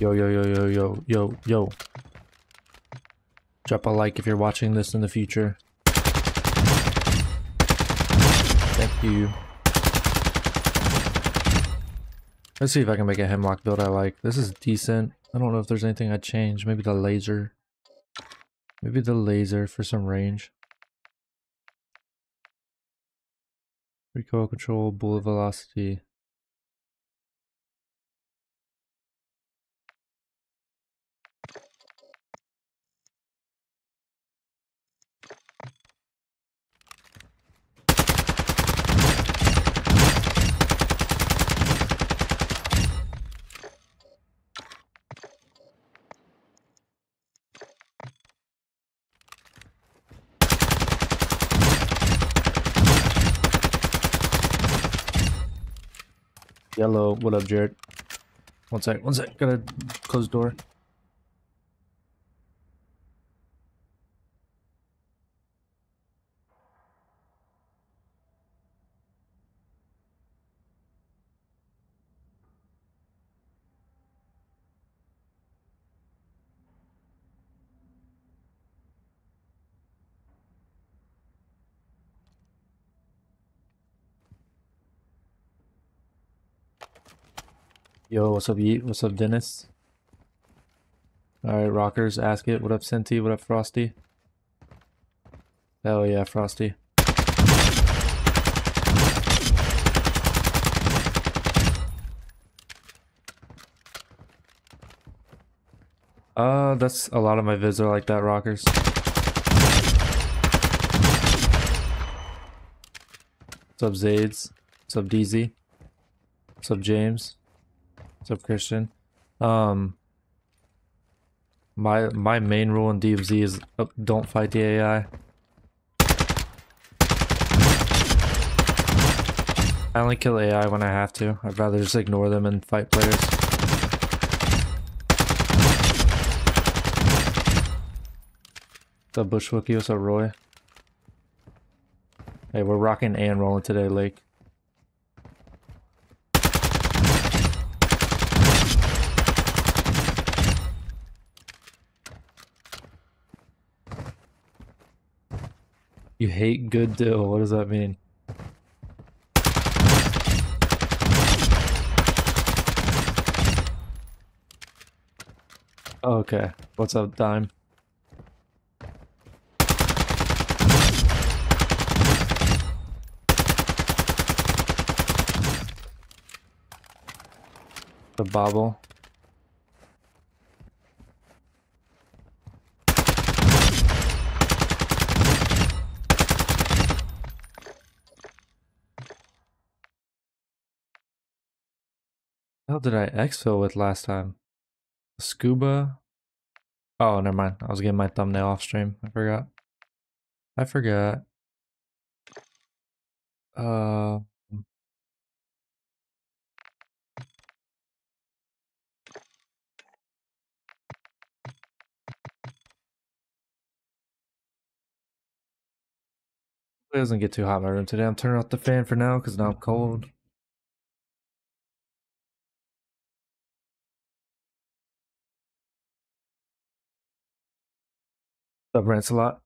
Yo, yo, yo, yo, yo, yo, yo. Drop a like if you're watching this in the future. Thank you. Let's see if I can make a hemlock build I like. This is decent. I don't know if there's anything I'd change. Maybe the laser. Maybe the laser for some range. Recoil control, bullet velocity. Yellow, what up, Jared? One sec, one sec. Gotta close the door. Yo, what's up, Yeet? What's up, Dennis? Alright, Rockers, ask it. What up, Senti? What up, Frosty? Hell yeah, Frosty. Uh, that's a lot of my vids are like that, Rockers. What's up, Zades? What's up, DZ? What's up, James? What's up, Christian? Um, my my main rule in DMZ is uh, don't fight the AI. I only kill AI when I have to. I'd rather just ignore them and fight players. The Bushwookie? What's up, Roy? Hey, we're rocking and rolling today, Lake. Hate good dill. What does that mean? Okay. What's up, Dime? The bobble. Hell did I exfil with last time? Scuba? Oh, never mind. I was getting my thumbnail off stream. I forgot. I forgot. Uh... It doesn't get too hot in my room today. I'm turning off the fan for now because now I'm cold. Up, Rancelot.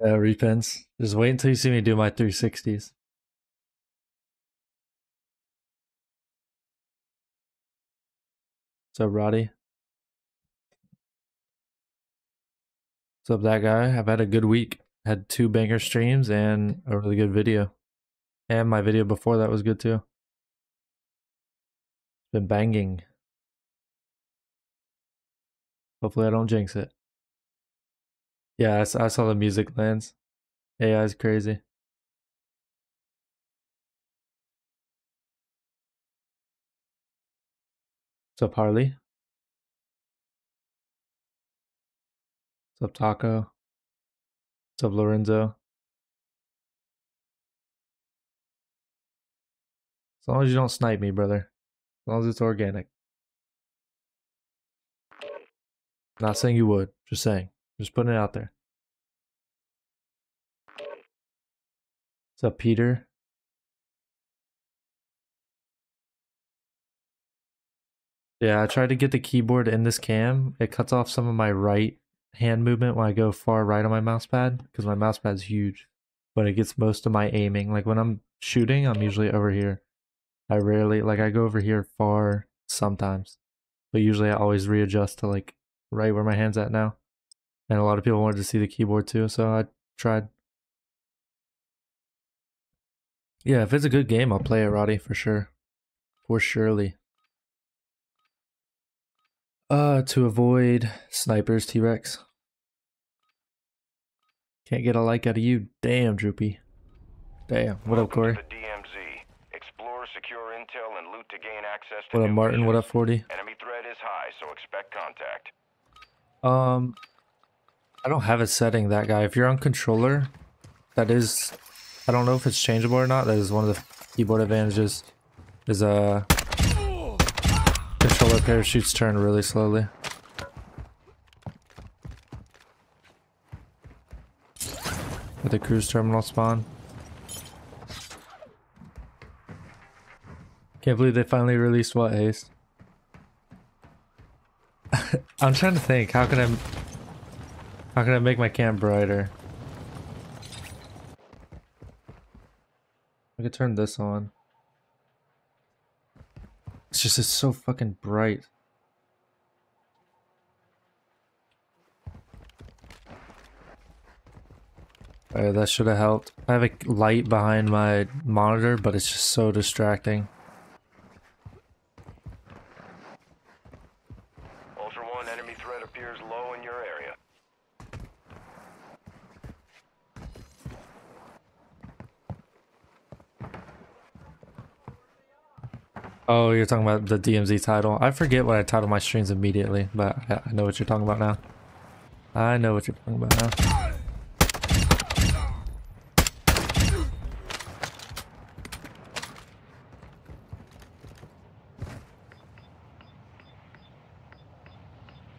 Yeah, uh, repens. Just wait until you see me do my 360s. What's up, Roddy? What's up, that guy? I've had a good week. Had two banger streams and a really good video. And my video before that was good too. Been banging. Hopefully I don't jinx it. Yeah, I, I saw the music lands. AI is crazy. What's up, Harley? What's up, Taco? Up, Lorenzo? As long as you don't snipe me, brother. As long as it's organic. Not saying you would, just saying. Just putting it out there. What's up, Peter? Yeah, I tried to get the keyboard in this cam. It cuts off some of my right hand movement when I go far right on my mouse pad because my mouse pad's huge. But it gets most of my aiming. Like when I'm shooting, I'm usually over here. I rarely, like I go over here far sometimes. But usually I always readjust to like right where my hand's at now. And a lot of people wanted to see the keyboard too, so I tried. Yeah, if it's a good game, I'll play it, Roddy, for sure. For surely. Uh, to avoid snipers, T-Rex. Can't get a like out of you. Damn, Droopy. Damn. What up, Corey? The DMZ. Explore, secure intel, and loot to gain access to What up, Martin? What up, 40? Enemy threat is high, so expect contact. Um, I don't have it setting that guy. If you're on controller, that is, I don't know if it's changeable or not. That is one of the keyboard advantages. Is uh, controller parachutes turn really slowly. With the cruise terminal spawn. Can't believe they finally released what Ace. I'm trying to think. How can I? How can I make my camp brighter? I could turn this on. It's just it's so fucking bright. Alright, that should have helped. I have a light behind my monitor, but it's just so distracting. Ultra One, enemy threat appears low in your area. Oh, you're talking about the DMZ title. I forget what I title my streams immediately, but I, know what you're talking about now. I know what you're talking about now.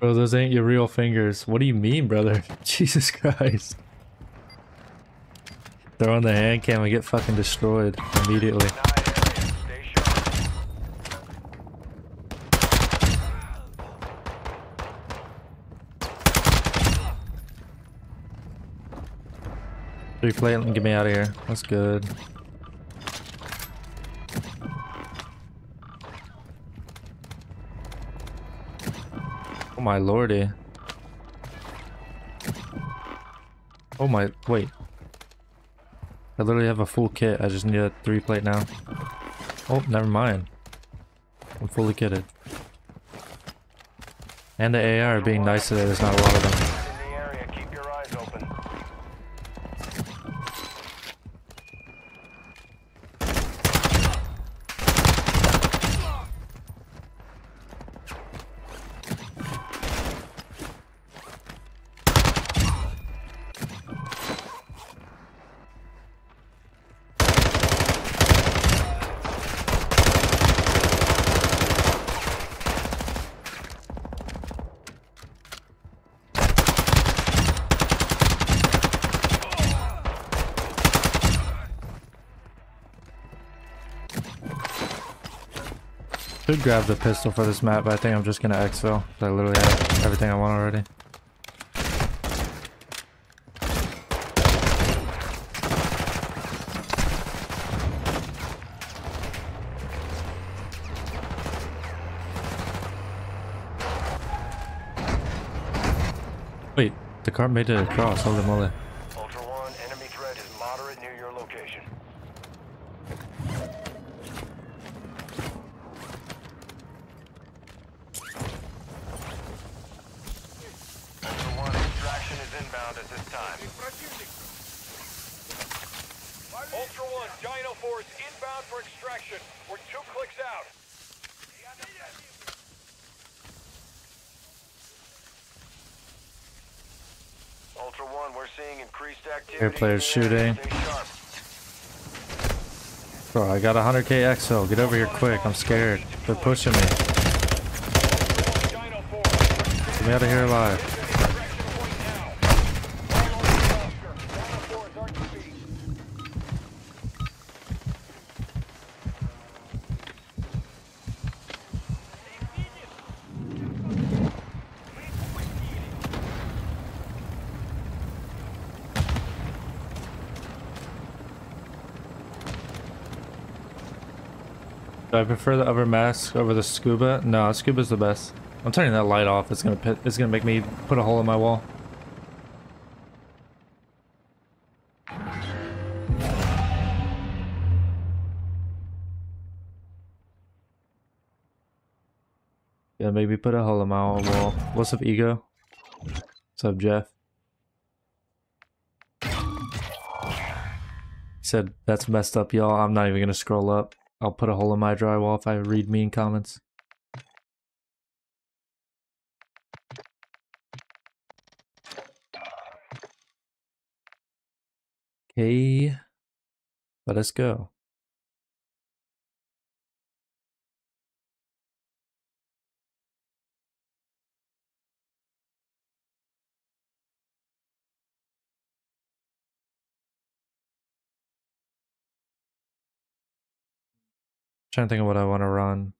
Bro, those ain't your real fingers. What do you mean, brother? Jesus Christ. Throw on the hand cam and get fucking destroyed immediately. Denied area. Stay sharp. Three plate and get me out of here. That's good. Oh my lordy. Oh my, wait. I literally have a full kit. I just need a three plate now. Oh, never mind. I'm fully kitted. And the AR being nice today. There's not a lot of them. Grab the pistol for this map, but I think I'm just gonna exfil. I literally have everything I want already. Wait, the car made it across. Hold Holy moly. Ultra One, enemy threat is moderate near your location. Ultra One, extraction is inbound at this time. Ultra One, Dino Force inbound for extraction. We're two clicks out. Ultra One, we're seeing increased activity. Air players shooting. Eh? Bro, I got 100k XL. Get over here quick. I'm scared. They're pushing me. Get me out of here alive. extraction point now. Do I prefer the other mask over the scuba? No, scuba's the best. I'm turning that light off. It's gonna pit, it's gonna make me put a hole in my wall. Yeah, maybe put a hole in my wall. What's up, Ego? What's up, Jeff? He said, that's messed up, y'all. I'm not even gonna scroll up. I'll put a hole in my drywall if I read mean comments. Okay, let us go. Trying to think of what I want to run.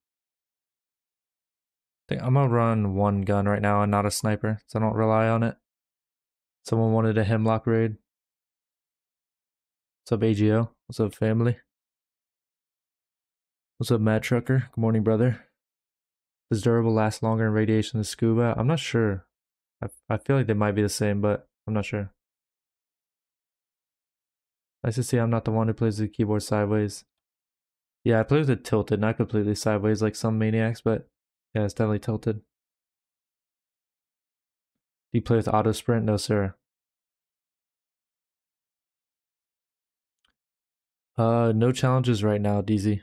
I think I'm gonna run one gun right now and not a sniper, so I don't rely on it. Someone wanted a hemlock raid. What's up, AGO? What's up, family? What's up, Mad Trucker? Good morning, brother. Does durable last longer in radiation than scuba? I'm not sure. I, I feel like they might be the same, but I'm not sure. Nice to see I'm not the one who plays the keyboard sideways. Yeah, I play with it tilted, not completely sideways like some maniacs, but yeah, it's definitely tilted. Do you play with auto sprint? No, sir. Uh, no challenges right now, DZ.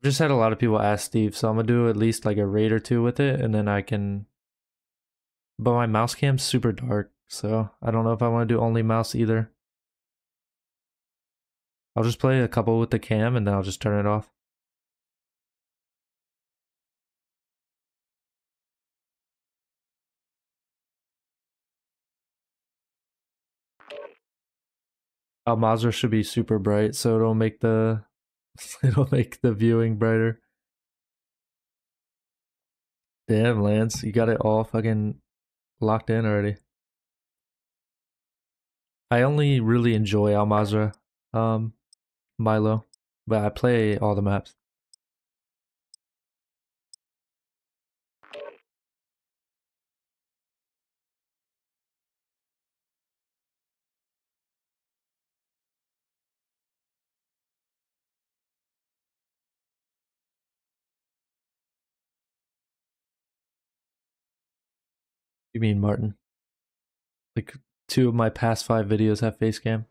I've just had a lot of people ask Steve, so I'm gonna do at least like a raid or two with it, and then I can. But my mouse cam's super dark, so I don't know if I want to do only mouse either. I'll just play a couple with the cam and then I'll just turn it off. Oh, Al Mazrah should be super bright, so it'll make the it'll make the viewing brighter. Damn, Lance, you got it all fucking locked in already. I only really enjoy Al Mazrah, um, Milo, but I play all the maps. You mean Martin? Like two of my past five videos have face cam.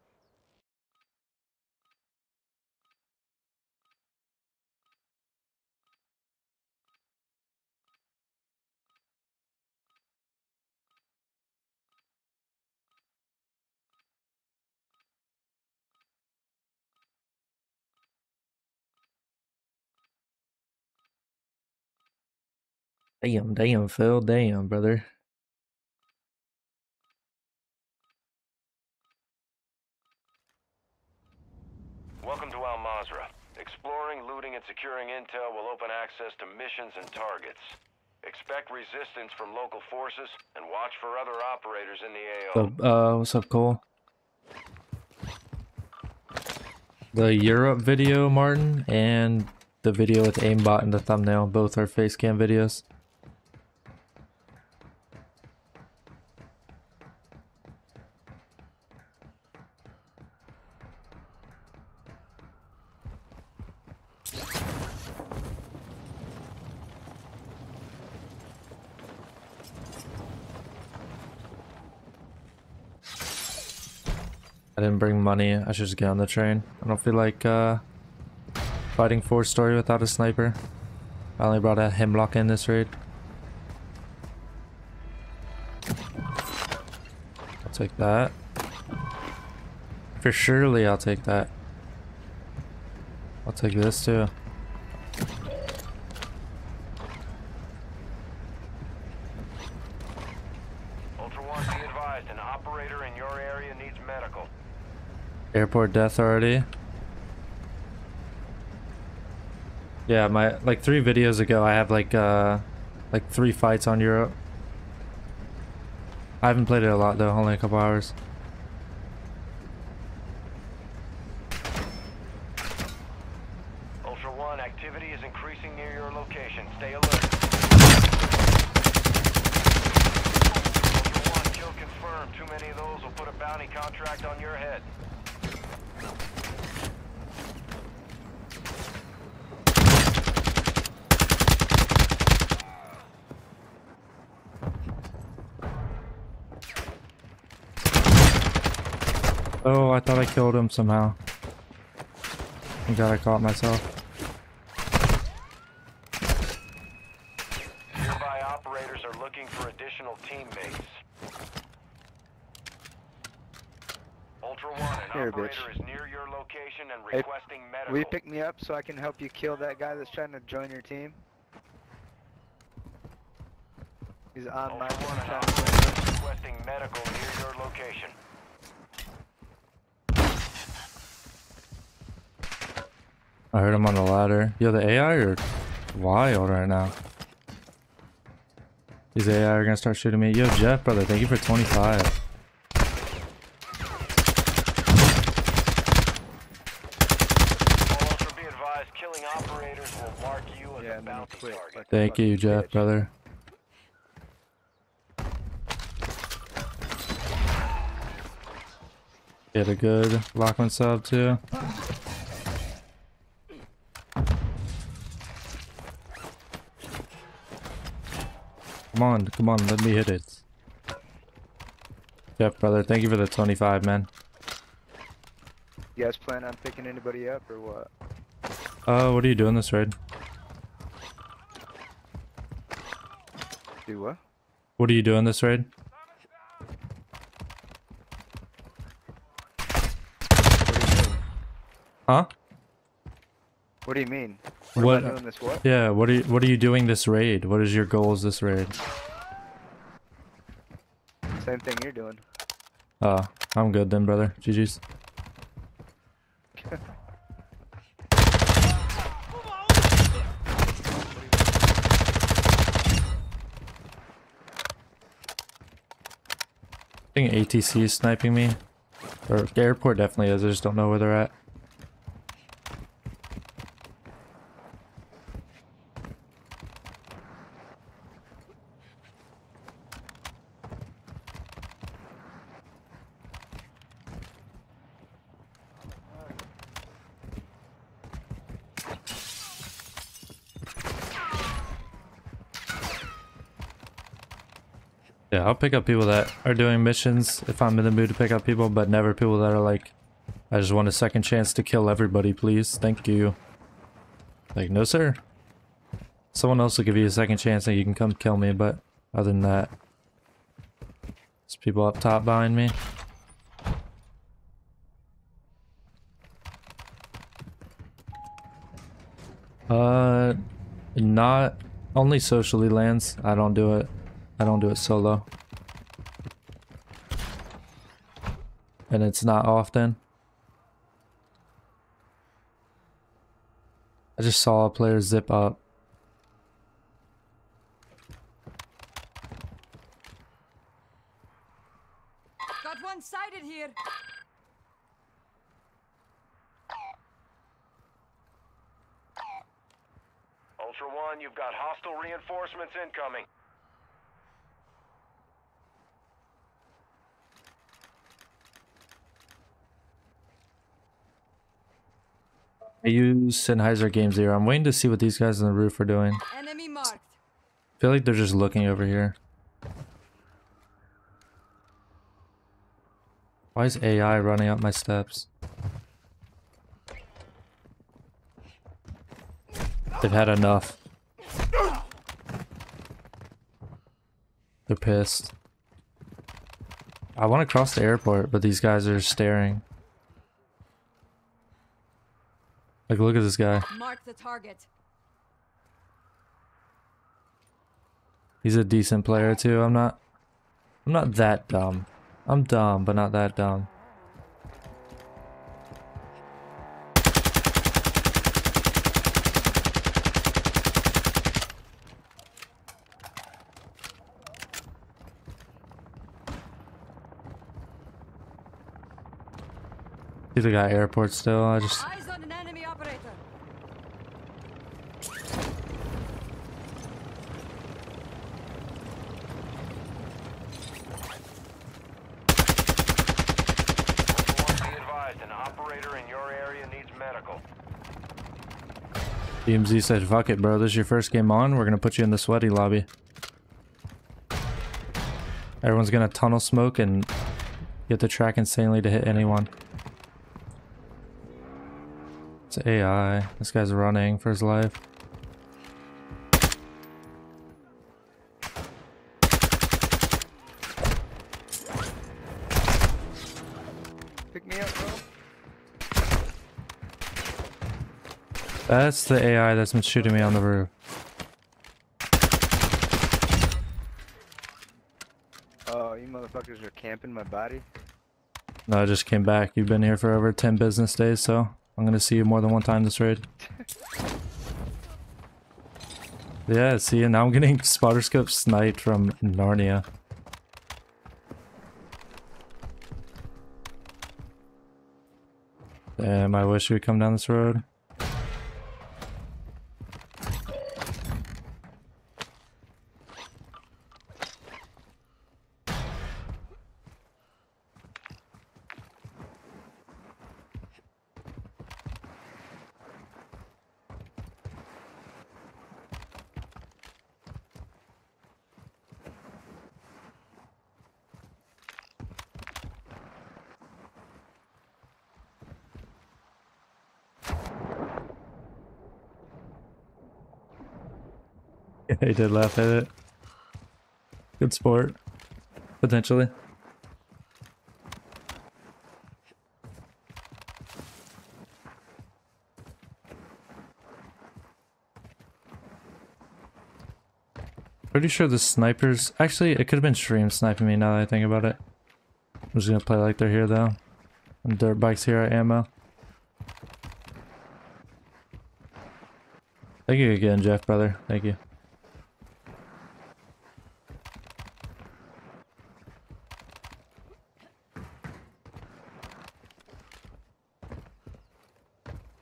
Damn, damn, Phil, damn, brother. Welcome to Al Mazrah. Exploring, looting, and securing intel will open access to missions and targets. Expect resistance from local forces and watch for other operators in the AO. So, uh, what's up, Cole? The Europe video, Martin, and the video with aimbot in the thumbnail, both are face cam videos. I didn't bring money. I should just get on the train. I don't feel like uh, fighting four story without a sniper. I only brought a hemlock in this raid. I'll take that. For surely I'll take that. I'll take this too. Ultra One, be advised, an operator in your area needs medical. Airport death already. Yeah, my like three videos ago I have like uh like three fights on Europe. I haven't played it a lot though, only a couple hours. bounty contract on your head. Oh, I thought I killed him somehow. Thank God I caught myself. Nearby operators are looking for additional teammates. Ultra One, an Here, operator bitch. is near your location and Hey, requesting medical. Will you pick me up so I can help you kill that guy that's trying to join your team? He's on my Ultra team One, trying to join us. operator is requesting medical near your location. I heard him on the ladder. Yo, the AI are wild right now. These AI are gonna start shooting me. Yo, Jeff, brother, thank you for 25. All Ultra be advised, killing operators will mark you as Yeah, a and then you bounty quit. target. like a Thank you, Jeff, bitch. brother. Get a good Lachmann sub too. Come on, come on, let me hit it. Jeff, brother, thank you for the 25, man. You guys plan on picking anybody up or what? Uh, what are you doing this raid? Do what? What are you doing this raid? Huh? What do you mean? What, What- this what? Yeah, what are you, what are you doing this raid? What is your goals this raid? Same thing you're doing. Uh, I'm good then, brother. GG's. I think ATC is sniping me. Or the airport definitely is, I just don't know where they're at. Yeah, I'll pick up people that are doing missions if I'm in the mood to pick up people, but never people that are like, I just want a second chance to kill everybody, please. Thank you. Like, no, sir. Someone else will give you a second chance and you can come kill me, but other than that, there's people up top behind me. Uh, not only socially lands. I don't do it. I don't do it solo. And it's not often. I just saw a player zip up. Got one sided here. Ultra One, you've got hostile reinforcements incoming. I use Sennheiser Game Zero. I'm waiting to see what these guys on the roof are doing. Enemy marked. I feel like they're just looking over here. Why is AI running up my steps? They've had enough. They're pissed. I want to cross the airport, but these guys are staring. Like, look at this guy. Mark the target. He's a decent player too. I'm not. I'm not that dumb. I'm dumb, but not that dumb. He's a guy airport still. I just Eyes on an enemy operator. vehicle. DMZ said, fuck it, bro. This is your first game on. We're going to put you in the sweaty lobby. Everyone's going to tunnel smoke and get the track insanely to hit anyone. It's AI. This guy's running for his life. That's the AI that's been shooting me on the roof. Oh, you motherfuckers are camping my body. No, I just came back. You've been here for over 10 business days, so I'm gonna see you more than one time this raid. yeah, see, and now I'm getting spotter scope sniped from Narnia. Damn, I wish we would come down this road. he did laugh at it. Good sport. Potentially. Pretty sure the snipers... Actually, it could have been stream sniping me now that I think about it. I'm just gonna play like they're here though. And dirt bikes here at ammo. Thank you again, Jeff, brother. Thank you.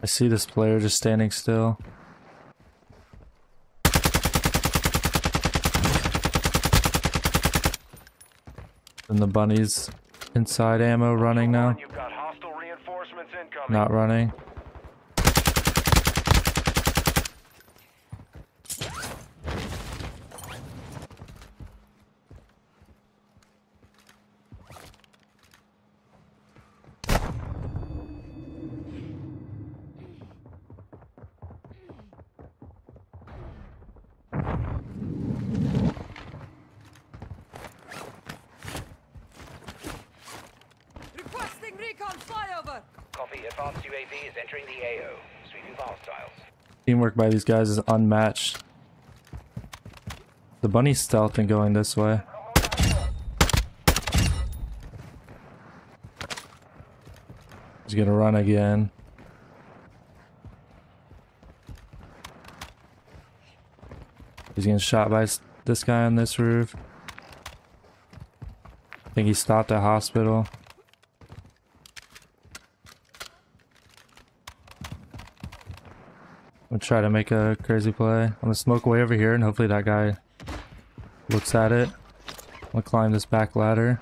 I see this player just standing still. And the bunny's inside ammo running now. You've got hostile reinforcements incoming. Not running. Requesting recon flyover. Copy. Advanced UAV is entering the AO. Sweeping for hostiles. Teamwork by these guys is unmatched. The bunny's stealth and going this way. He's gonna run again. He's getting shot by this guy on this roof. I think he stopped at hospital. I'm gonna try to make a crazy play. I'm gonna smoke way over here and hopefully that guy looks at it. I'm gonna climb this back ladder.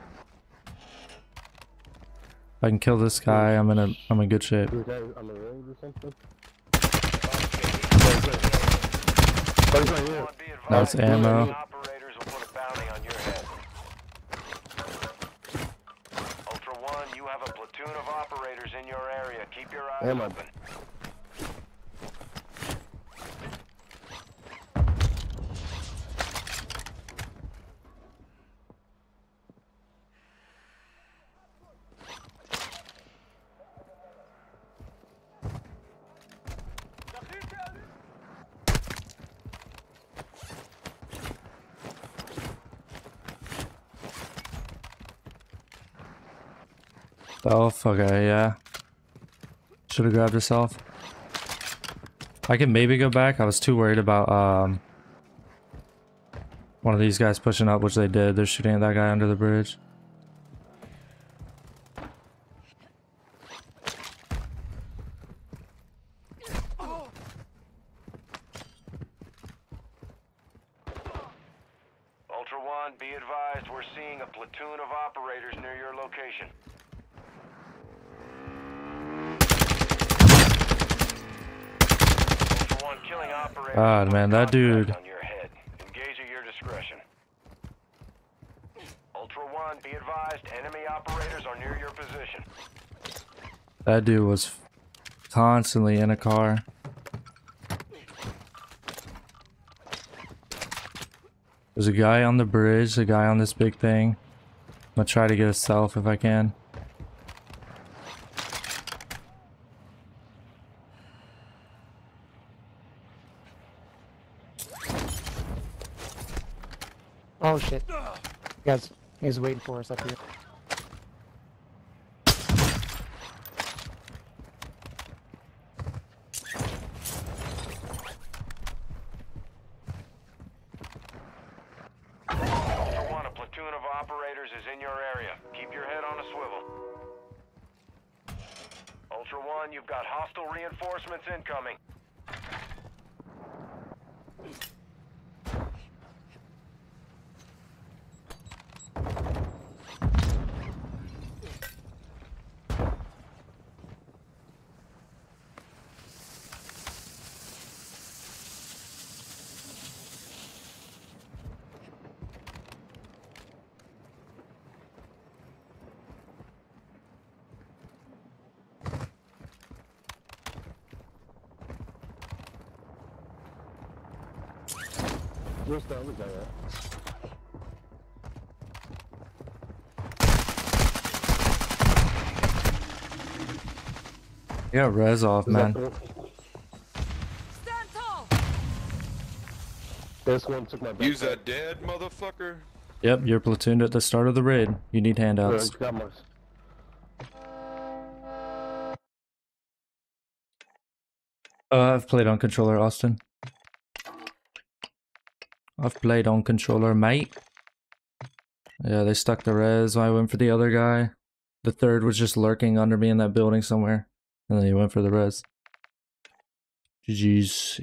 If I can kill this guy, I'm in a I'm in good shape. Advanced UAV is on. Be Now it's advised, ammo. Operators will put a bounty on your head. Ultra One, you have a platoon of operators in your area. Keep your eyes open. Self, okay, yeah. Should have grabbed herself. I can maybe go back. I was too worried about um one of these guys pushing up, which they did. They're shooting at that guy under the bridge. Ultra One, be advised, we're seeing a platoon of operators near your location. Ultra One, killing operators. God, is man, a that dude- On your head. Engage at your discretion. Ultra One, be advised, enemy operators are near your position. That dude was constantly in a car. There's a guy on the bridge, a guy on this big thing. I'm gonna try to get a self if I can. Oh shit. You guys, he's waiting for us up here. Ultra One, a platoon of operators is in your area. Keep your head on a swivel. Ultra One, you've got hostile reinforcements incoming. Where's the other guy at? I got res off, man. Stand tall! This one took my back. Use that dead motherfucker. Yep, you're platooned at the start of the raid. You need handouts. got Uh, I've played on controller, Austin. I've played on controller, mate. Yeah, they stuck the res. I went for the other guy. The third was just lurking under me in that building somewhere. And then he went for the res. GG's.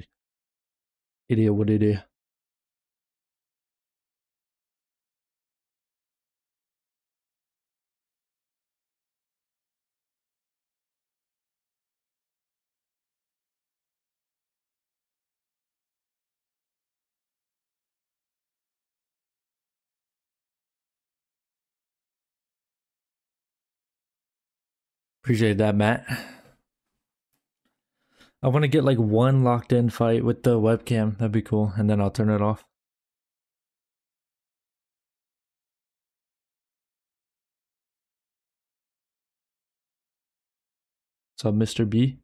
Idiot, what idiot. Appreciate that, Matt. I want to get like one locked in fight with the webcam. That'd be cool. And then I'll turn it off. Up, Mr. B?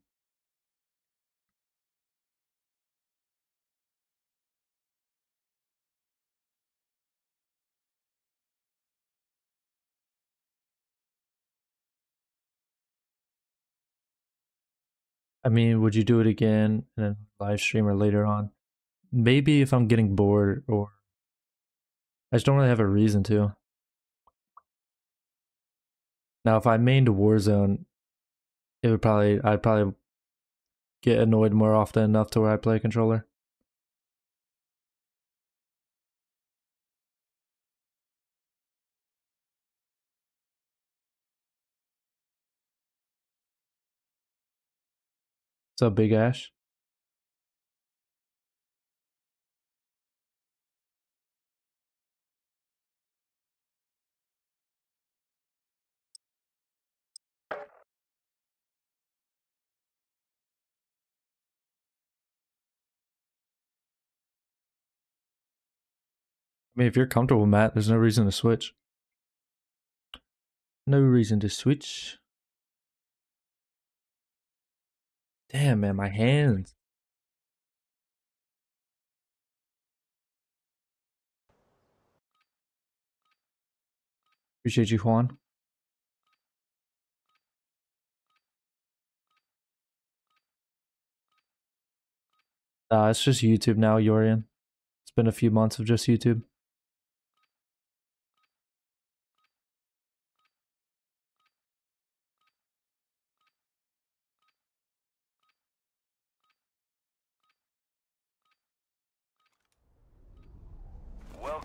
I mean, would you do it again in a live stream or later on? Maybe if I'm getting bored or I just don't really have a reason to. Now, if I mained Warzone, it would probably I'd probably get annoyed more often enough to where I play a controller. What's up, Big Ash? I mean, if you're comfortable, Matt, there's no reason to switch. No reason to switch. Damn, man, my hands. Appreciate you, Juan. Nah, it's just YouTube now, Yorian. It's been a few months of just YouTube.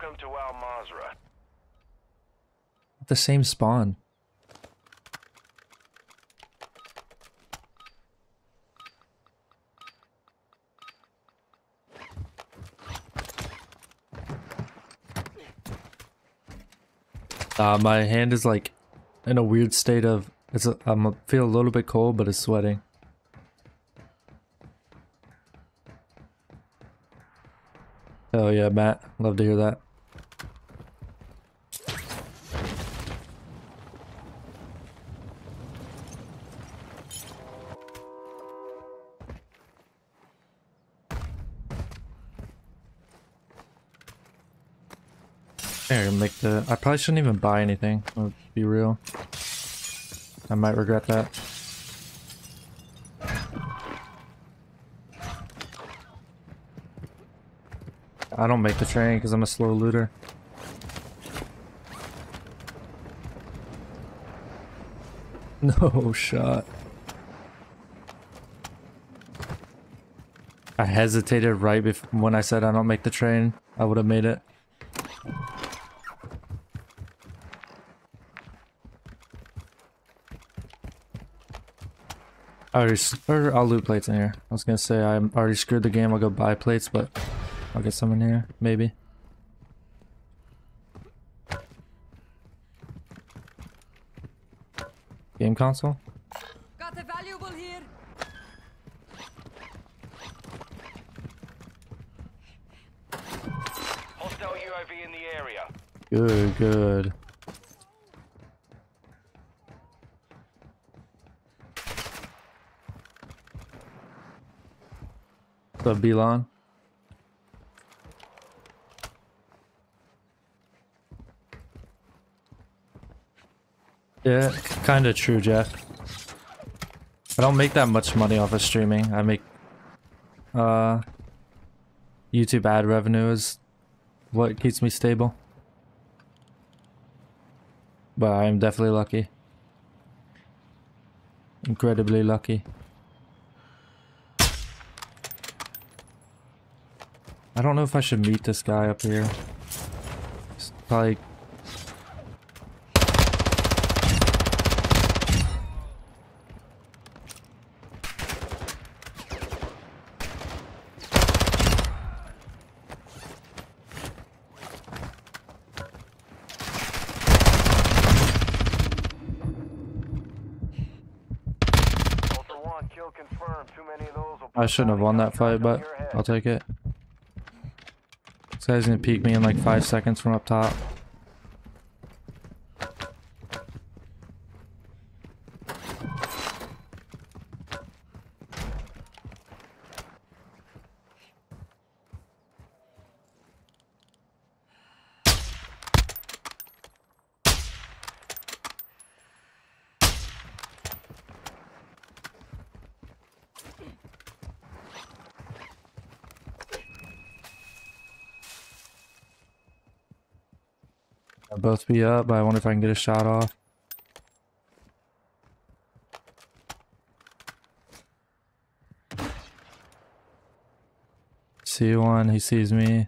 Welcome to Al Mazrah. The same spawn. Uh, my hand is like in a weird state of it's a, I'm a, feel a little bit cold, but it's sweating. Oh yeah, Matt. Love to hear that. Here. I probably shouldn't even buy anything. Be real. I might regret that. I don't make the train because I'm a slow looter. No shot. I hesitated right before when I said I don't make the train. I would have made it. I already, s- or I'll loot plates in here. I was gonna say I already screwed the game. I'll go buy plates, but I'll get some in here, maybe. Game console? Got a valuable here. Hostile UAV in the area. Good, good. What's up, Belon? Yeah, kind of true, Jeff. I don't make that much money off of streaming. I make uh YouTube ad revenue is what keeps me stable. But I am definitely lucky. Incredibly lucky. I don't know if I should meet this guy up here. It's probably Ultra One, kill confirmed. Too many of those will I shouldn't have won that fight, but I'll take it. This guy's gonna peek me in like five seconds from up top. They'll both up, but I wonder if I can get a shot off. See one, he sees me.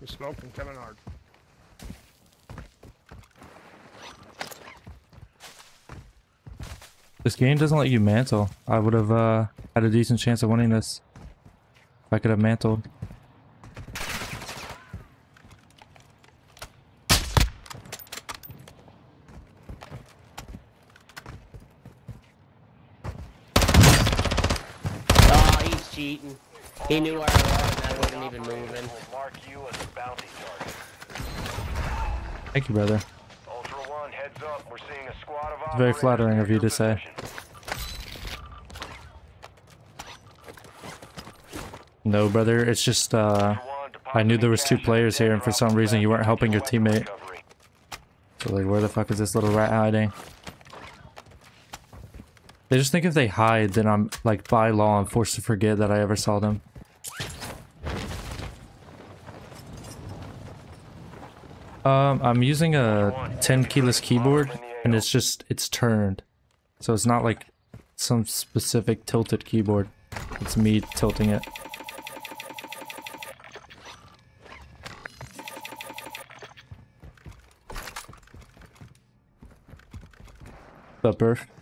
You're smoking, coming hard. This game doesn't let you mantle. I would have uh, had a decent chance of winning this if I could have mantled. Oh, he's cheating. He knew where I was and I wasn't even moving. mark you as a bounty target. Thank you, brother. Ultra One, heads up. We're seeing a squad of It's very flattering of you to say. No, brother. It's just uh, I knew there was two players here, and for some reason you weren't helping your teammate. So like, where the fuck is this little rat hiding? They just think if they hide, then I'm like by law I'm forced to forget that I ever saw them. Um, I'm using a 10 keyless keyboard, and it's just it's turned, so it's not like some specific tilted keyboard. It's me tilting it. What's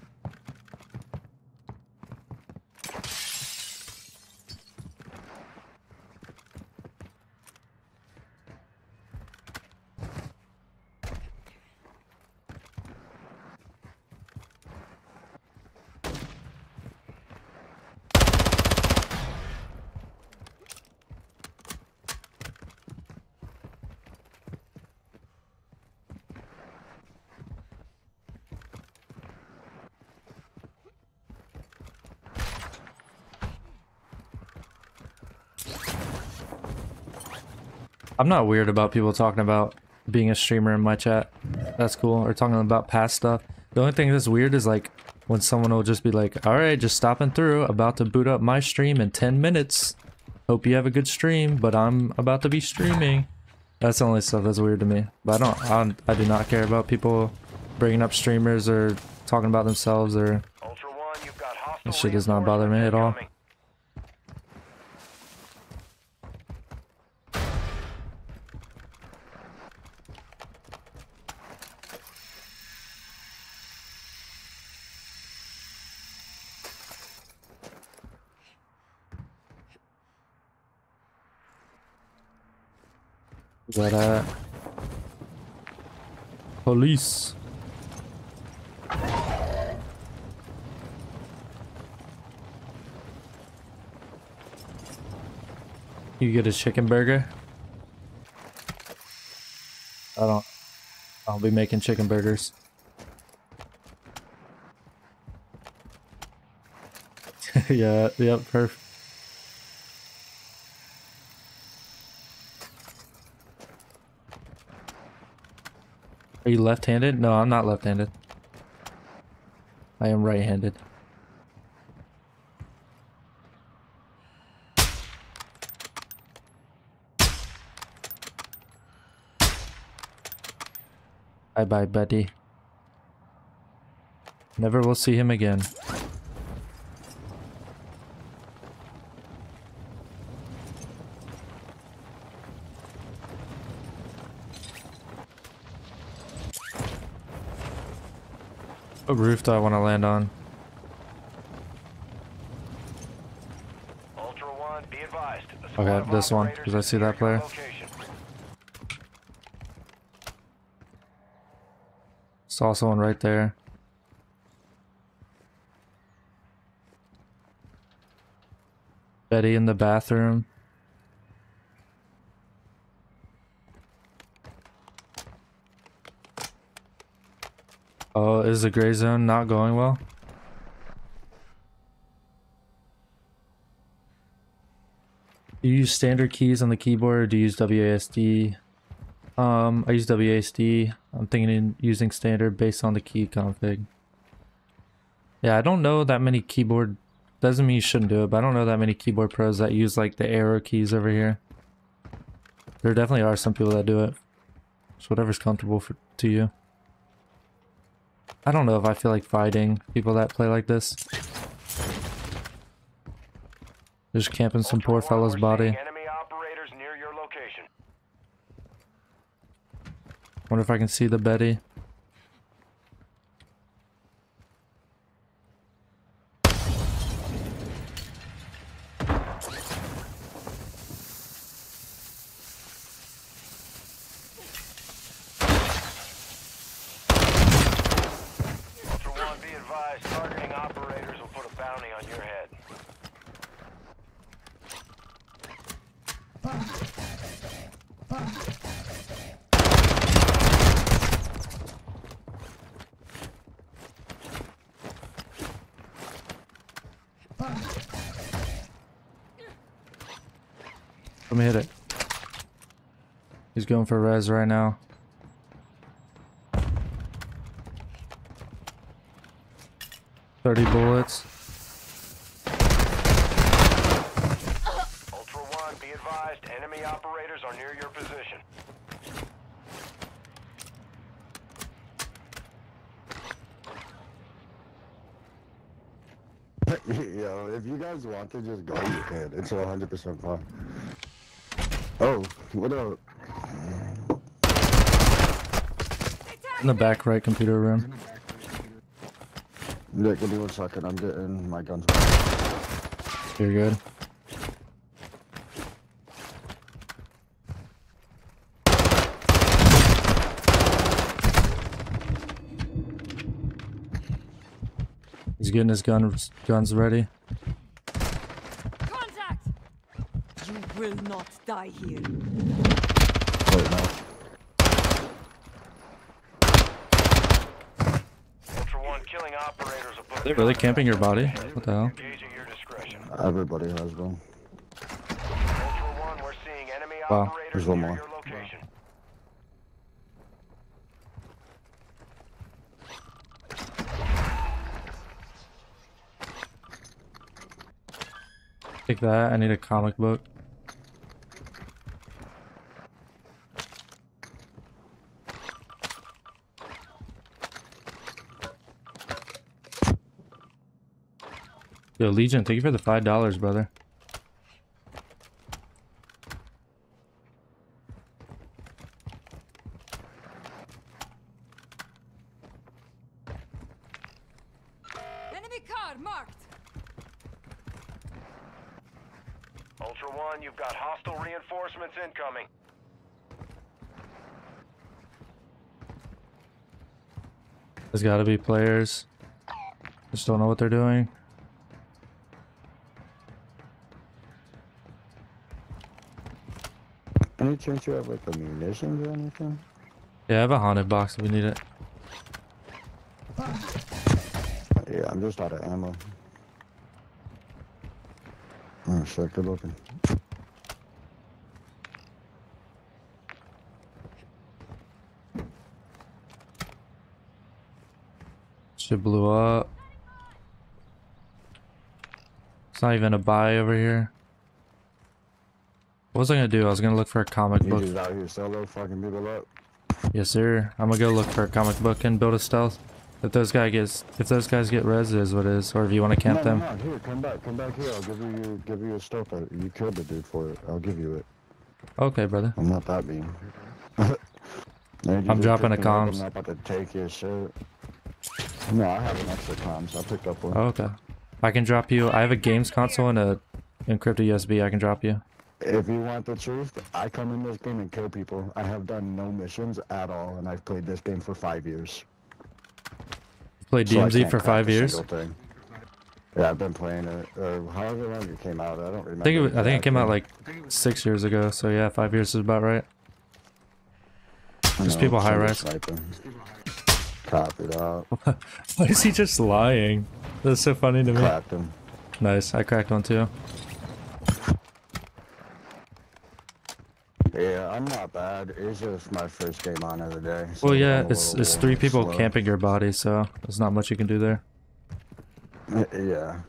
I'm not weird about people talking about being a streamer in my chat. That's cool. Or talking about past stuff. The only thing that's weird is like when someone will just be like, alright, just stopping through, about to boot up my stream in 10 minutes. Hope you have a good stream, but I'm about to be streaming. That's the only stuff that's weird to me. But I don't, I, don't, I do not care about people bringing up streamers or talking about themselves or One, That shit does not bother me at all. reinforcements But uh Police. You get a chicken burger? I don't I'll be making chicken burgers. yeah, yep, perfect. Are you left-handed? No, I'm not left-handed. I am right-handed. Bye-bye, buddy. Never will see him again. Roof do I want to land on? Ultra One, be advised. Okay, this one, operators 'cause I see that player. location. Saw someone right there. Betty in the bathroom. Oh, is the gray zone not going well? Do you use standard keys on the keyboard or do you use WASD? Um, I use WASD. I'm thinking in using standard based on the key config. Yeah, I don't know that many keyboard. Doesn't mean you shouldn't do it, but I don't know that many keyboard pros that use like the arrow keys over here. There definitely are some people that do it. So whatever's comfortable for to you. I don't know if I feel like fighting people that play like this. Just camping some poor fellow's body. Wonder if I can see the Betty. Ultra One, be advised. Targeting operators will put a bounty on your head. Let me hit it. He's going for res right now. Thirty bullets. Ultra One, be advised. Enemy operators are near your position. Yo, if you guys want to just go, you can. It's 100% fun. Oh, what up? In the back right computer room. Nick, give me one second. I'm getting my guns. You're good. He's getting his guns guns ready. Contact! You will not die here. Wait, no. Ultra One, killing operators will put a They're really camping your body? What the hell? Engage at your discretion. Everybody has them. One, we're seeing enemy Wow. There's one more. Take that. I need a comic book. Yo, Legion, thank you for the five dollars, brother. Enemy car marked. Ultra One, you've got hostile reinforcements incoming. There's got to be players. Just don't know what they're doing. Chance you have like the munitions or anything? Yeah, I have a haunted box if we need it. Yeah, I'm just out of ammo. Oh shit, good looking. Shit blew up. It's not even a buy over here. What was I gonna do? I was gonna look for a comic You book. just out here solo fucking people up. Yes, sir. I'm gonna go look for a comic book and build a stealth. If those guys get, if those guys get res, it is what it is. Or if you want to camp no, them. No, here, come back, come back here. I'll give you, your, give you your stuff. You killed the dude for it. I'll give you it. Okay, brother. I'm not that mean. I'm dropping a comms. I'm not about to take your shit. No, I have an extra comms. I picked up one. Oh, okay. I can drop you. I have a games console and a encrypted USB. I can drop you. If you want the truth, I come in this game and kill people. I have done no missions at all, and I've played this game for five years. Played So DMZ can't for five years. Yeah, I've been playing it, or however long it came out. I don't remember. I think it, was- I think it came out like six years ago. So yeah, five years is about right. Know, people high rise. sniping. Copy that. Why is he just lying? That's so funny to me. Cracked him. Nice. I cracked one too. Yeah, I'm not bad. It's just my first game on of the day. so Well, yeah, it's it's three people slow. camping your body, so there's not much you can do there. Yeah.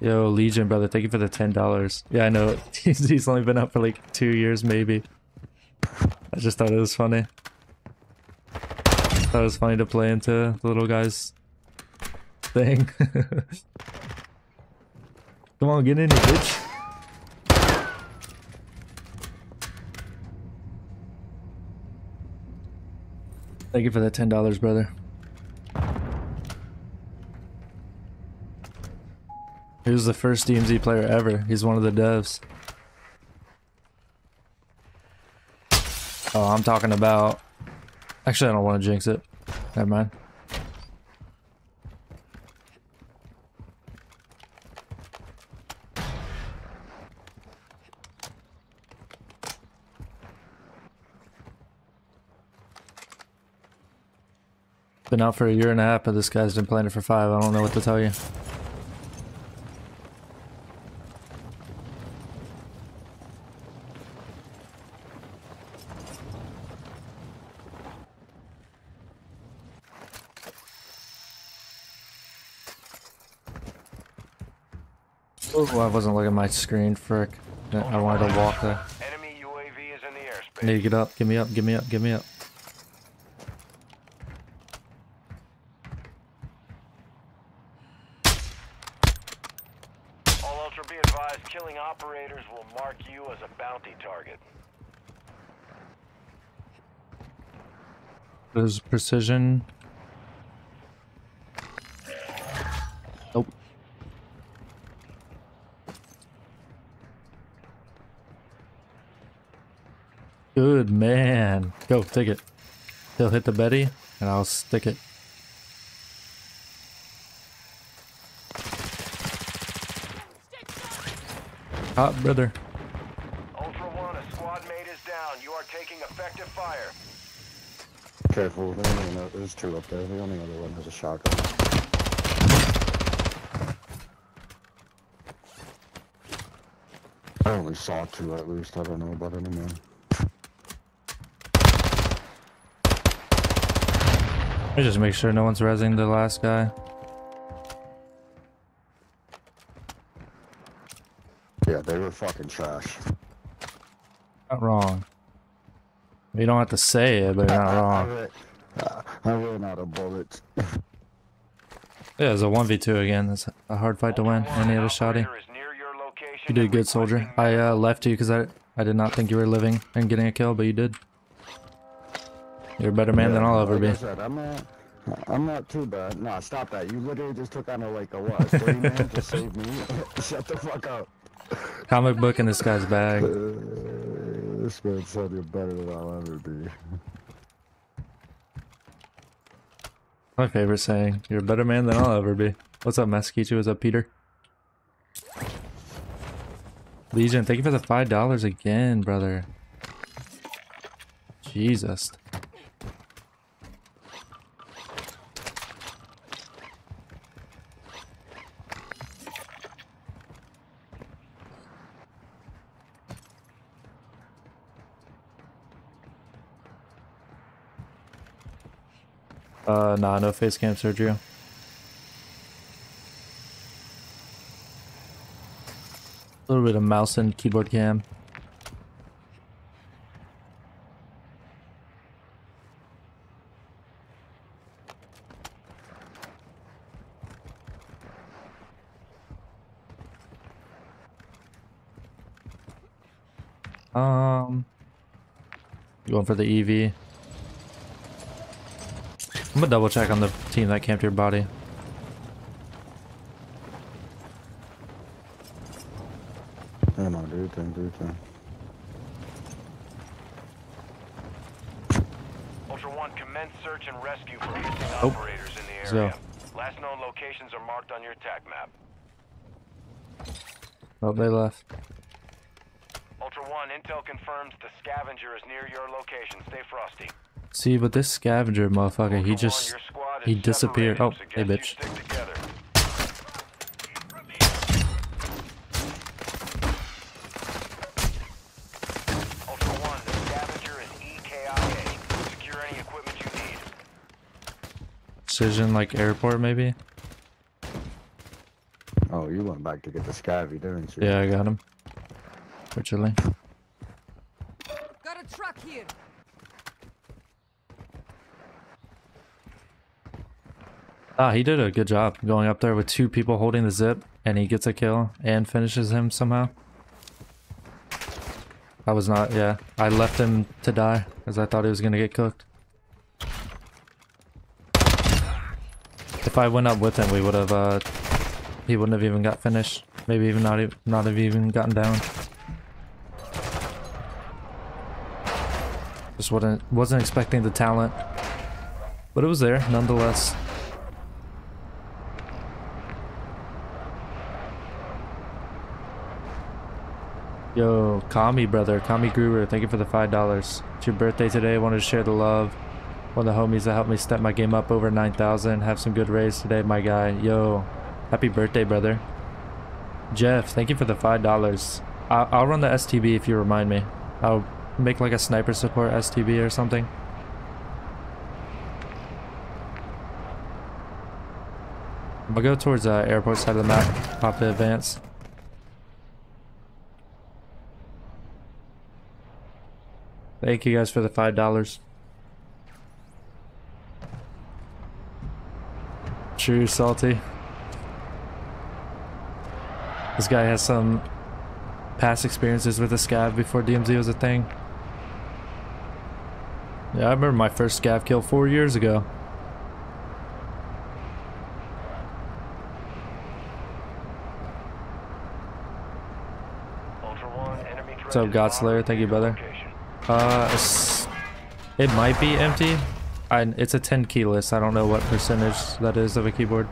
Yo, Legion, brother, thank you for the ten dollars. Yeah, I know. He's, he's only been up for like two years, maybe. I just thought it was funny. Thought it was funny to play into the little guy's thing. Come on, get in here, bitch. Thank you for that ten dollars, brother. He was the first DMZ player ever. He's one of the devs. Oh, I'm talking about. Actually, I don't want to jinx it. Never mind. Been out for a year and a half, but this guy's been playing it for five. I don't know what to tell you. Oh, I wasn't looking at my screen, frick. I wanted to walk there. Enemy UAV is in the airspace. Need to get up. Give me up. Give me up. Give me up. All Ultra be advised, killing operators will mark you as a bounty target. There's precision. Nope. Good man. Go, take it. He'll hit the Betty, and I'll stick it. Hot brother. Ultra One, a squad mate is down. You are taking effective fire. Careful. There's, ano- uh, there's two up there. The only other one has a shotgun. I only saw two at least. I don't know about any more. I just make sure no one's resing the last guy. Yeah, they were fucking trash. Not wrong. You don't have to say it, but you're not wrong. I ran out of bullets. Yeah, it's a 1v2 again. It's a hard fight to win. Any other shoddy? Operator is near your location You did good, soldier. I uh, left you because I, I did not think you were living and getting a kill, but you did. You're a better man than I'll ever like be. I said, I'm not. I'm not too bad. Nah, stop that. You literally just took on a like a what? Three man to save me. Shut the fuck up. Comic book in this guy's bag. This man said you're better than I'll ever be. My favorite saying. You're a better man than I'll ever be. What's up, Maskichu? What's up, Peter? Legion, thank you for the five dollars again, brother. Jesus. Uh, nah, no face cam, Sergio. A little bit of mouse and keyboard cam. Um, going for the EV. I'm gonna double check on the team that camped your body. Yeah, no, do your thing, do your thing. Ultra One, commence search and rescue for missing Oh. operators in the Let's go. area. Last known locations are marked on your attack map. Oh, they left. Ultra One, intel confirms the scavenger is near your location. Stay frosty. See, but this scavenger motherfucker, he just your squad is he disappeared. Oh, hey, bitch. you stick together. Ultra One, the scavenger is EKIA. Secure any equipment you need. precision like airport maybe. Oh, you went back to get the scabby, didn't you? Yeah, I got him. Virtually. Got a truck here. Ah, he did a good job going up there with two people holding the zip, and he gets a kill and finishes him somehow. I was not, yeah. I left him to die because I thought he was gonna get cooked. If I went up with him, we would have, uh, he wouldn't have even got finished. Maybe even not, e- not have even gotten down. Just wasn't, wasn't expecting the talent, but it was there nonetheless. Yo, Kami brother, Kami Guru, thank you for the five dollars. It's your birthday today. Wanted to share the love. One of the homies that helped me step my game up over 9,000. Have some good rays today, my guy. Yo, happy birthday, brother. Jeff, thank you for the five dollars. I'll, I'll run the STB if you remind me. I'll make like a sniper support STB or something. Gonna go towards uh, airport side of the map. Pop the advance. Thank you guys for the five dollars. True, salty. This guy has some past experiences with a scav before DMZ was a thing. Yeah, I remember my first scav kill four years ago. One, What's up, Godslayer? Thank you, brother. Uh, it might be empty. I, it's a 10 key list. I don't know what percentage that is of a keyboard.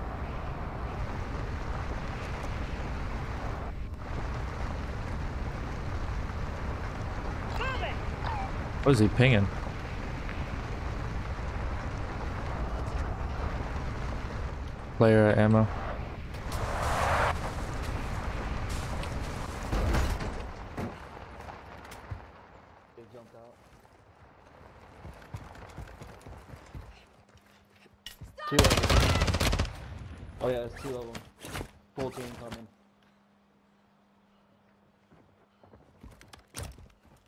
What is he pinging? Player ammo. Two of them. Oh yeah, there's two of them. Full team coming.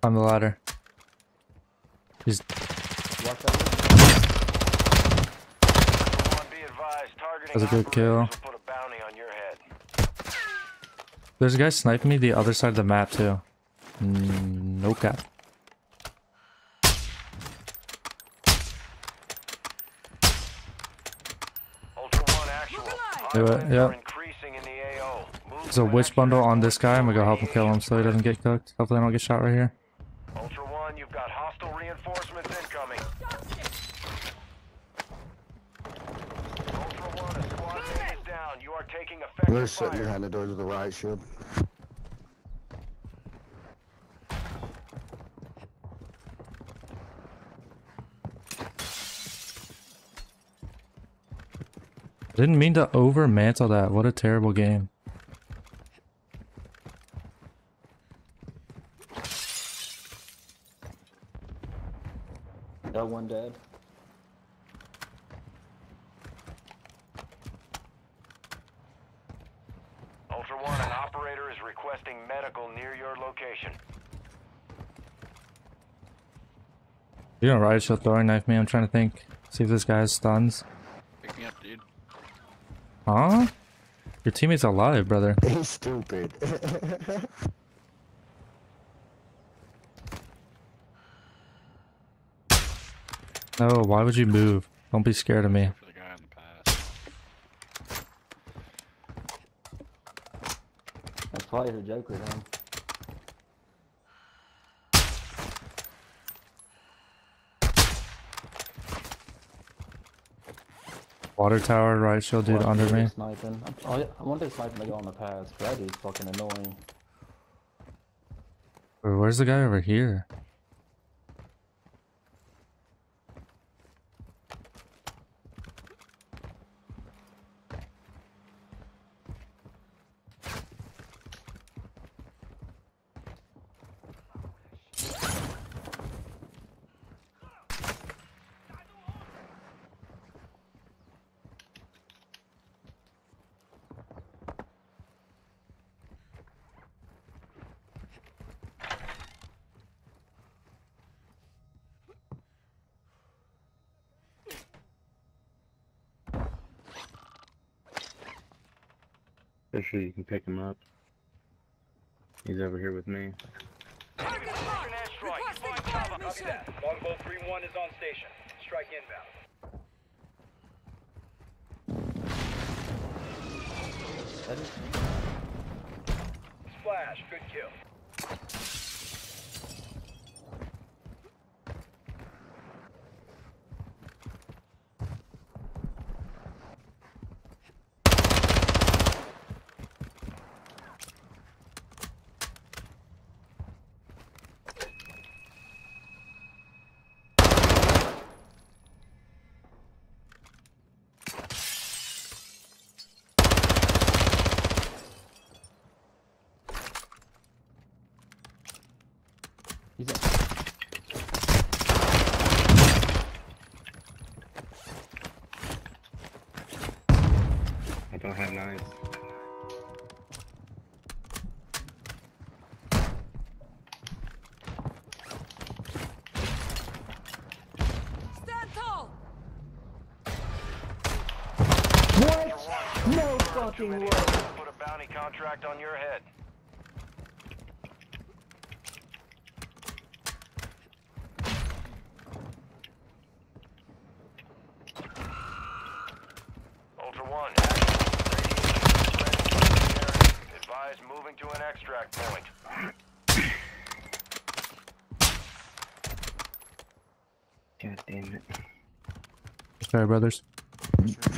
On the ladder. He's Watch that. One, be advised, targeting That's a good kill. will put a bounty on your head. there's a guy sniping me the other side of the map too. Mm, no cap. Ultra One, actual. Do it, yep. are increasing in the AO. Move There's a witch bundle on this guy. I'm gonna go help him kill him so he doesn't get cooked. Hopefully I don't get shot right here. They're sitting fire. behind the door to the right, shield. Didn't mean to over mantle that. What a terrible game. Got one dead. Ultra One, an operator is requesting medical near your location. You don't riot shield throwing knife me. I'm trying to think. See if this guy has stuns. Pick me up, dude. Huh? Your teammate's alive, brother. He's stupid. No, oh, why would you move? Don't be scared of me. For the guy in the past. That's probably the Joker then. Water tower, riot shield dude under me. Sniping. Oh, yeah, I wonder if sniping the guy on the pass. That dude's fucking annoying. Wait, Where's the guy over here? Sure you can pick him up. He's over here with me. Target marked. Requesting fire mission. Longbow 3-1 is on station. Strike inbound. Splash, good kill. Fucking way. Put a bounty contract on your head. Ultra One. Advise moving to an extract point. God damn it. Sorry, brothers.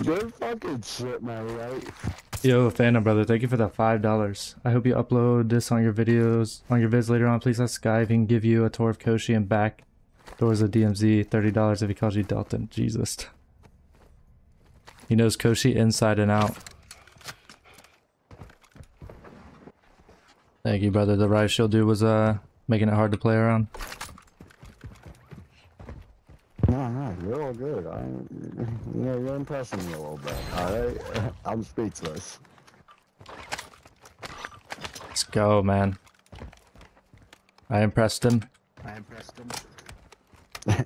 They're fucking shit, man, right? Yo, Phantom brother, thank you for the five dollars. I hope you upload this on your videos, on your vids later on. Please ask Sky if he can give you a tour of Koschei and back doors of DMZ. Thirty dollars if he calls you Dalton. Jesus. He knows Koschei inside and out. Thank you, brother. The riot shield dude was uh making it hard to play around. No, no, you're all good. I, know, you're impressing me a? I'm speechless. Let's go, man. I impressed him. I impressed him.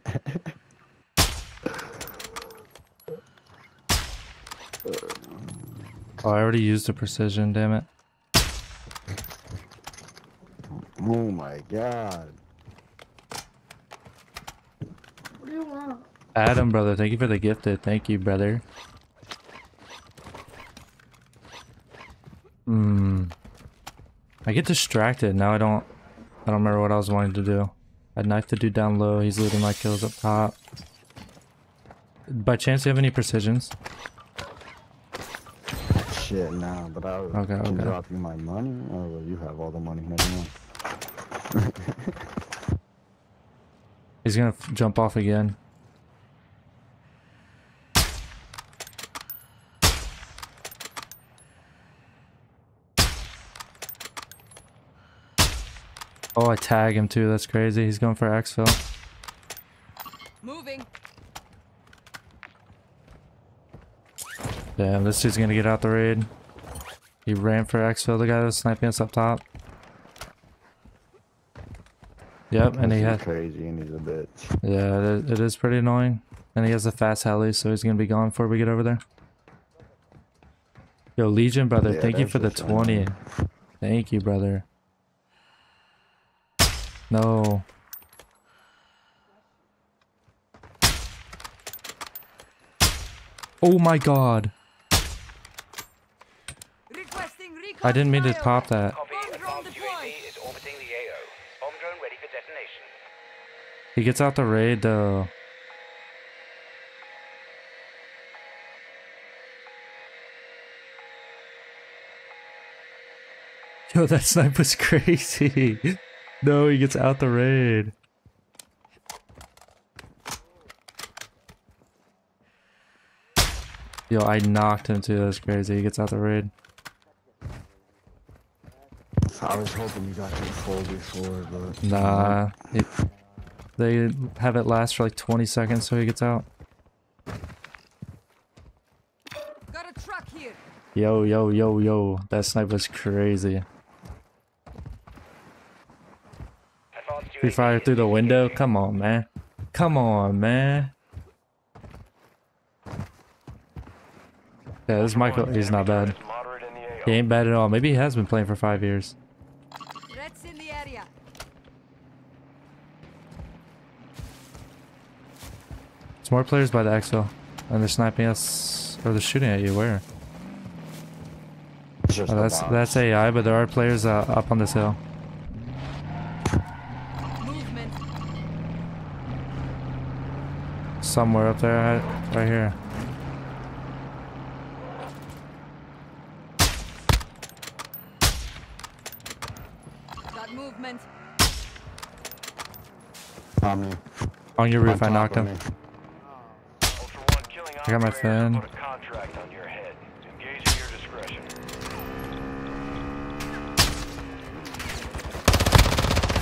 Oh, I already used the precision, damn it. Oh my god. What do you want? Adam, brother, thank you for the gifted. Thank you, brother. Hmm. I get distracted. Now I don't I don't remember what I was wanting to do. I knifed the dude down low. He's looting my kills up top. By chance, do you have any precisions? Shit, nah, but I Okay, can okay. drop you my money. Oh, well, you have all the money. Never mind. He's gonna f- jump off again. Oh, I tag him too. That's crazy. He's going for exfil. Moving. Damn, this dude's gonna get out the raid. He ran for exfil. The guy that was sniping us up top. Yep, and he This is had. crazy and he's a bitch. Yeah, it is, it is pretty annoying. And he has a fast heli, so he's gonna be gone before we get over there. Yo, Legion brother, Yeah, thank you for the 20. Thank you, brother. No. Oh my god. Requesting I didn't mean to pop that. Copy. Bomb drone Advanced deployed. UAV is orbiting the AO. Bomb drone ready for detonation. He gets out the raid though. Yo, that snipe was crazy. No, he gets out the raid. Yo, I knocked him too. That's crazy. He gets out the raid. I was hoping you got your full before, but Nah, it, they have it last for like 20 seconds so he gets out. Got a truck here. Yo, yo, yo, yo. That snipe was crazy. Advanced Free UAV fire through the window? Come on, man. Come on, man. Yeah, this Michael, he's not bad. Moderate in the AO. He ain't bad at all. Maybe he has been playing for five years. Threats in the area. There's more players by the exfil. And they're sniping us, or they're shooting at you. Where? Oh, that's that's AI, but there are players uh, up on this hill. Movement. Somewhere up there, right, right here. Got movement. on me. On your roof, I On top knocked him. me. Ultra One, killing I got my operators fan. will Put a contract on your head. Engage at your discretion.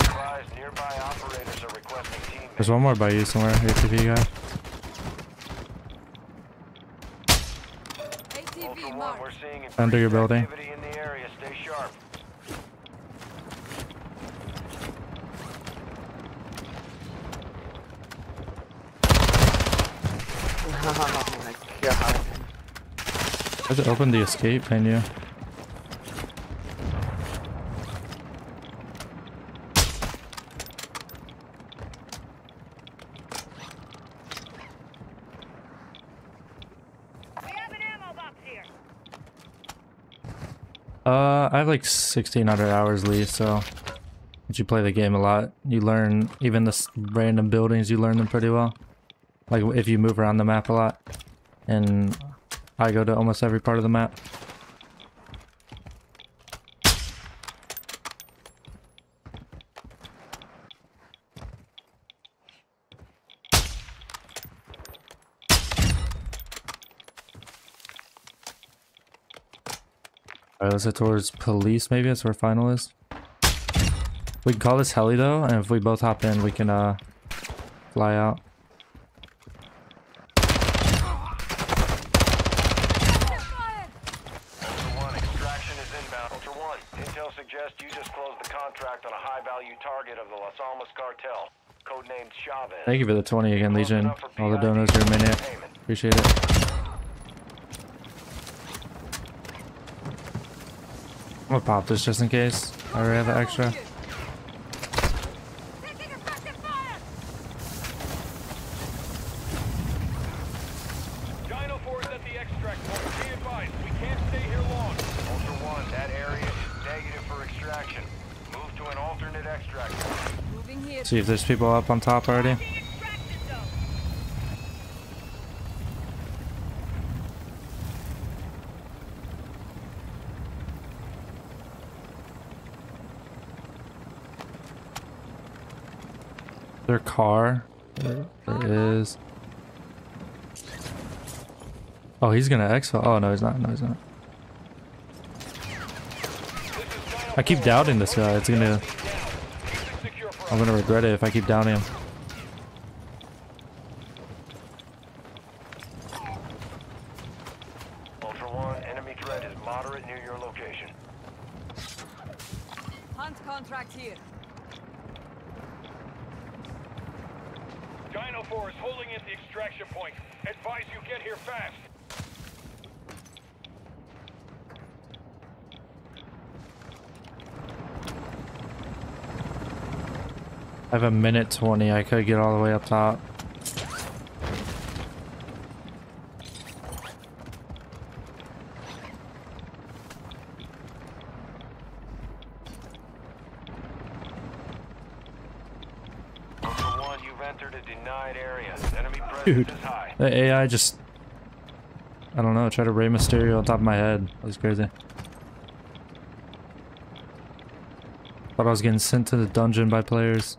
Advise nearby operators are requesting team. There's one more by you somewhere, ATV guy. ATV Ultra One, marked. we're seeing Under your building. in the area. Stay sharp. Oh my god. I just opened the escape menu. We have an ammo box here. Uh, I have like 1600 hours leave, so once you play the game a lot, you learn even the random buildings, you learn them pretty well. Like if you move around the map a lot, and I go to almost every part of the map. Alright, let's head towards police, maybe that's where final is. We can call this heli though, and if we both hop in, we can uh fly out. Thank you for the 20 again, Legion. All the donors are a minute. Appreciate it. I'm gonna pop this just in case. I already have an extra. Dino Force at the extract point. Be advised, we can't stay here long. Ultra One, that area is negative for extraction. Move to an alternate extract point. See if there's people up on top already. Car. There is. Oh, he's gonna exfil. Oh no, he's not. No, he's not. I keep doubting this guy. It's gonna. I'm gonna regret it if I keep doubting him. Ultra One, enemy threat is moderate near your location. Hunt contract here. Dino Force holding at the extraction point. Advise you get here fast. I have a minute 20. I could get all the way up top. Ultra One, you've entered a denied area. Enemy presence Dude, the AI just. I don't know, try to Rey Mysterio on top of my head. That was crazy. Thought I was getting sent to the dungeon by players.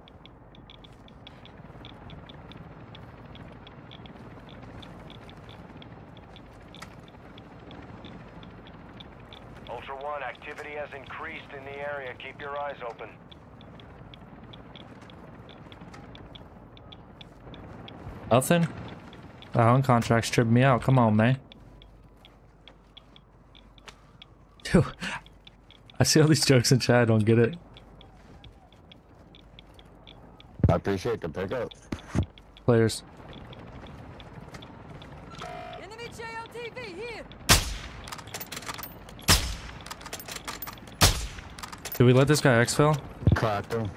Ultra One, activity has increased in the area. Keep your eyes open. Nothing? The hunt contracts tripped me out. Come on, man. Dude, I see all these jokes in chat. I don't get it. I appreciate the pickup. Players. Enemy JLTV here. Did we let this guy exfil? Cracked him.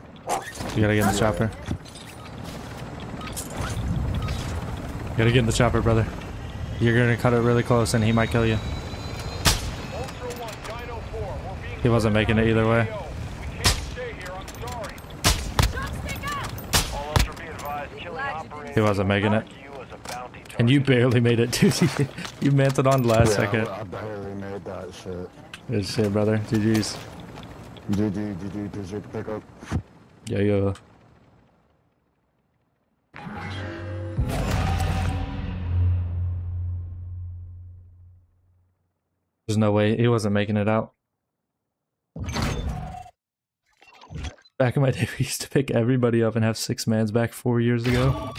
You gotta get in the chopper. Gotta get in the chopper, brother. You're gonna cut it really close and he might kill you. Ultra One, Dino 4, we're being He wasn't making it either way. AO. We can't stay here, I'm sorry. All Ultra be advised, killing operators He wasn't making it. And you barely made it, dude. you mantled on last yeah, second. I barely made that shit. Good shit, brother. GG's. GG, GG, the pickup. Yeah, yeah. No way he wasn't making it out. Back in my day, we used to pick everybody up and have six mans back four years ago.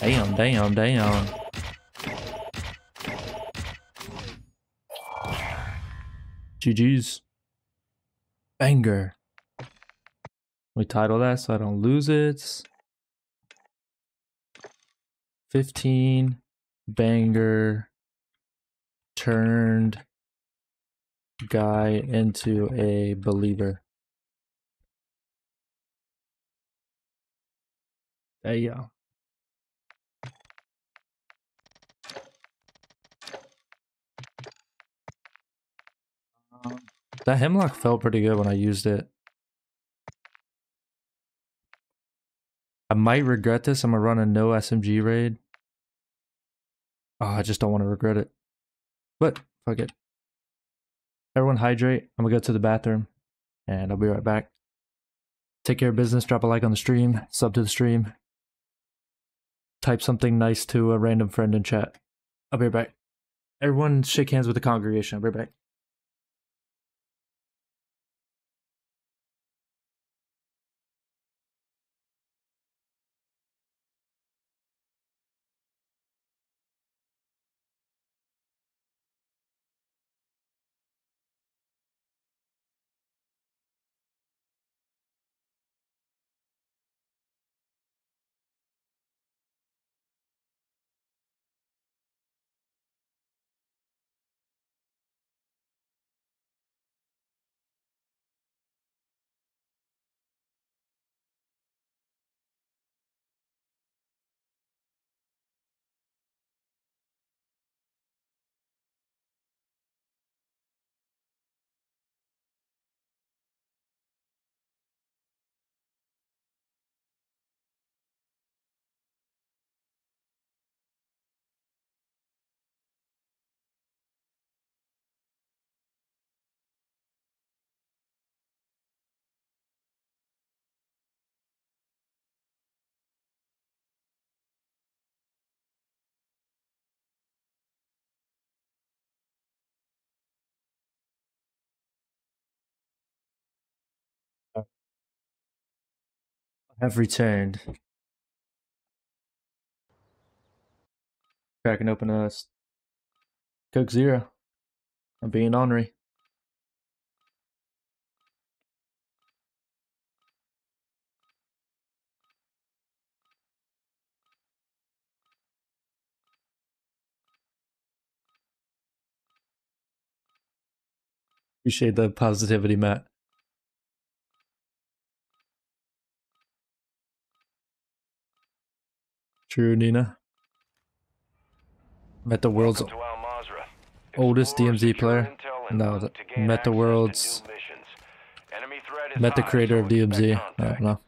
Damn, damn, damn. GG's. Banger. We title that so I don't lose it. 15 banger turned guy into a believer. There you go. Um, that hemlock felt pretty good when I used it. I might regret this. I'm gonna run a no SMG raid. Oh, I just don't want to regret it. But fuck it. Everyone hydrate. I'm gonna go to the bathroom and I'll be right back. Take care of business. Drop a like on the stream. Sub to the stream. Type something nice to a random friend in chat. I'll be right back. Everyone shake hands with the congregation. I'll be right back. Have returned. Cracking open uh, a Coke Zero. I'm being ornery. Appreciate the positivity, Matt. True, Nina. Met the world's Welcome to Al Mazrah. oldest Explore, DMZ player. No, loot the- to gain met the world's new missions. Enemy threat is met the creator of DMZ. expect I don't know.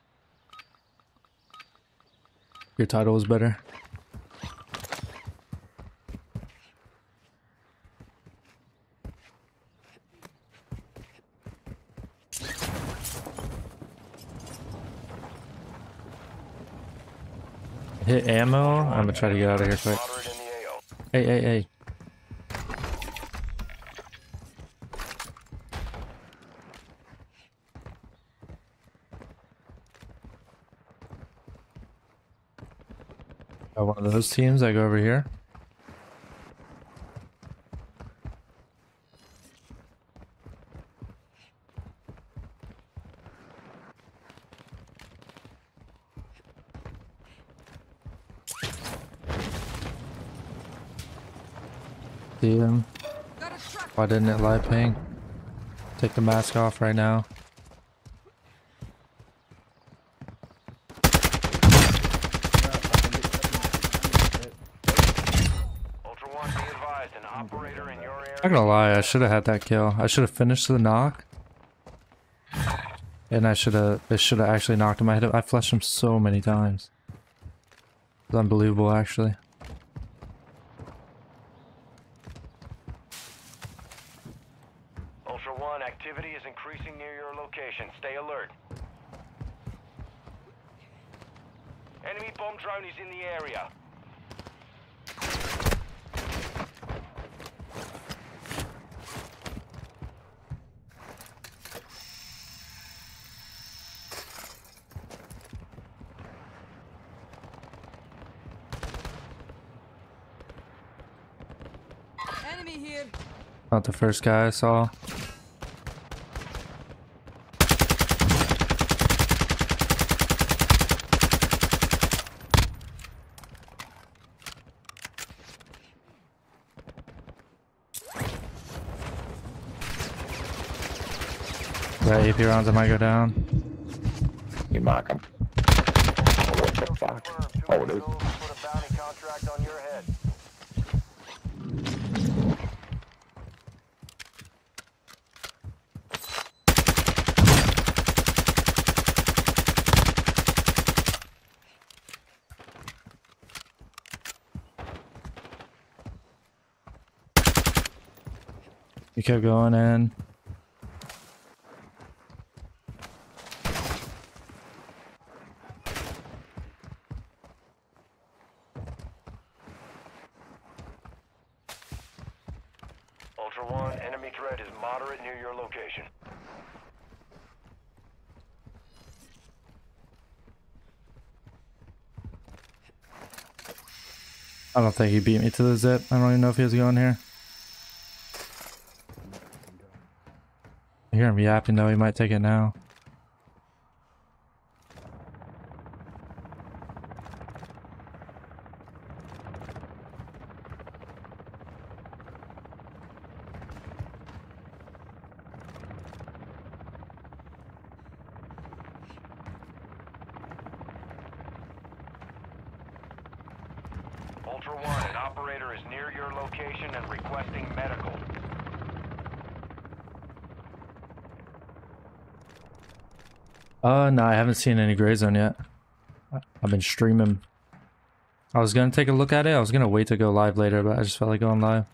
Your title was better. Hit ammo. I'm gonna try to get out of here quick. Hey, hey, hey. Got one of those teams. I go over here. See him. Why didn't it live ping? Take the mask off right now. Ultra One, be advised, an operator in your area. Not gonna lie, I should have had that kill. I should have finished the knock. And I should have, it should have actually knocked him. I, him. I flushed him so many times. It's unbelievable, actually. Ultra One, activity is increasing near your location. Stay alert. Enemy bomb drone is in the area. Enemy here. Not the first guy I saw. That AP rounds, I might go down. You mark him. Oh, what the fuck? Oh, dude. Put a bounty contract on your head. You kept going in. Ultra One, enemy threat is moderate near your location. I don't think he beat me to the zip. I don't even know if he was going here. Hear him yapping though, he might take it now. Ultra One, an operator is near your location and requesting medical. Uh, no, I haven't seen any gray zone yet. I've been streaming. I was gonna take a look at it. I was gonna wait to go live later, but I just felt like going live.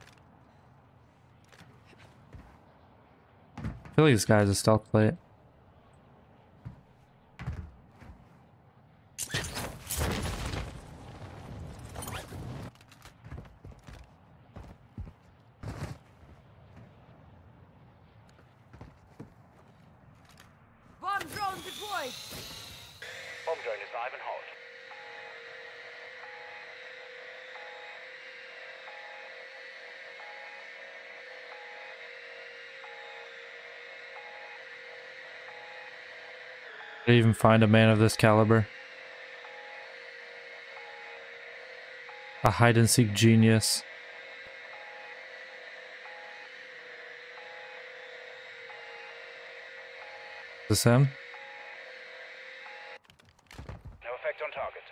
I feel like this guy has a stealth plate. Find a man of this caliber? A hide and seek genius. Is this him? No effect on target.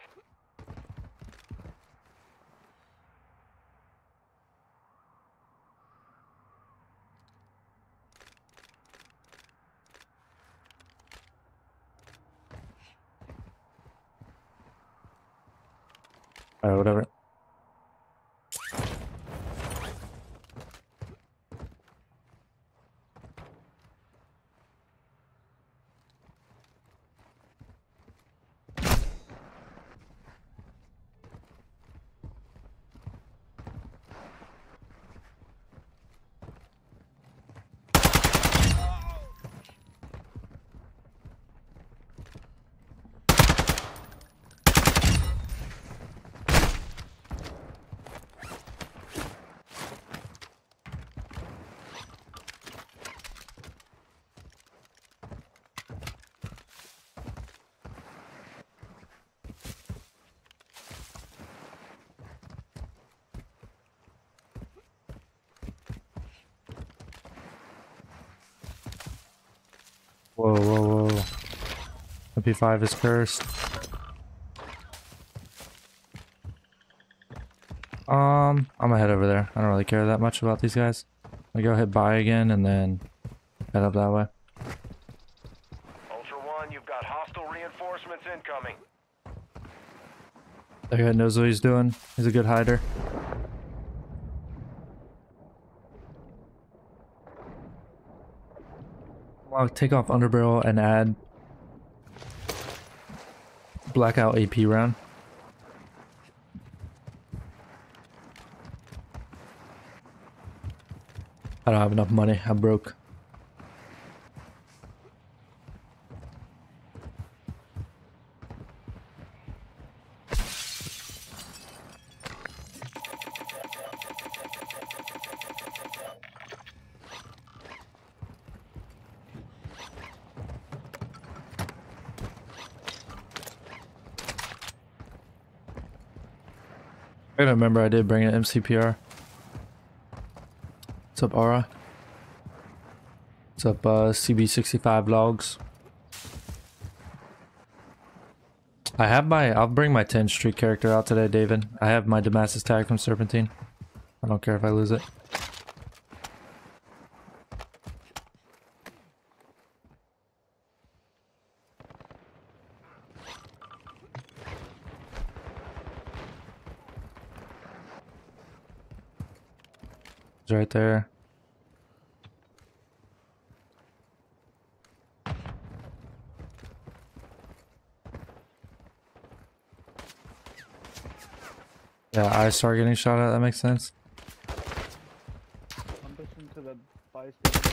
Alright, whatever. Whoa, whoa, whoa. MP5 is cursed. Um, I'm gonna head over there. I don't really care that much about these guys. I go hit buy again and then head up that way. Ultra One, you've got hostile reinforcements incoming. That guy knows what he's doing. He's a good hider. I'll take off underbarrel and add blackout AP round. I don't have enough money. I'm broke. Remember I did bring an MCPR. What's up, Aura? What's up, uh, CB65 logs? I have my, I'll bring my 10 street character out today, David. I have my Damascus tag from Serpentine. I don't care if I lose it. Right there. Yeah, I start getting shot at. That makes sense. I'm pushing to the buy station.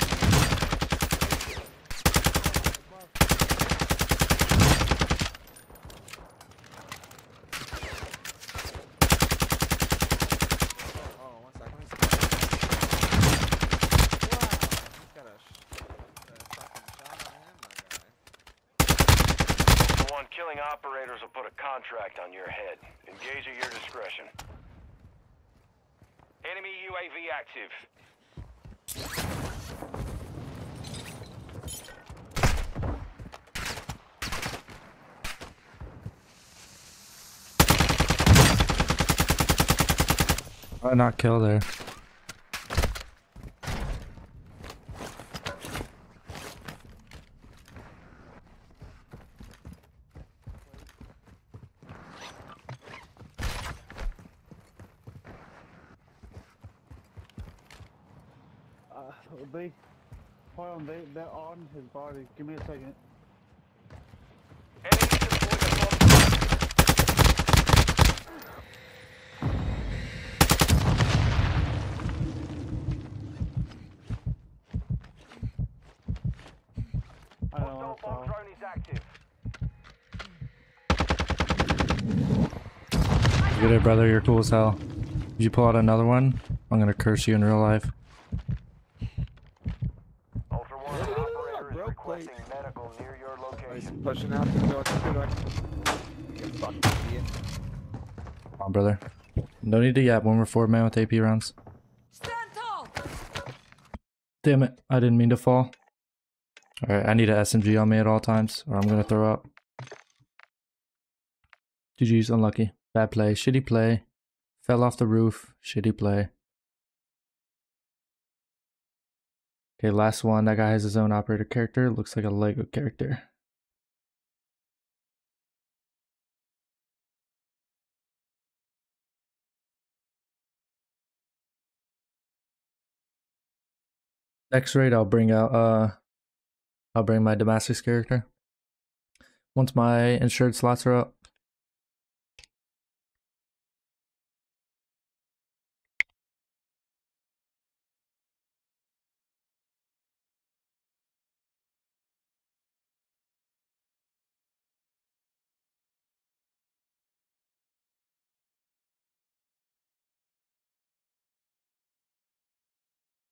Ultra One, killing operators will put a contract on your head. Engage at your discretion. Enemy UAV Why not kill there? Uh, they, hold on, they, they're on his body. Give me a second. Enemy deployed a bomb. I don't know, Hostile bomb so. drone is active. It, brother. You're cool as hell. Did you pull out another one? I'm gonna curse you in real life. One. Pushing out the door. Come on, brother. No need to yap when we're four man with AP rounds. Damn it. I didn't mean to fall. Alright, I need an SMG on me at all times, or I'm gonna throw up. GG's unlucky. Bad play. Shitty play. Fell off the roof. Shitty play. Okay, last one. That guy has his own operator character. Looks like a Lego character. Next raid, I'll bring out uh, I'll bring my Damascus character. Once my insured slots are up.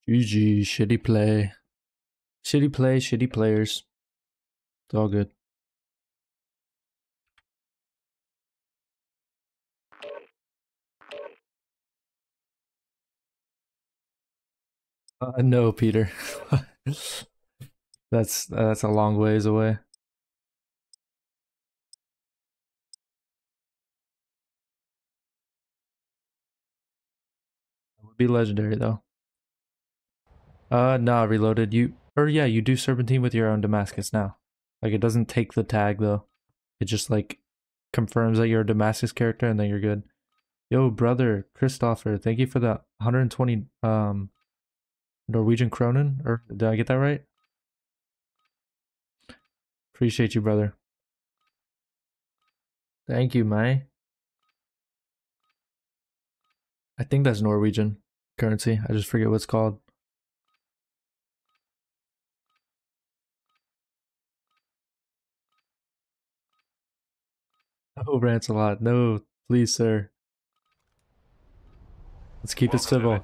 GG, shitty play. Shitty play, shitty players. It's all good. Uh, no, Peter. that's that's a long ways away. That would be legendary though. Uh, no, reloaded. You or yeah, you do serpentine with your own Damascus now. Like it doesn't take the tag though. It just like confirms that you're a Damascus character and then you're good. Yo, brother, Christopher, thank you for the 120 um Norwegian Kronen. Or did I get that right? Appreciate you, brother. Thank you, May. I think that's Norwegian currency. I just forget what it's called. Oh, Rancelot, no, please, sir. Let's keep it civil.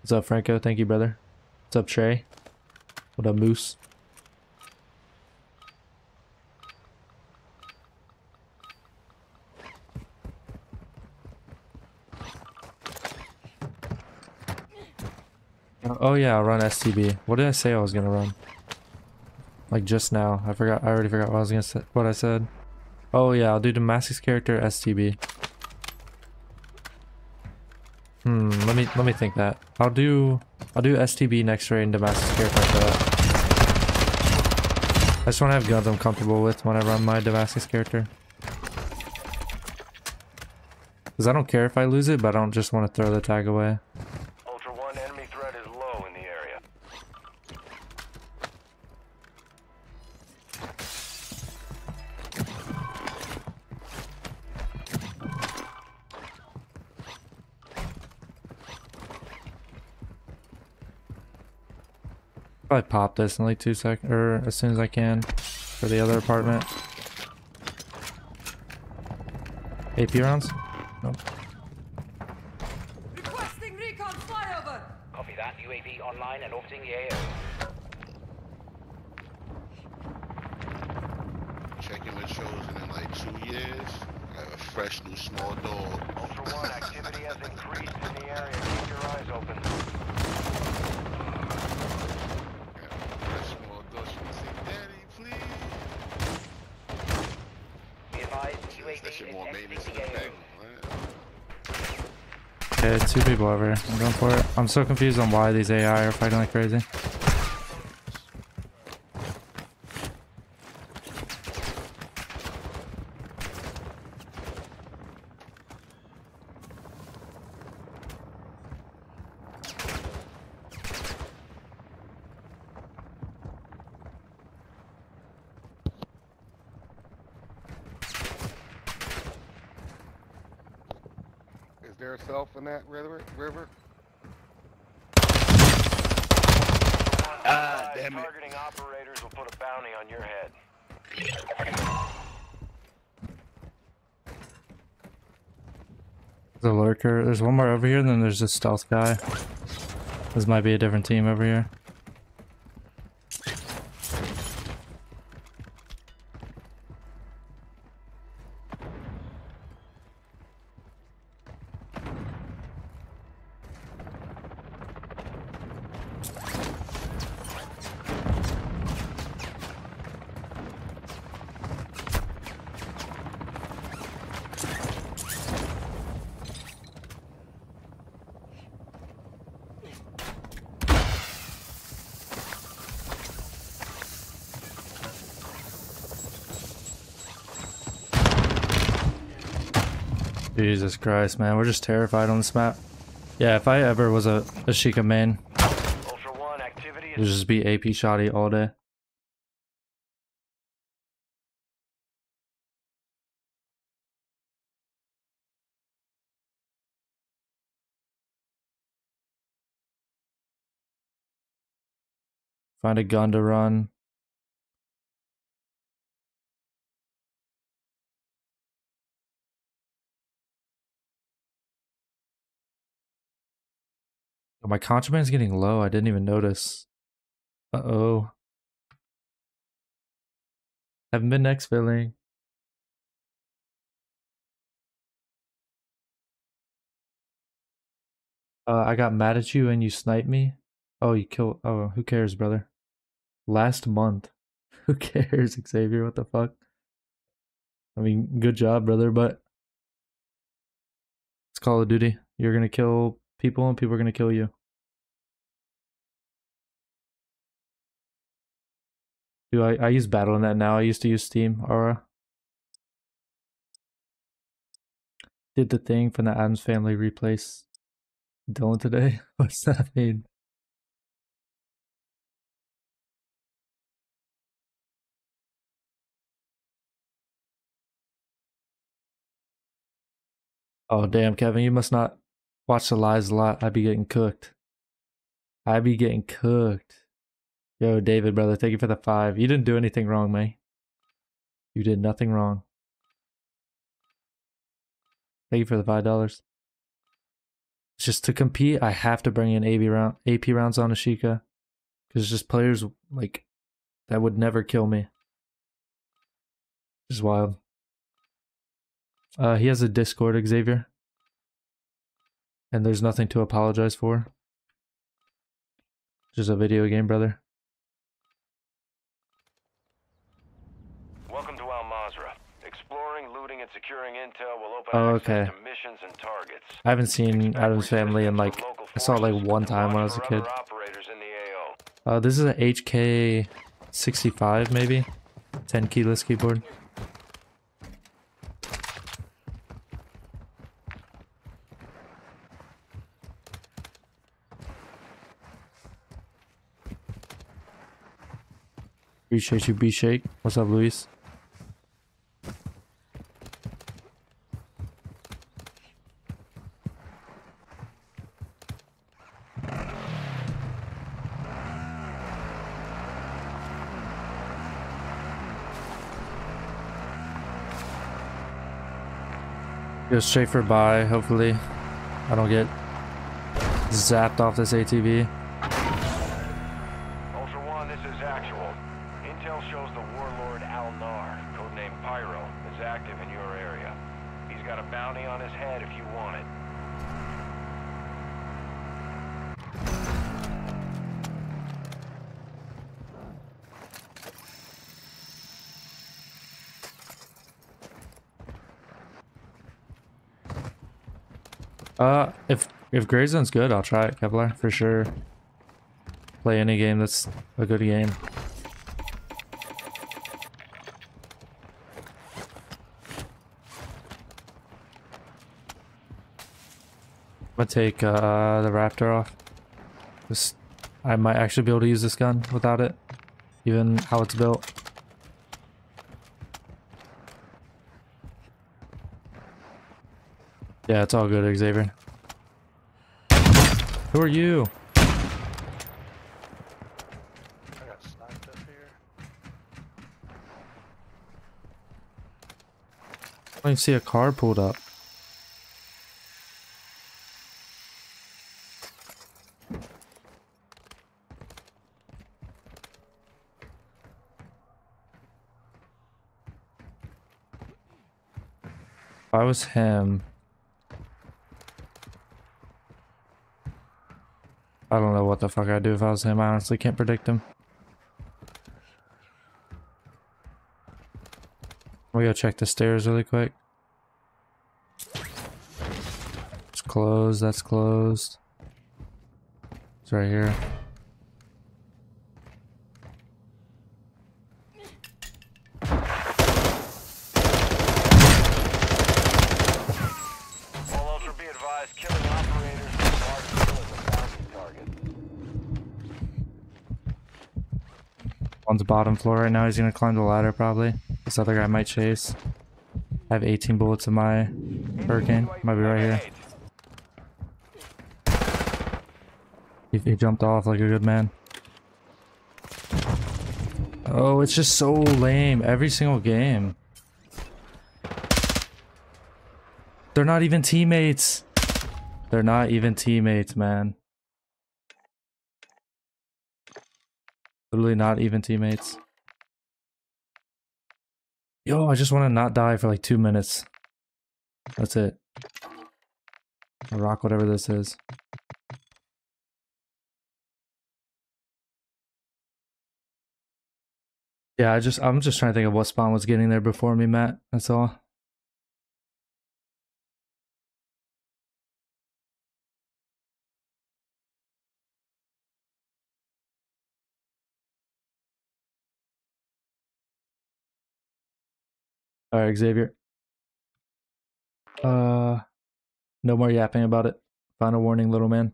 What's up, Franco? Thank you, brother. What's up, Trey? What up, Moose? Oh yeah, I'll run STB. What did I say I was gonna run? Like just now. I forgot. I already forgot what I was gonna say. What I said. Oh yeah, I'll do the Damascus character STB. Hmm. Let me let me think that. I'll do I'll do STB next raid and Damascus character after that. I just want to have guns I'm comfortable with when I run my Damascus character. Because I don't care if I lose it, but I don't just want to throw the tag away. Probably pop this in like two seconds, or as soon as I can, for the other apartment. AP rounds? Nope. Requesting recon flyover. Copy that. UAV online and orbiting the AO. Checking with chosen in like two years. Got a fresh new small dog. Ultra One, activity has increased in the area. Keep your eyes open. Fresh small dog. She was saying, Daddy, please. Be advised, That UAV shit is more maintenance exiting than the a AO. bang, Okay, two people over here. I'm going for it. I'm so confused on why these AI are fighting like crazy. Is there a self in that river? river? Ah, damn it. Targeting operators will put a bounty on your head. There's a lurker. There's one more over here, and then there's a stealth guy. This might be a different team over here. Christ, man. We're just terrified on this map. Yeah, if I ever was a, a Sheikah main, activity it'd just be AP shoddy all day. Find a gun to run. Oh, my contraband's getting low. I didn't even notice. Uh oh. Haven't been exfilling. Uh, I got mad at you and you sniped me. Oh, you killed. Oh, who cares, brother? Last month. Who cares, Xavier? What the fuck? I mean, good job, brother, but it's Call of Duty. You're gonna kill people and people are gonna kill you. Do I, I use Battle.net now. I used to use Steam, Aura. Did the thing from the Addams family replace Dylan today? What's that mean? Oh damn, Kevin, you must not watch the lives a lot. I'd be getting cooked. I'd be getting cooked. Yo, David, brother, thank you for the five. You didn't do anything wrong, man. You did nothing wrong. Thank you for the five dollars. Just to compete, I have to bring in AP round AP rounds on Ashika. Because just players like that would never kill me. Just wild. Uh, he has a Discord, Xavier. And there's nothing to apologize for. Just a video game, brother. Welcome to Al Mazrah. Exploring, looting, and securing intel will open Oh, okay. missions and targets. I haven't seen Addams Family in like I saw it like one time when I was a kid. operators in the AO. Uh, this is an HK 65 maybe, 10 keyless keyboard. Appreciate you, B Shake. What's up, Luis? Go straight for buy, hopefully. I don't get zapped off this ATV. Ultra One, this is actual. Intel shows the warlord Al Nar, codenamed Pyro, is active in your area. He's got a bounty on his head if you want it. Uh, if if Gray Zone's good, I'll try it, Kevlar, for sure. Play any game that's a good game. I'm gonna take uh, the Raptor off. Just, I might actually be able to use this gun without it, even how it's built. Yeah, it's all good, Xavier. Who are you? I got sniped up here. I don't even see a car pulled up. If I was him, I don't know what the fuck I'd do if I was him. I honestly can't predict him. We go check the stairs really quick. It's closed. That's closed. It's right here. Bottom floor right now. He's gonna climb the ladder probably. This other guy might chase. I have 18 bullets in my hurricane. Might be right here. He, he jumped off like a good man. Oh, it's just so lame. Every single game. They're not even teammates. They're not even teammates, man. Literally not even teammates. Yo, I just want to not die for like two minutes. That's it. I'll rock whatever this is. Yeah, I just I'm just trying to think of what spawn was getting there before me, Matt. That's all. All right, Xavier. Uh, no more yapping about it. Final warning, little man.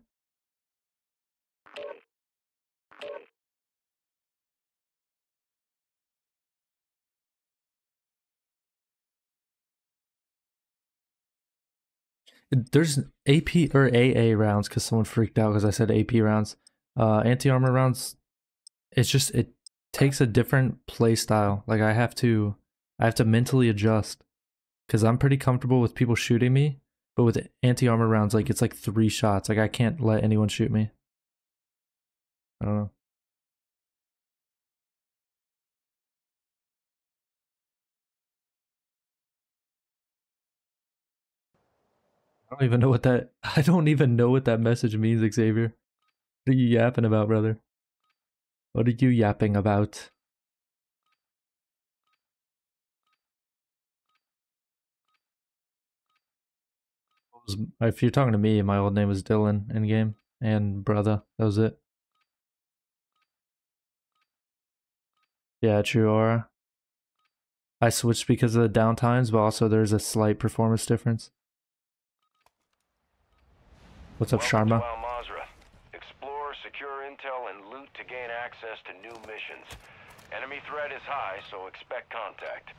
There's AP or AA rounds because someone freaked out because I said AP rounds. Uh, anti armor rounds. It's just it takes a different play style. Like I have to, I have to mentally adjust because I'm pretty comfortable with people shooting me, but with anti armor rounds, like it's like three shots. Like I can't let anyone shoot me. I don't know. I don't even know what that. I don't even know what that message means, Xavier. What are you yapping about, brother? What are you yapping about? If you're talking to me, my old name was Dylan in game and brother. That was it. Yeah, true aura. I switched because of the downtimes, but also there's a slight performance difference. What's up, Welcome Sharma? to Al Mazrah. Explore, secure intel, and loot to gain access to new missions. Enemy threat is high, so expect contact.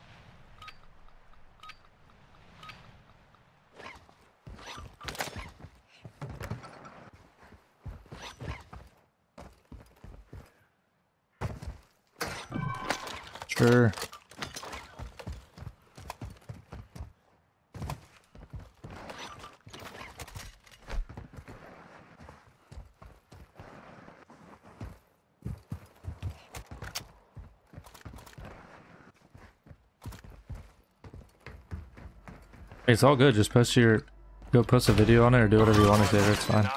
It's all good. Just post your, go post a video on it or do whatever you want to do. It's fine.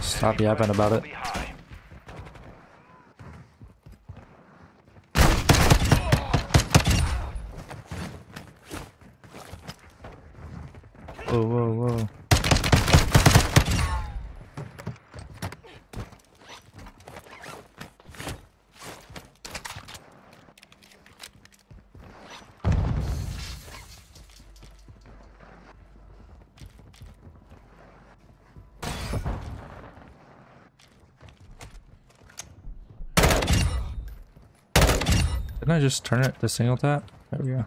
Stop yapping about it. Whoa, whoa, whoa. Didn't I just turn it to single tap? There we go.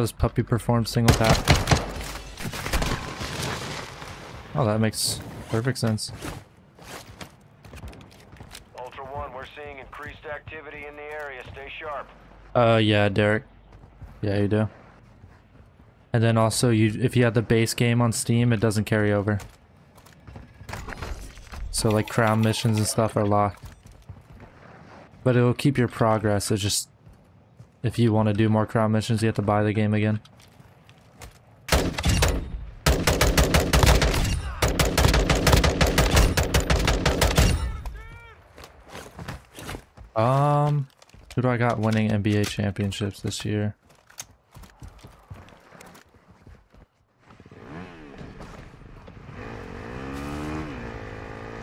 How this puppy performs single tap. Oh, that makes perfect sense. Ultra One, we're seeing increased activity in the area. Stay sharp. Uh, yeah, Derek. Yeah, you do. And then also, you if you have the base game on Steam, it doesn't carry over. So like crown missions and stuff are locked. But it'll keep your progress. It just if you want to do more crown missions, you have to buy the game again. Um, who do I got winning NBA championships this year?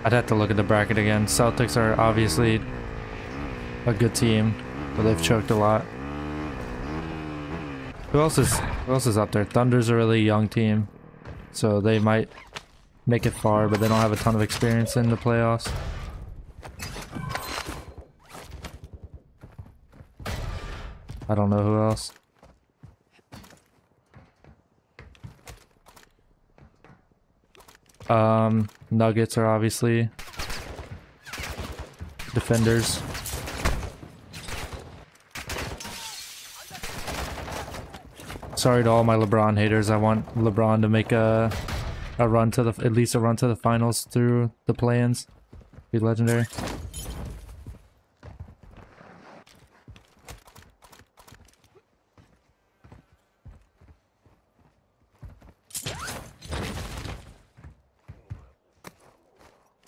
I'd have to look at the bracket again. Celtics are obviously a good team, but they've choked a lot. Who else is who else is up there? Thunder's a really young team, so they might make it far, but they don't have a ton of experience in the playoffs. I don't know who else. Um, Nuggets are obviously defenders. Sorry to all my LeBron haters. I want LeBron to make a a run to the at least a run to the finals through the play-ins. Be legendary.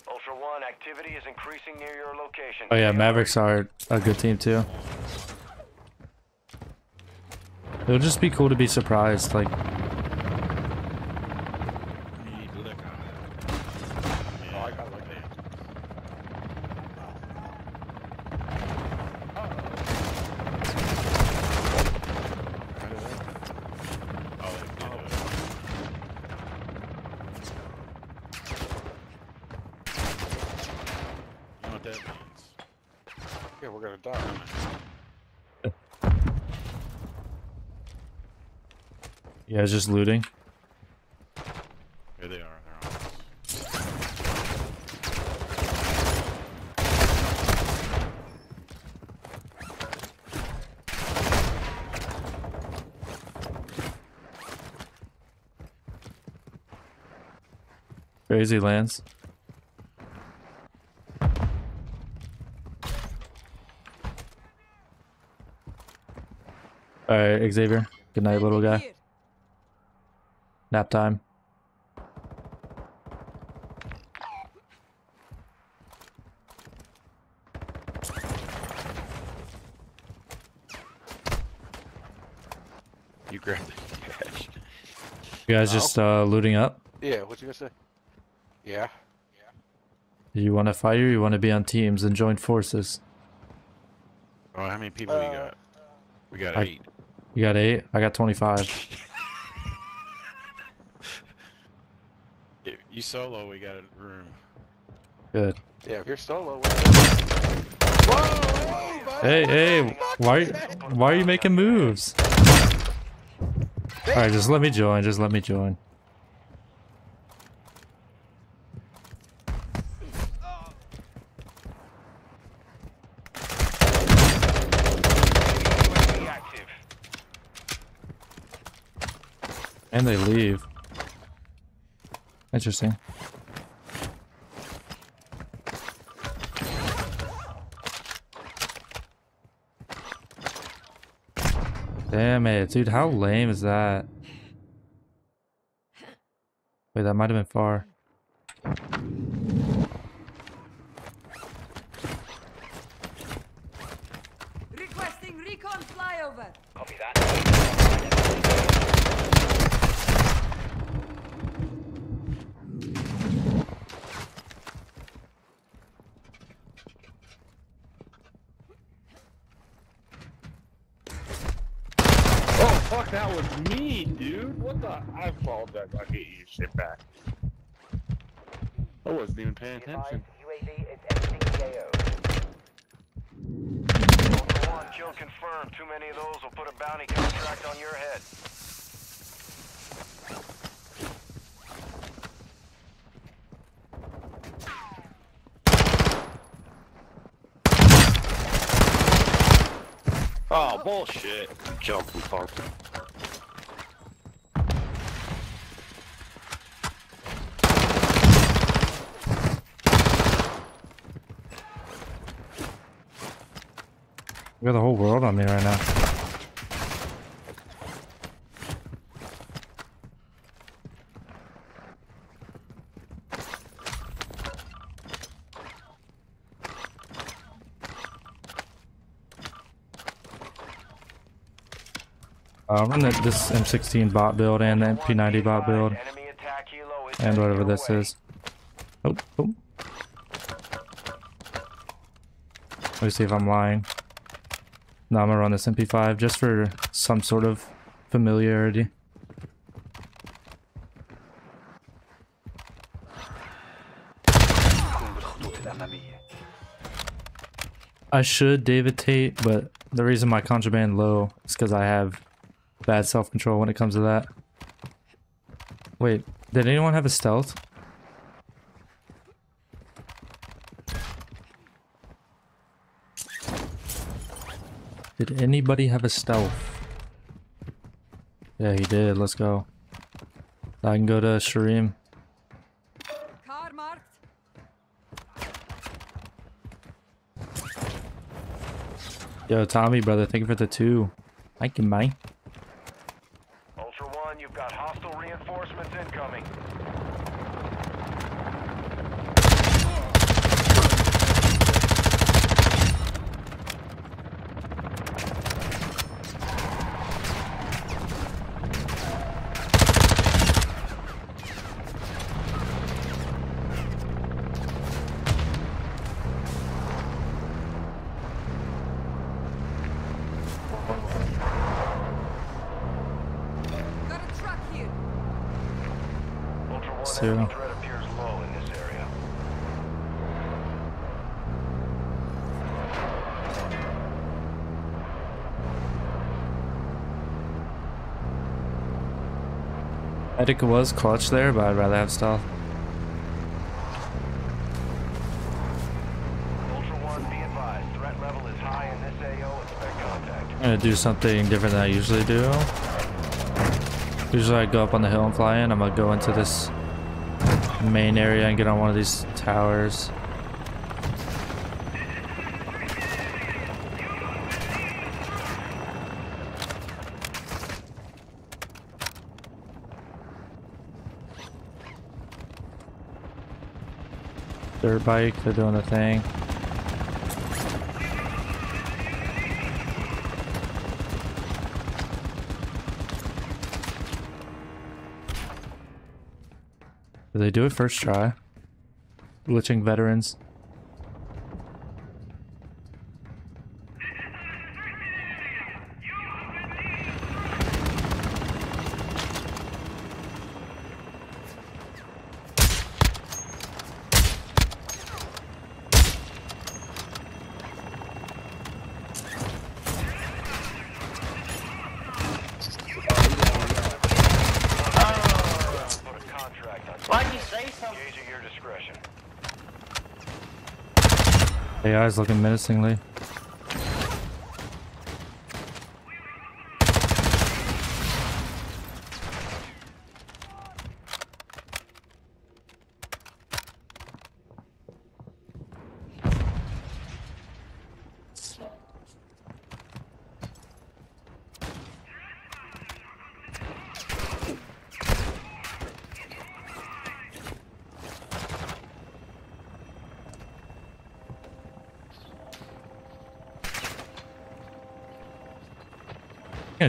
Ultra One, activity is increasing near your location. Oh yeah, Mavericks are a good team too. It would just be cool to be surprised, like You know what that means? Yeah, we're gonna die. It's just looting. Here they are. They're on us. Crazy lands. Alright, Xavier. Good night, little guy. Nap time. You grabbed the cash. You guys just uh, looting up? Yeah, what you gonna say? Yeah. yeah. You want to fire? or you want to be on teams and join forces? Oh, how many people you got? We got I- eight. You got eight? I got 25. If you solo, we got a room. Good. Yeah, if you're solo, Hey, hey, why, why are you making moves? Alright, just let me join, just let me join. And they leave. Interesting. Damn it, dude, how lame is that? Wait, that might have been far. jump and funk. We got the whole world on me right now. Uh, run the, this M16 bot build and the MP90 bot build. And whatever this is. Oh, oh. Let me see if I'm lying. No, I'm gonna run this MP5 just for some sort of familiarity. I should David Tate, but the reason my contraband low is because I have bad self-control when it comes to that. Wait, did anyone have a stealth? Did anybody have a stealth? Yeah, he did. Let's go. I can go to. Car marked. Yo, Tommy, brother, thank you for the two. Thank you, mate. Ultra One, you've got hostile reinforcements incoming. Got a truck here. Ultra One, So- enemy threat appears low in this area. I think it was clutch there, but I'd rather have stealth. Ultra One, be advised, threat level is high in this AO. Expect contact. I'm gonna do something different than I usually do. Usually I go up on the hill and fly in. I'm gonna go into this main area and get on one of these towers. Dirt bike, they're doing a thing. They do it first try? Glitching veterans. Put a contract on Why'd you say something? Engage at your discretion. Looking menacingly.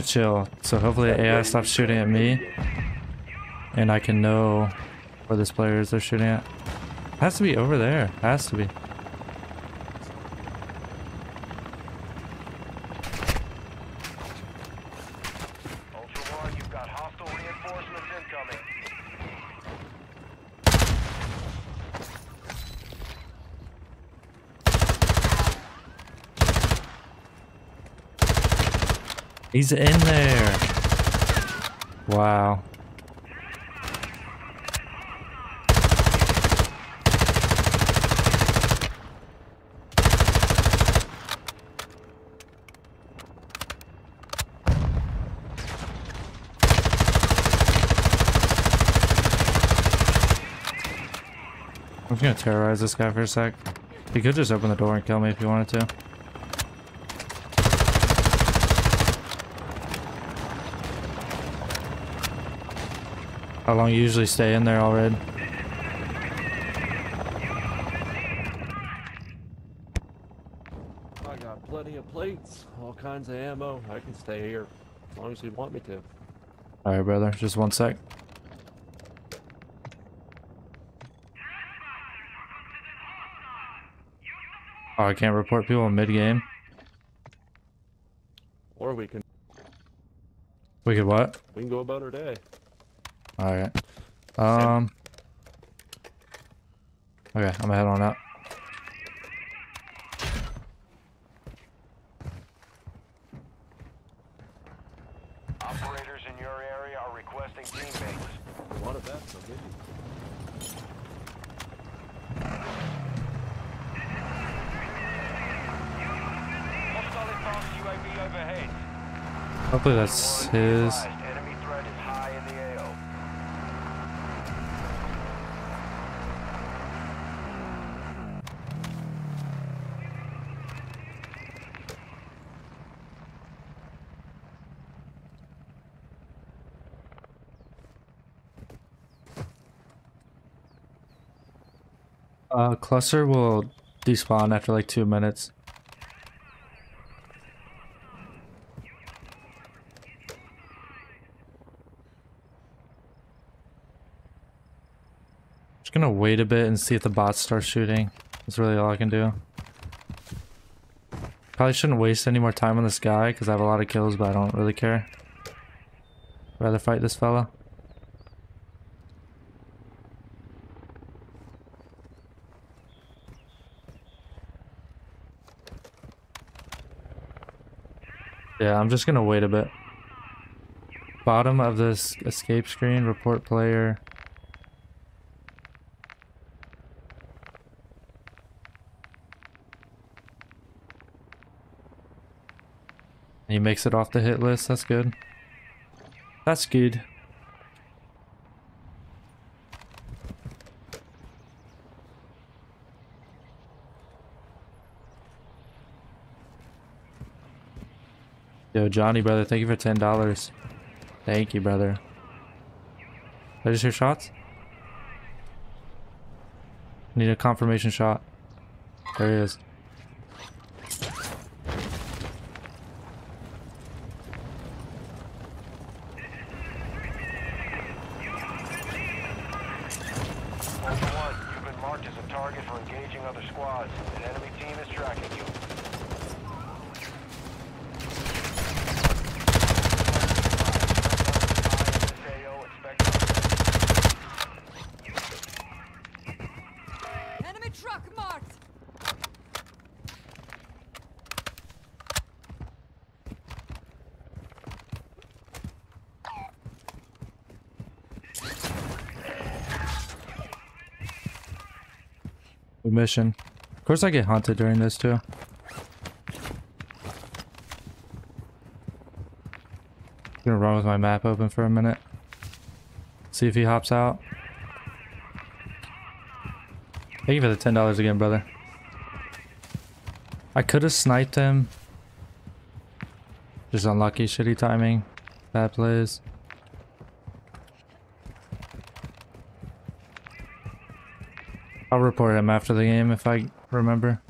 Chill. So hopefully AI stops shooting at me. And I can know where this player is they're shooting at. Has to be over there. Has to be. Ultra One, you've got hostile reinforcements incoming. He's in there. Wow. I'm gonna terrorize this guy for a sec. He could just open the door and kill me if he wanted to. How long you usually stay in there already? I got plenty of plates, all kinds of ammo. I can stay here as long as you want me to. Alright, brother. Just one sec. Oh, I can't report people in mid-game? Or we can We could what? we can go about our day. Alright. Um... Okay, I'm gonna head on out. Operators in your area are requesting teammates. A lot of that, so maybe. Hostile advanced UAV overhead. Hopefully that's his. Advised, enemy threat is high in the AO. Uh, cluster will despawn after like two minutes. Just gonna wait a bit and see if the bots start shooting. That's really all I can do. Probably shouldn't waste any more time on this guy because I have a lot of kills, but I don't really care. Rather fight this fella. Yeah, I'm just gonna wait a bit. Bottom of this escape screen, report player. He makes it off the hit list, that's good. That's good. Johnny, brother, thank you for ten dollars. Thank you, brother. I just hear shots? Need a confirmation shot. There he is. Ultra One, you've been marked as a target for engaging other squads. An enemy team is tracking you. Enemy truck marked. New mission. Of course I get hunted during this too. I'm Gonna run with my map open for a minute. See if he hops out. Thank you for the ten dollars again, brother. I could have sniped him. Just unlucky, shitty timing, bad plays. Report him after the game if I remember.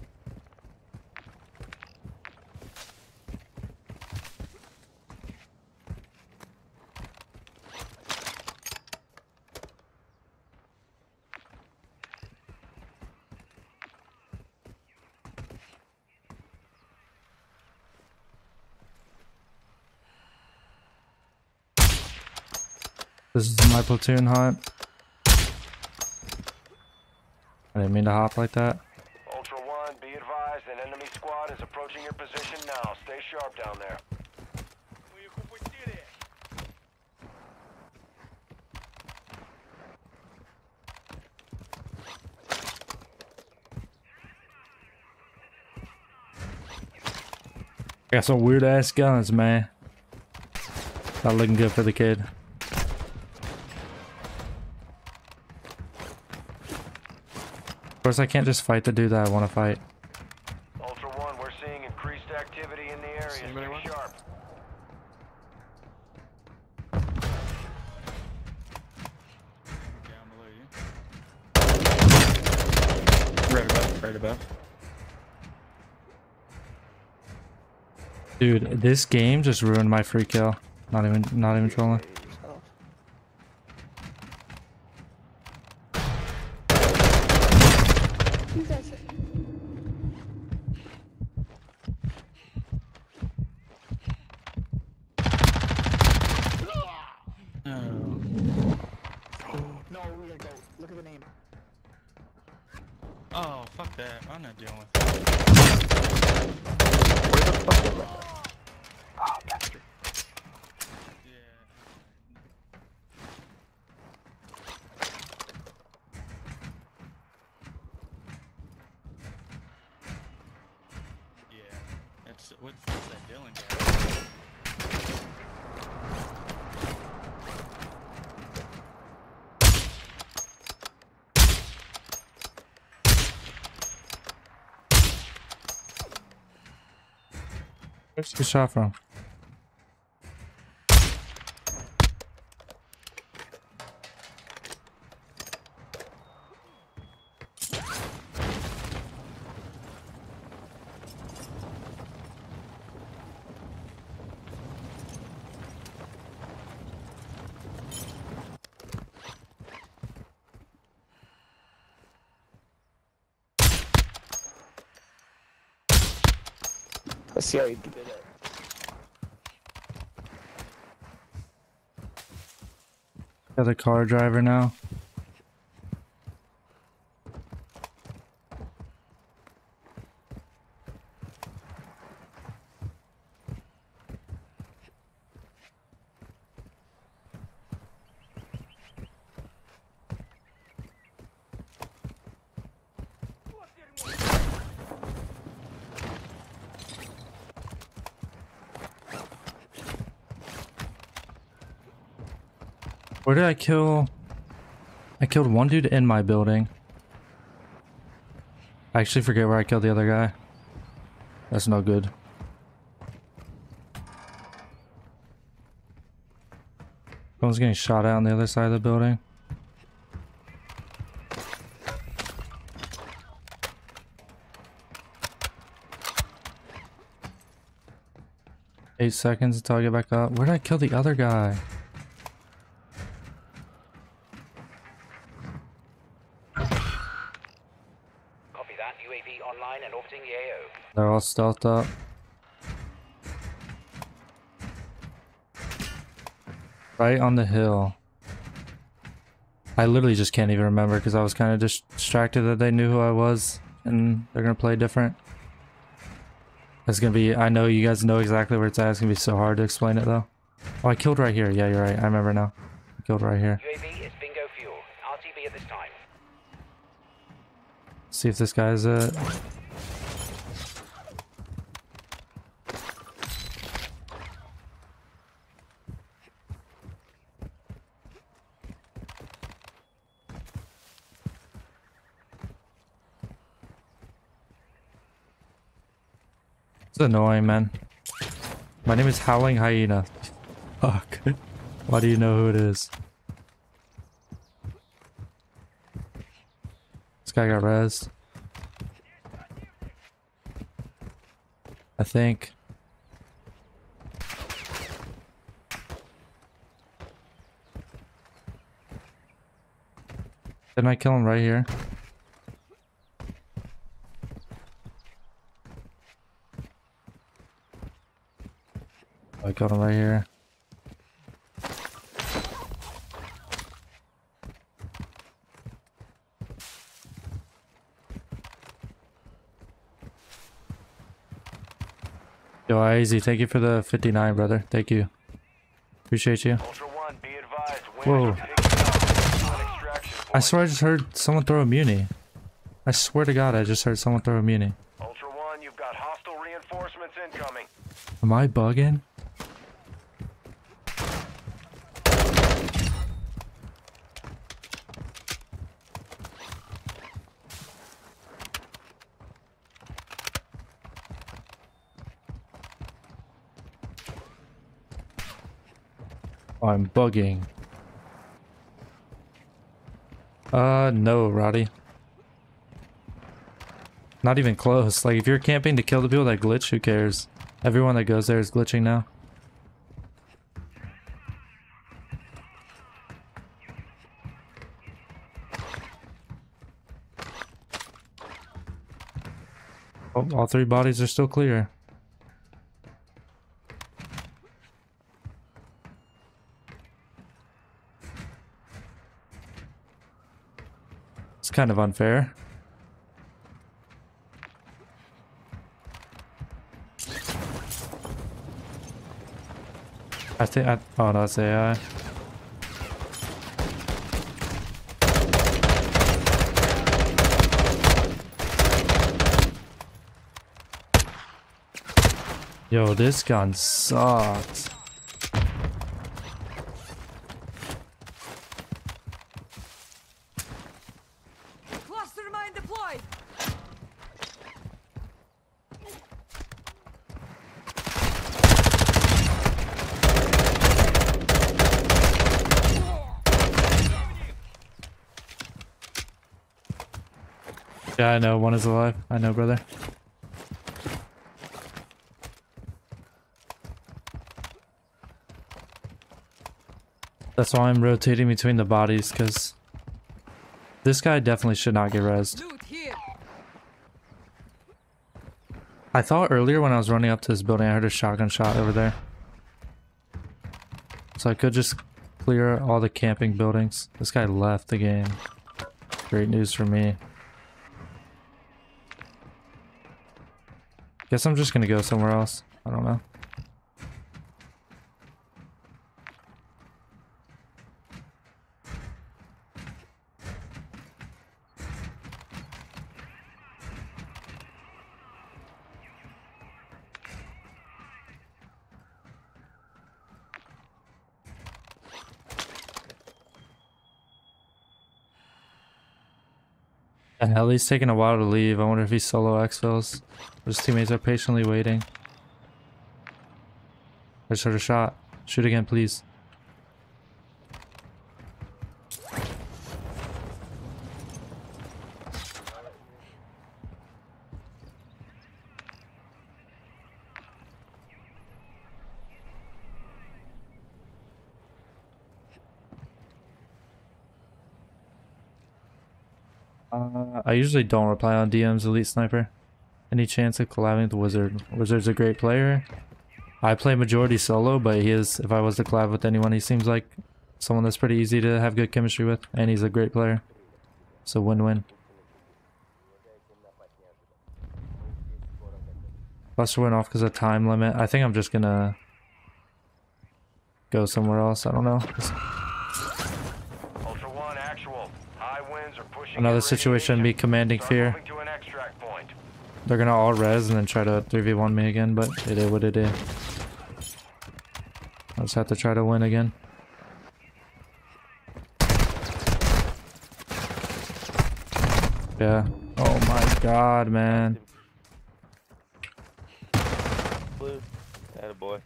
This is my platoon hunt. I didn't mean to hop like that. Ultra One, be advised, an enemy squad is approaching your position now. Stay sharp down there. Got some weird ass guns, man. Not looking good for the kid. Of course, I can't just fight the dude that I want to fight. Ultra One, we're seeing increased activity in the area. Stay sharp. Right above, right above. Dude, this game just ruined my free kill. Not even, not even trolling. Where's Car driver now. Where did I kill? I killed one dude in my building. I actually forget where I killed the other guy. That's no good. Someone's getting shot out on the other side of the building. Eight seconds until I get back up. Where did I kill the other guy? Copy that. UAV online and orbiting the AO. Stealthed up. Right on the hill. I literally just can't even remember because I was kind of just distracted that they knew who I was and they're gonna play different. It's gonna be, I know you guys know exactly where it's at. It's gonna be so hard to explain it though. Oh, I killed right here. Yeah, you're right. I remember now. I killed right here. UAV is bingo fuel. RTB at this time. See if this guy's it. Annoying, man. My name is Howling Hyena. Fuck. Why do you know who it is? This guy got rezzed. I think. Didn't I kill him right here? I killed him right here. Yo, easy. Thank you for the 59, brother. Thank you. Appreciate you. One, advised. Whoa. Winners are picking up an extraction I swear I just heard someone throw a muni. I swear to God, I just heard someone throw a muni. Ultra One, you've got hostile reinforcements incoming. Am I bugging? I'm bugging. Uh, no, Roddy. Not even close. Like, if you're camping to kill the people that glitch, who cares? Everyone that goes there is glitching now. Oh, all three bodies are still clear. Kind of unfair. I think I oh that's AI. Yo, this gun sucks. Cluster mine deployed. Yeah, I know one is alive. I know, brother. That's why I'm rotating between the bodies, because this guy definitely should not get rezzed. I thought earlier when I was running up to this building, I heard a shotgun shot over there. So I could just clear all the camping buildings. This guy left the game. Great news for me. Guess I'm just gonna go somewhere else. I don't know. Hell, he's taking a while to leave. I wonder if he's solo exfils. His teammates are patiently waiting. I just heard a shot. Shoot again, please. Uh, I usually don't reply on DMs, Elite Sniper. Any chance of collabing with Wizard? Wizard's a great player. I play majority solo, but he is, if I was to collab with anyone, he seems like someone that's pretty easy to have good chemistry with, and he's a great player. So win-win. Buster went off because of time limit. I think I'm just gonna go somewhere else. I don't know. Just Ultra One, actual. High winds are pushing. Another situation, be commanding fear. Moving to an extract point. They're gonna all res and then try to 3v1 me again, but it is what it is. I just have to try to win again. Yeah. Oh my god, man. Blue. boy.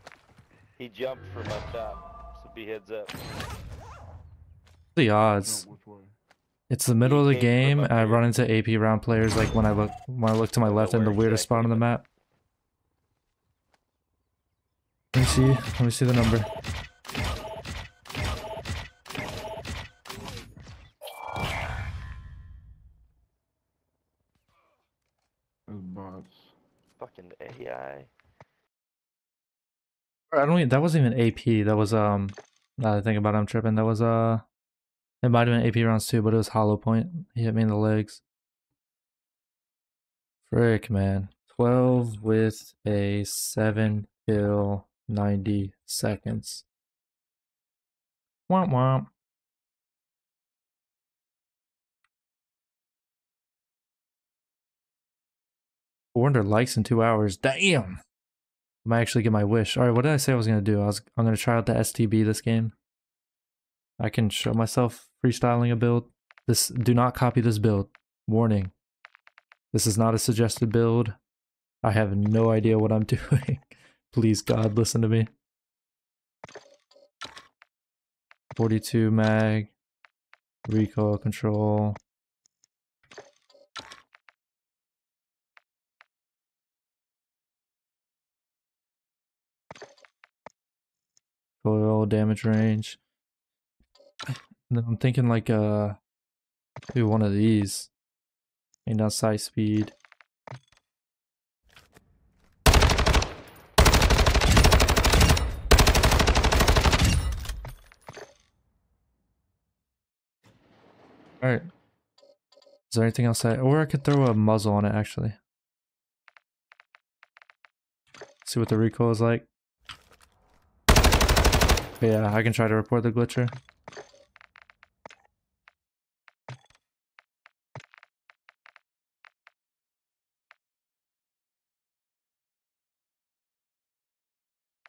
He jumped from up top, so be heads up. The odds. It's the middle of the game, and I run into AP round players like when I look when I look to my left in the weirdest spot on the map. Let me see. Let me see the number. bots. Fucking AI. I don't even, that wasn't even AP. That was um now that I think about it, I'm tripping. That was uh it might have been AP rounds too, but it was hollow point. He hit me in the legs. Frick man. Twelve with a seven kill ninety seconds. Womp womp. Hundred likes in two hours. Damn. I might actually get my wish. Alright, what did I say I was gonna do? I was I'm gonna try out the STB this game. I can show myself freestyling a build. This do not copy this build. Warning. This is not a suggested build. I have no idea what I'm doing. Please God, listen to me. 42 mag, recoil control. Coil damage range. And then I'm thinking like uh do one of these. Bring down sight speed. Alright. Is there anything else I or I could throw a muzzle on it actually. See what the recoil is like. But yeah, I can try to report the glitcher.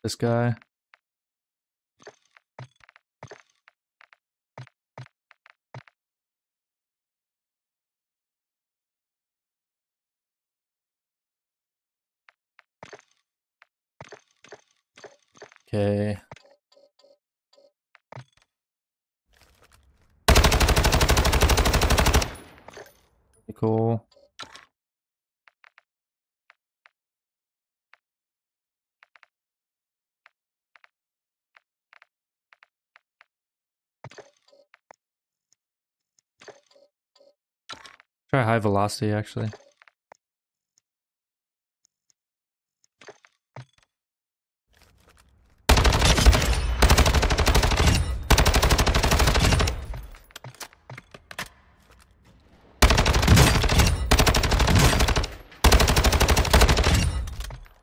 This guy. Okay. Cool. Try high velocity actually.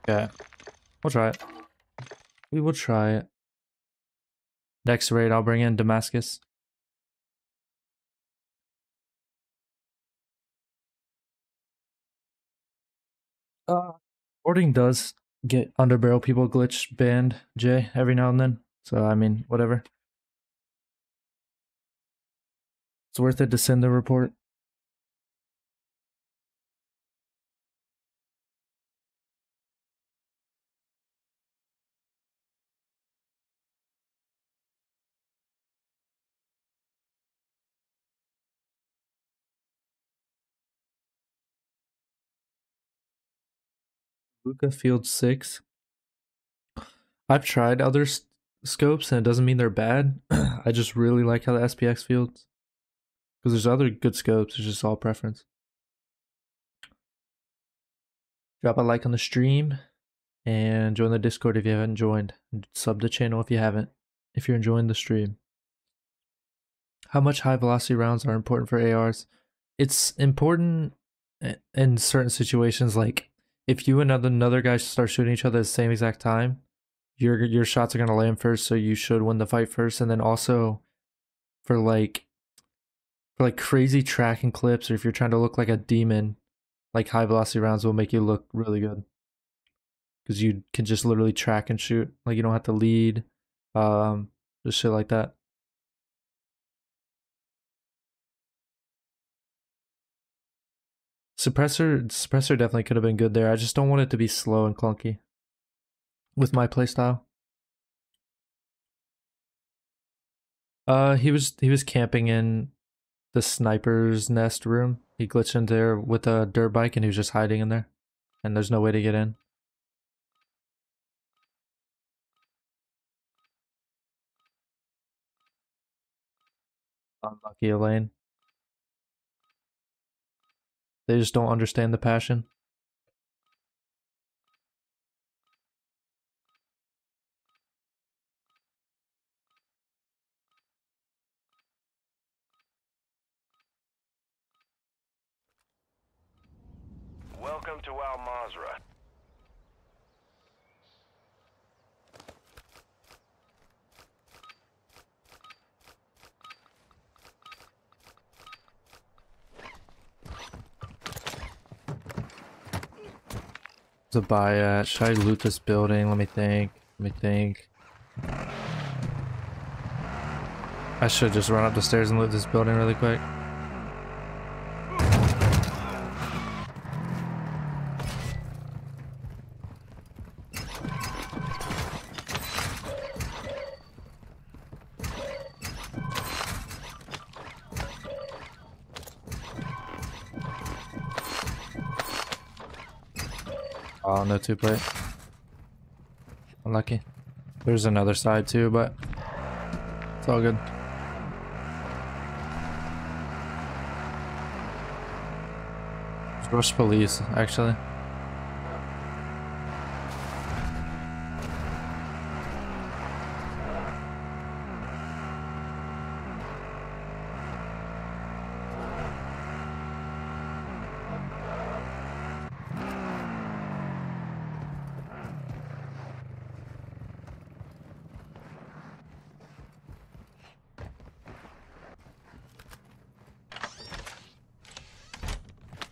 Yeah. We'll try it. We will try it. Next raid, I'll bring in Damascus. Uh, boarding does get underbarrel people glitch banned, Jay, every now and then. So, I mean, whatever. It's worth it to send the report. Luca Field 6. I've tried other scopes and it doesn't mean they're bad. I just really like how the SPX feels. Because there's other good scopes, it's just all preference. Drop a like on the stream and join the Discord if you haven't joined. Sub the channel if you haven't, if you're enjoying the stream. How much high velocity rounds are important for ARs? It's important in certain situations like if you and another guy start shooting each other at the same exact time, your your shots are gonna land first, so you should win the fight first. And then also for like for like crazy tracking clips, or if you're trying to look like a demon, like high velocity rounds will make you look really good. Because you can just literally track and shoot. Like you don't have to lead. Um just shit like that. Suppressor suppressor definitely could have been good there. I just don't want it to be slow and clunky with my playstyle. Uh he was he was camping in the sniper's nest room. He glitched in there with a dirt bike and he was just hiding in there. And there's no way to get in. Unlucky Elaine. They just don't understand the passion. Welcome to Al A buy at. Should I loot this building? Let me think. Let me think. I should just run up the stairs and loot this building really quick. Two plate. Unlucky. There's another side too, but it's all good. Rush police, actually.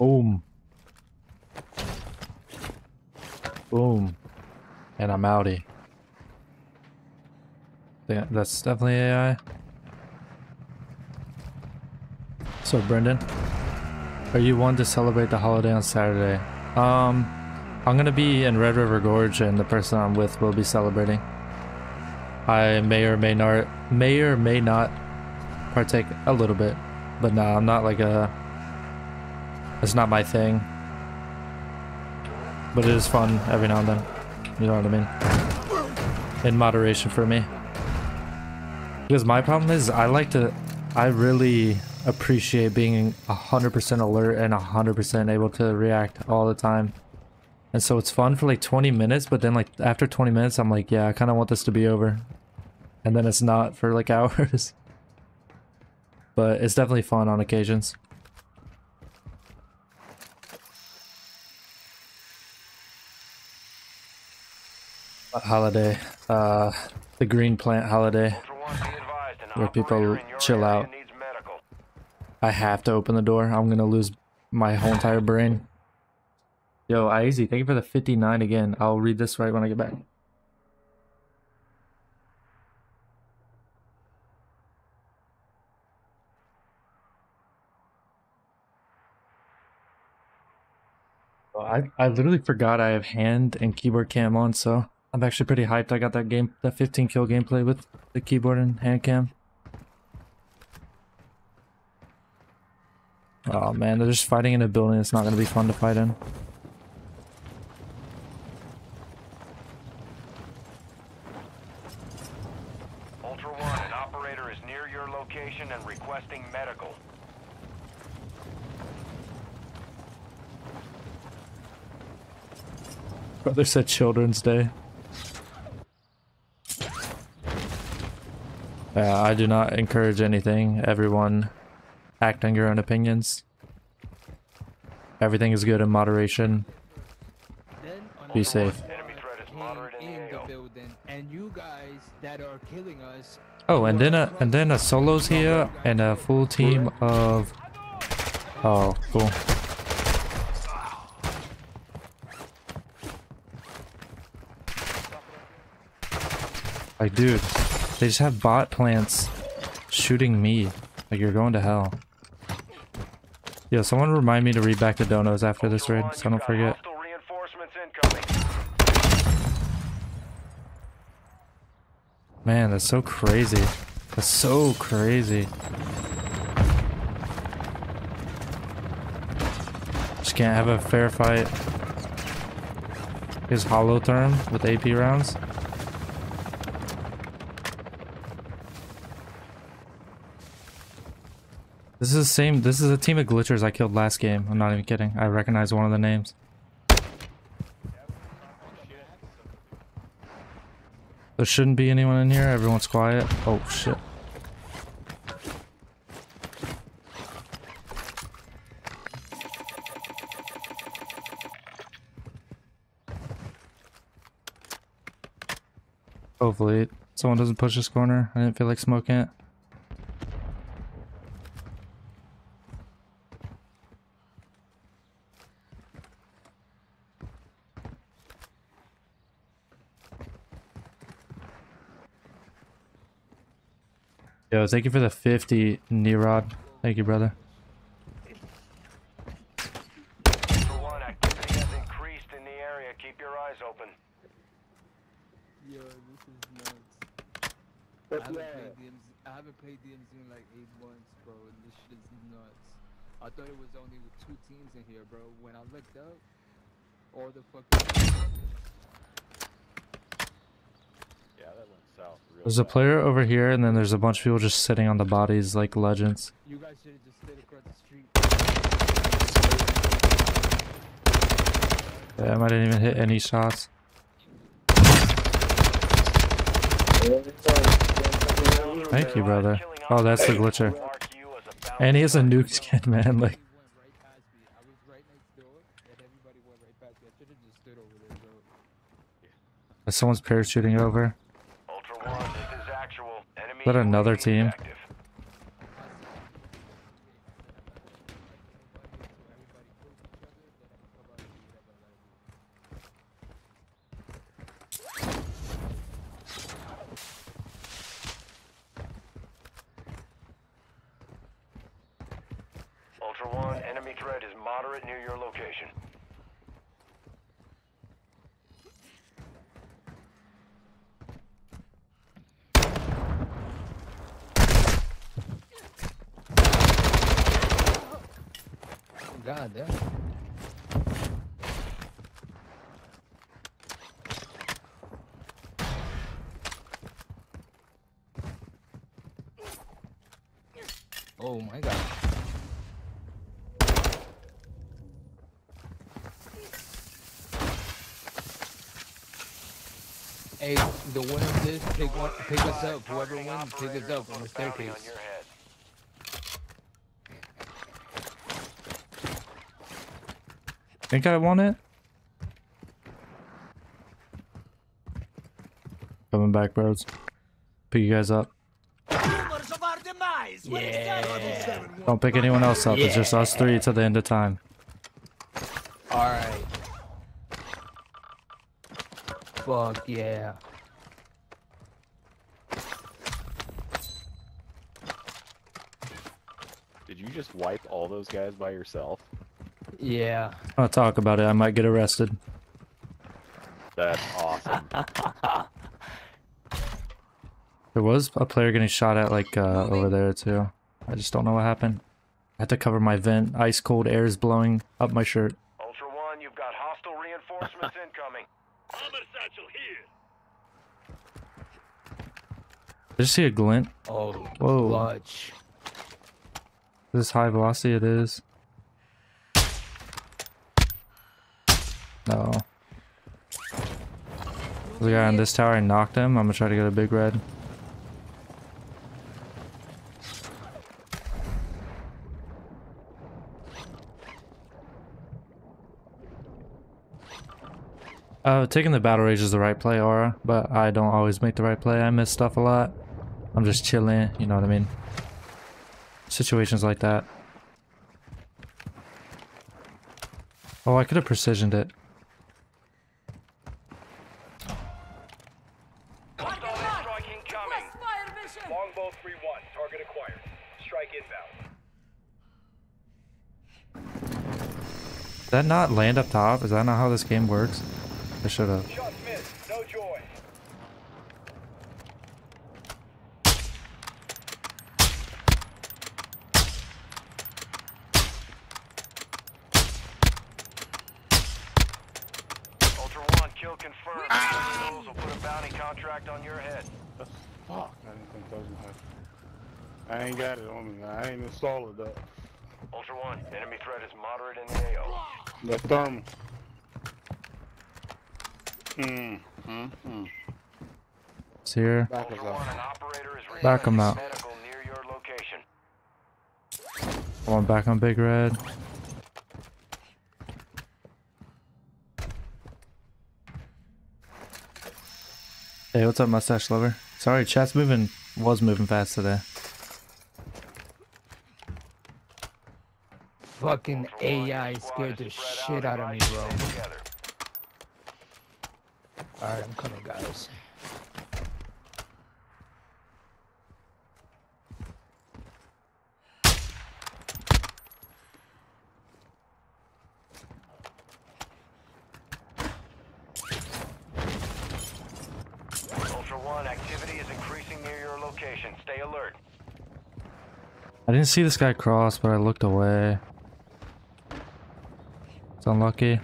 Boom. Boom. And I'm outie. Yeah, that's definitely AI. So Brendan, are you one to celebrate the holiday on Saturday? Um, I'm gonna be in Red River Gorge and the person I'm with will be celebrating. I may or may not, may or may not partake a little bit, but no, I'm not like a it's not my thing. But it is fun every now and then. You know what I mean? In moderation for me. Because my problem is I like to... I really appreciate being 100% alert and 100% able to react all the time. And so it's fun for like 20 minutes, but then like after 20 minutes, I'm like, yeah, I kind of want this to be over. And then it's not for like hours. but it's definitely fun on occasions. holiday, uh, the green plant holiday, where people chill out. I have to open the door. I'm gonna lose my whole entire brain. Yo, Easy, thank you for the 59 again. I'll read this right when I get back. I, I literally forgot I have hand and keyboard cam on, so I'm actually pretty hyped. I got that game, that 15 kill gameplay with the keyboard and hand cam. Oh man, they're just fighting in a building. It's not going to be fun to fight in. Ultra One, an operator is near your location and requesting medical. Brother said Children's Day. Yeah, I do not encourage anything. Everyone act on your own opinions. Everything is good in moderation. Be safe. Oh, and then uh, a and then a solos here and a full team of. Oh, cool. Like, dude, they just have bot plants shooting me. Like, you're going to hell. Yo, someone remind me to read back the donos after this raid, so I don't forget. Man, that's so crazy. That's so crazy. Just can't have a fair fight. His Holotherm with AP rounds. This is the same. This is a team of glitchers I killed last game. I'm not even kidding. I recognize one of the names. There shouldn't be anyone in here. Everyone's quiet. Oh, shit. Hopefully, someone doesn't push this corner. I didn't feel like smoking it. Yo, thank you for the 50, Nerod. Thank you, brother. One, activity has increased in the area. Keep your eyes open. Yo, this is nuts. I haven't, played DMZ, I haven't played DMZ in like eight months, bro, and this shit's nuts. I thought it was only with two teams in here, bro. When I looked up, all the fucking... Yeah, that went south There's a player over here, and then there's a bunch of people just sitting on the bodies like legends. You guys should have just stayed across the street. Damn, I didn't even hit any shots. Thank you, brother. Oh, that's the glitcher. And he has a nuke skin, man. Like, someone's parachuting over. That another team? active. Ultra One, enemy threat is moderate near your location. God damn. Oh my god. Hey, the winner of this, pick one, pick us up. Whoever wins, pick us up on the staircase. Think I want it? Coming back, bros. Pick you guys up. Yeah. Don't pick anyone else up. It's just us three to the end of time. Alright. Fuck yeah. Did you just wipe all those guys by yourself? Yeah. I'll talk about it. I might get arrested. That's awesome. There was a player getting shot at like uh, over there too. I just don't know what happened. I had to cover my vent. Ice cold air is blowing up my shirt. Ultra One, you've got hostile reinforcements incoming. Armor satchel here. Did you see a glint? Oh, Whoa. clutch. This high velocity it is. No. A guy on this tower. I knocked him. I'm gonna try to get a big red. Uh, taking the battle rage is the right play, Aura, but I don't always make the right play. I miss stuff a lot. I'm just chilling, you know what I mean? Situations like that. Oh, I could have precisioned it. Hostile strike 3-1, target acquired. Strike inbound. Did that not land up top? Is that not how this game works? I should have. Shots missed, no joy. Ultra One, kill confirmed. Those will put a bounty contract on your head. Fuck, I didn't think those would have. I ain't got it on me. I ain't installed it though. Ultra One, enemy threat is moderate in the AO. Thermal. Hmm. Hmm. Hmm. It's here. Back up. Back him out. Medical near your location. Going back on Big Red. Hey, what's up, mustache lover? Sorry, chat's moving, was moving fast today. Fucking AI scared the shit out of me, bro. Alright, I'm coming, guys. Ultra One, activity is increasing near your location. Stay alert. I didn't see this guy cross, but I looked away. It's unlucky.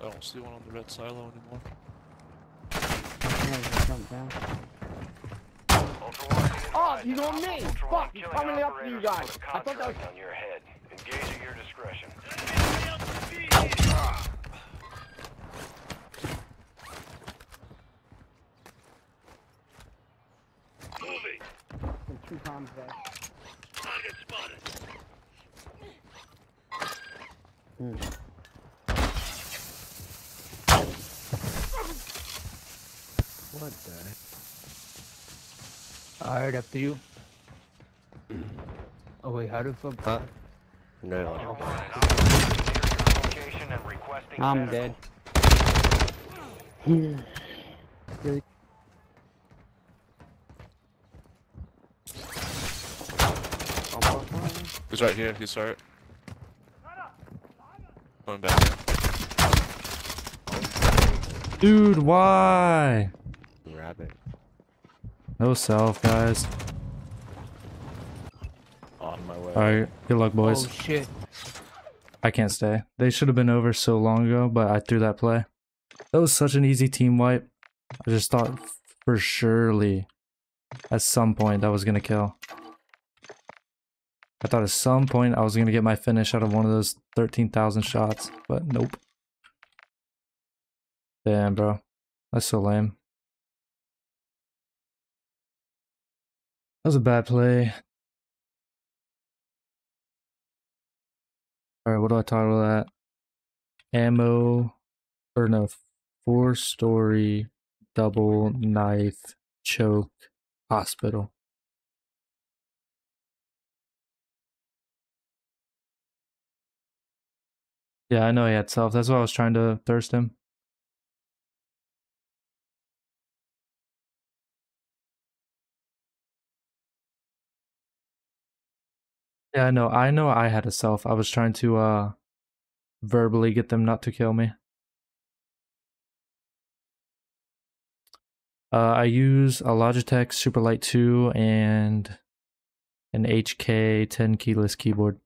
don't see one on the red silo anymore. Oh, you know me! Fuck, he's coming up to you guys. I thought that was... on your head. Engage at your discretion. Two times there. Target spotted. What the heck? Alright, up to you. Oh wait, how? Huh? No. Location and requesting I'm dead. He's right here. He's right. Going back here. Dude, why? Rabbit. No self, guys. On my way. Alright, good luck, boys. Oh shit. I can't stay. They should have been over so long ago, but I threw that play. That was such an easy team wipe. I just thought for surely at some point I was gonna kill. I thought at some point I was gonna get my finish out of one of those 13,000 shots, but nope. Damn, bro. That's so lame. That was a bad play. Alright, what do I title that? Ammo, or no, four story double knife choke hospital. Yeah, I know he had self. That's why I was trying to thirst him. Yeah, know. I know I had a self. I was trying to uh verbally get them not to kill me. Uh, I use a Logitech Superlight 2 and an HK 10 keyless keyboard.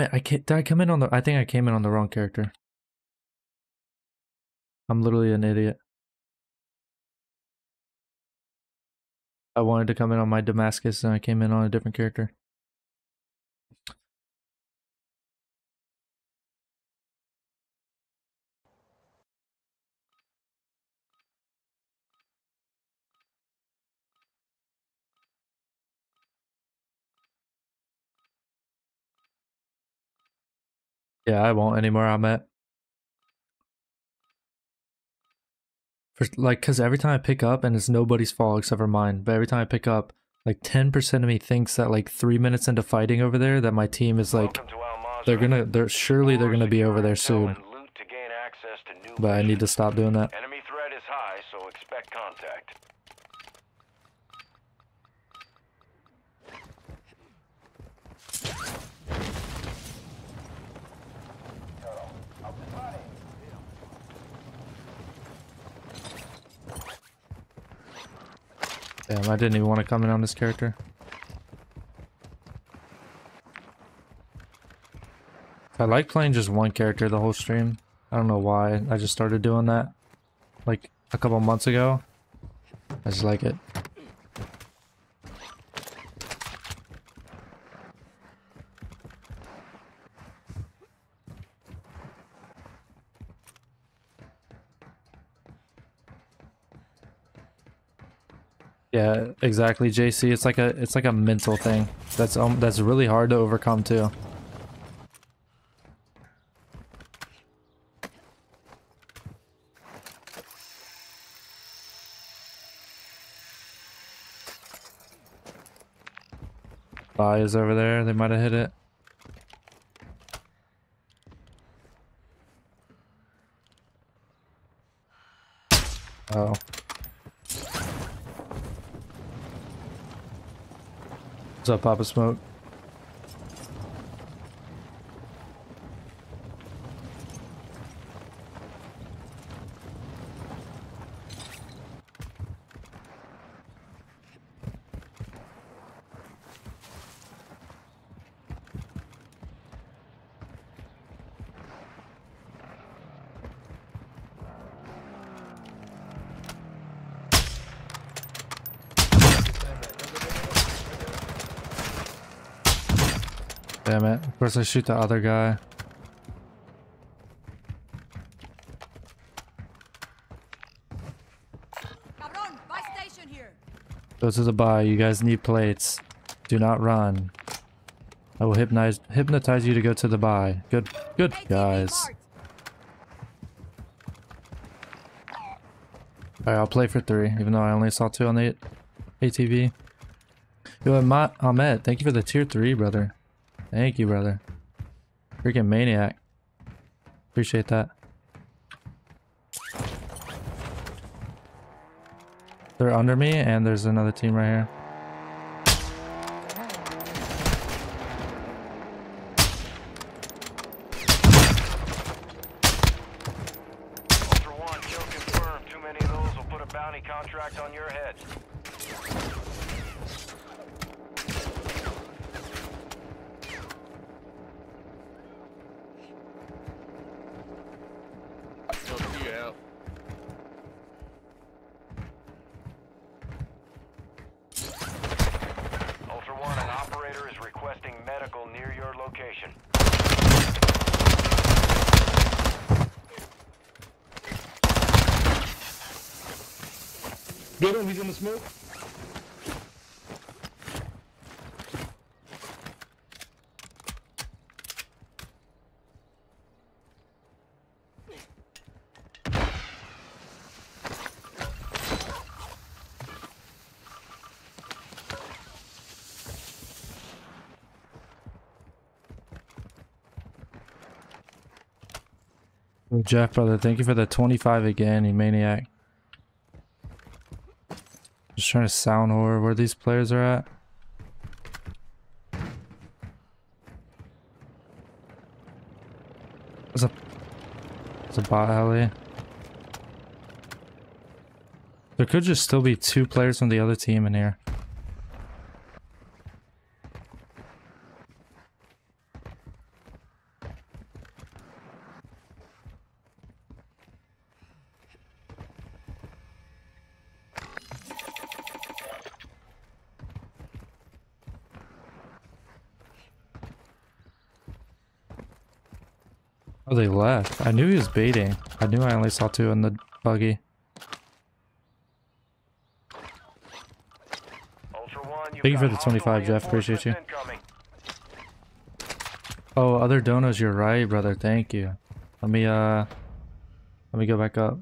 I can't, did I come in on the, I think I came in on the wrong character. I'm literally an idiot. I wanted to come in on my Damascus and I came in on a different character. Yeah, I won't anymore. I'm at. For, like, cause every time I pick up, and it's nobody's fault except for mine, but every time I pick up, like 10% of me thinks that like three minutes into fighting over there, that my team is like, they're gonna, they're surely they're gonna be over there soon. But I need to stop doing that. Enemy threat is high, so expect contact. Damn, I didn't even want to comment on this character. I like playing just one character the whole stream. I don't know why. I just started doing that like a couple months ago. I just like it. Yeah, exactly, JC. It's like a it's like a mental thing. That's um that's really hard to overcome too. Buy is over there. They might have hit it. Oh. What's up, Papa Smoke? Damn it. Of course I shoot the other guy. Cabron, buy station here. Go to the buy. You guys need plates. Do not run. I will hypnotize hypnotize you to go to the buy. Good good guys. Alright, I'll play for three, even though I only saw two on the ATV. Yo, Ahmet, thank you for the tier three, brother. Thank you, brother. Freaking maniac. Appreciate that. They're under me, and there's another team right here. Ultra One, kill confirmed. Too many of those will put a bounty contract on your head. Yo, you out. Ultra One, an operator is requesting medical near your location. Get him, he's in the smoke. Oh, Jeff, brother, thank you for the 25 again, you maniac. Just trying to sound horror where these players are at. There's a, there's a bot alley. There could just still be two players from the other team in here. Oh, they left. I knew he was baiting. I knew I only saw two in the buggy. Thank you for the 25, Jeff. Appreciate you. Oh, other donos, you're right, brother. Thank you. Let me, uh... Let me go back up.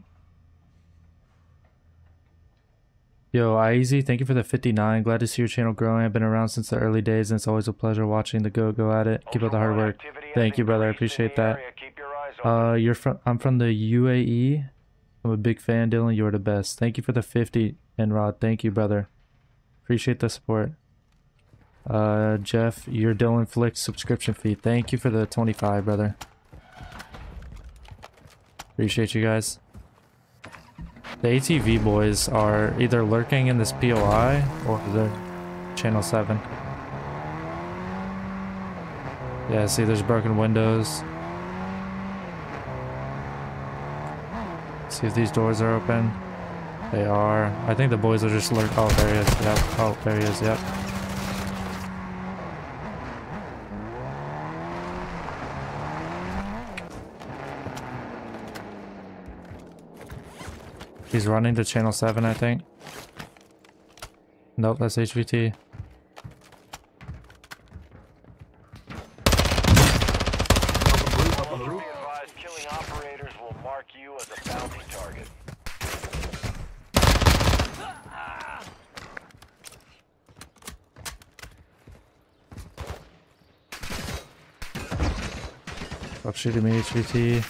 Yo, Iezy, thank you for the 59. Glad to see your channel growing. I've been around since the early days, and it's always a pleasure watching the go go at it. Keep up the hard work. Thank you, brother. I appreciate that. Uh, you're from. I'm from the UAE. I'm a big fan, Dillon. You're the best. Thank you for the 50, Enrod. Thank you, brother. Appreciate the support. Uh, Jeff, your Dillon Flick subscription fee. Thank you for the 25, brother. Appreciate you guys. The ATV boys are either lurking in this POI or they're channel 7. Yeah, see there's broken windows. See if these doors are open. They are. I think the boys are just lurk. Oh, there he is. Yep. Oh, there he is. Yep. He's running to channel 7, I think. Nope, that's HVT. Be advised, killing operators will mark you as a bounty target. Shooting me, HVT.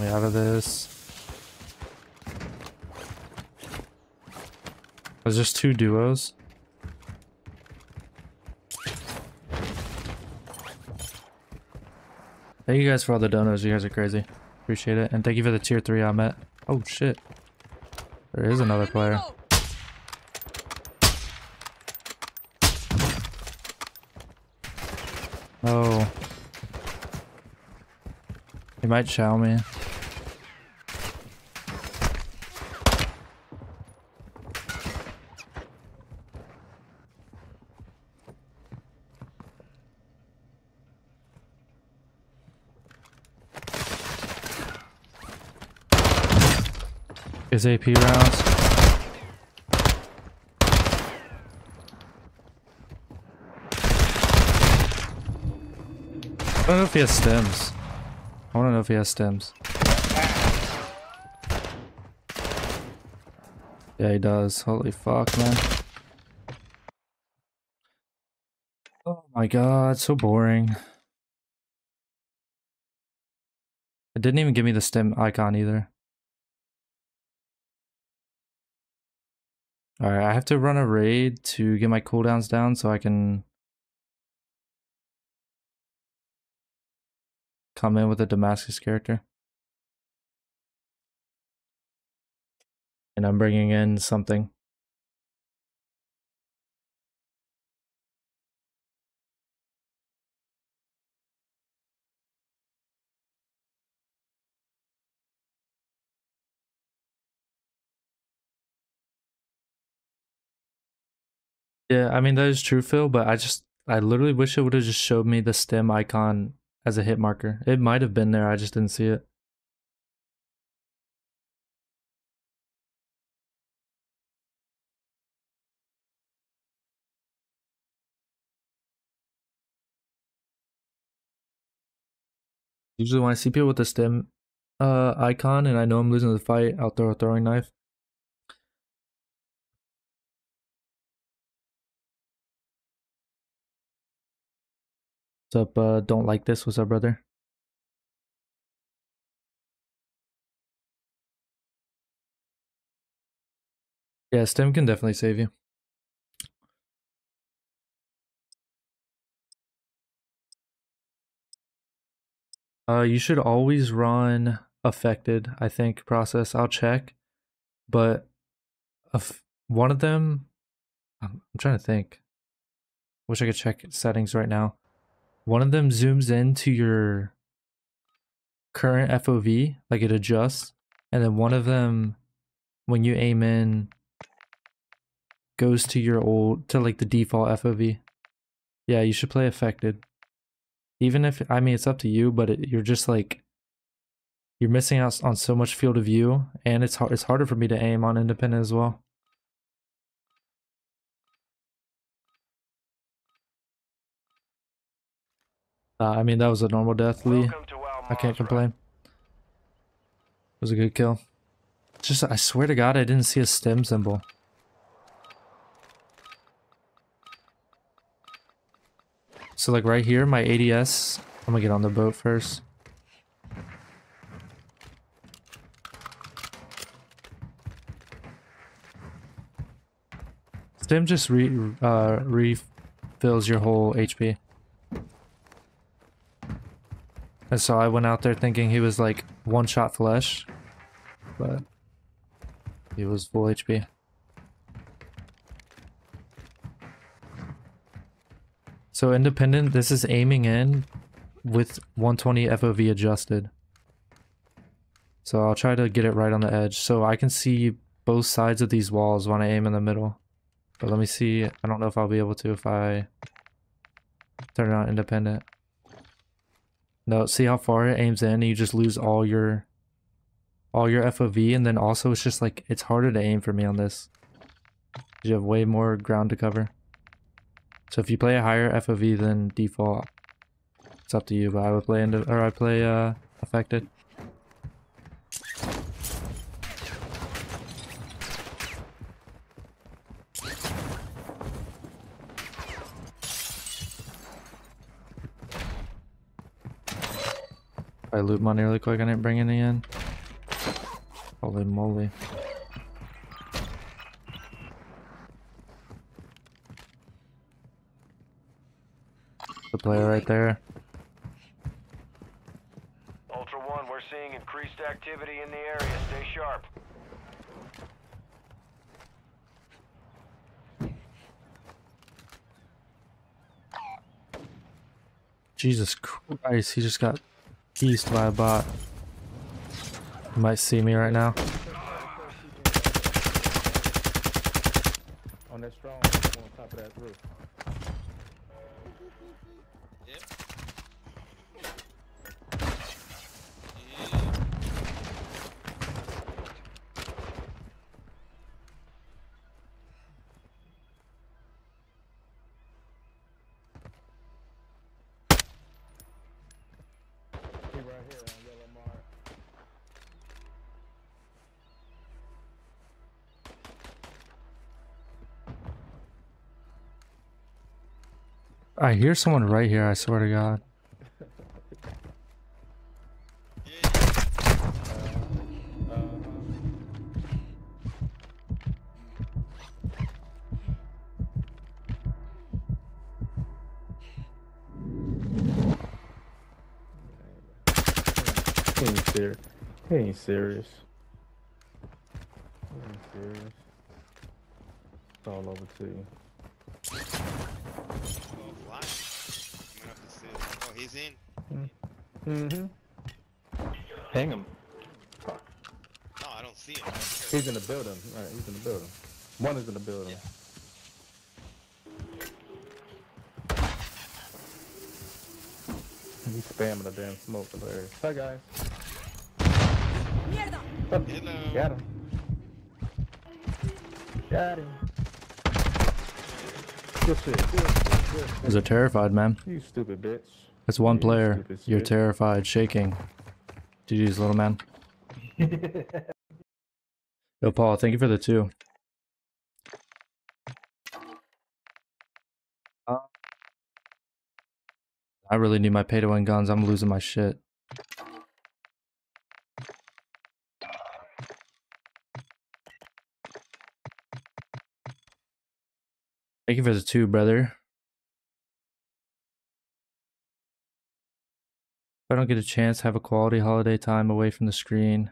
Way out of this. There's just two duos. Thank you guys for all the donos. You guys are crazy. Appreciate it. And thank you for the tier 3 Ahmet. Oh shit. There is another player. might chow me. His AP rounds. I don't know if he has stims. Know if he has stims. Yeah, he does. Holy fuck, man. Oh my god, so boring. It didn't even give me the stim icon either. Alright, I have to run a raid to get my cooldowns down so I can come in with a Damascus character. And I'm bringing in something. Yeah, I mean that is true, Phil, but I just I literally wish it would have just showed me the stim icon as a hit marker. It might have been there, I just didn't see it. Usually when I see people with the stim uh, icon and I know I'm losing the fight, I'll throw a throwing knife. Up, uh, don't like this? What's up, brother? Yeah, stim can definitely save you. Uh, you should always run affected, I think, process. I'll check. But of one of them, I'm, I'm trying to think. Wish I could check settings right now. One of them zooms into your current FOV, like it adjusts. And then one of them, when you aim in, goes to your old, to like the default FOV. Yeah, you should play affected. Even if, I mean, it's up to you, but it, you're just like, you're missing out on so much field of view. And it's, hard, it's harder for me to aim on independent as well. Uh, I mean, that was a normal death, Lee. I can't complain. It was a good kill. Just, I swear to God, I didn't see a stim symbol. So like right here, my ADS, I'm gonna get on the boat first. Stim just re uh, refills your whole HP. And so I went out there thinking he was like one shot flesh, but he was full HP. So independent, this is aiming in with 120 FOV adjusted. So I'll try to get it right on the edge so I can see both sides of these walls when I aim in the middle. But let me see, I don't know if I'll be able to if I turn it on independent. No, see how far it aims in and you just lose all your all your FOV and then also it's just like it's harder to aim for me on this. You have way more ground to cover. So if you play a higher FOV than default, it's up to you, but I would play into or I play uh affected. Loot money really quick, I didn't bring any in. Holy moly. The player right there. Ultra One, we're seeing increased activity in the area. Stay sharp. Jesus Christ, he just got pieced by a bot. Might see me right now. I hear someone right here, I swear to God. He ain't serious. He ain't serious. Ain't serious. It's all over to you. Oh, he's in. Mm-hmm. Hang him. No, I don't see him. He's in the building. Alright, he's in the building. One is in the building. He's spamming the damn smoke hilarious. Hi guys. Oh, got him. Got him. Good shit. Good, good. They're terrified, man. You stupid bitch. It's one You player. You're shit. terrified, shaking. GG's, little man. Yo, Paul, thank you for the two. Uh, I really need my pay to win guns. I'm losing my shit. Thank you for the two, brother. If I don't get a chance, have a quality holiday time away from the screen.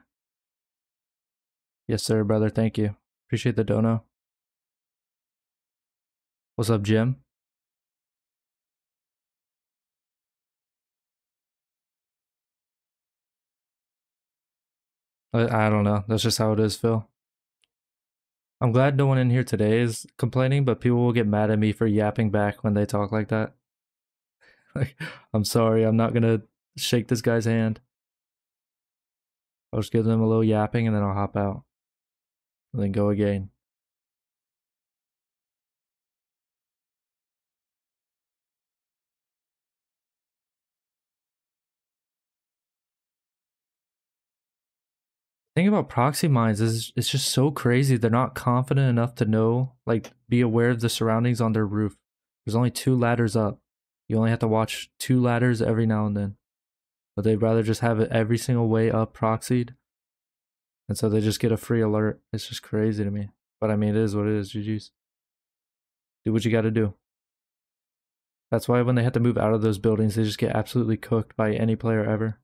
Yes, sir, brother. Thank you. Appreciate the dono. What's up, Jim? I, I don't know. That's just how it is, Phil. I'm glad no one in here today is complaining, but people will get mad at me for yapping back when they talk like that. Like, I'm sorry, I'm not gonna shake this guy's hand. I'll just give them a little yapping and then I'll hop out. And then go again. Thing about proxy mines is it's just so crazy. They're not confident enough to know, like, be aware of the surroundings on their roof. There's only two ladders up. You only have to watch two ladders every now and then. But they'd rather just have it every single way up proxied. And so they just get a free alert. It's just crazy to me. But I mean, it is what it is. GG's. Do what you got to do. That's why when they have to move out of those buildings, they just get absolutely cooked by any player ever.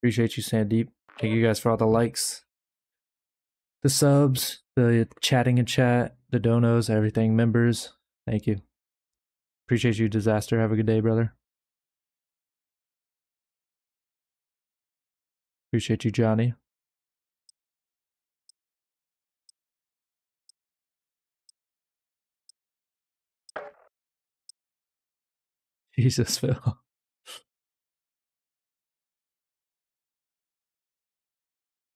Appreciate you, Sandeep. Thank you guys for all the likes, the subs, the chatting and chat, the donos, everything, members. Thank you. Appreciate you, Disaster. Have a good day, brother. Appreciate you, Johnny. Jesus, Phil.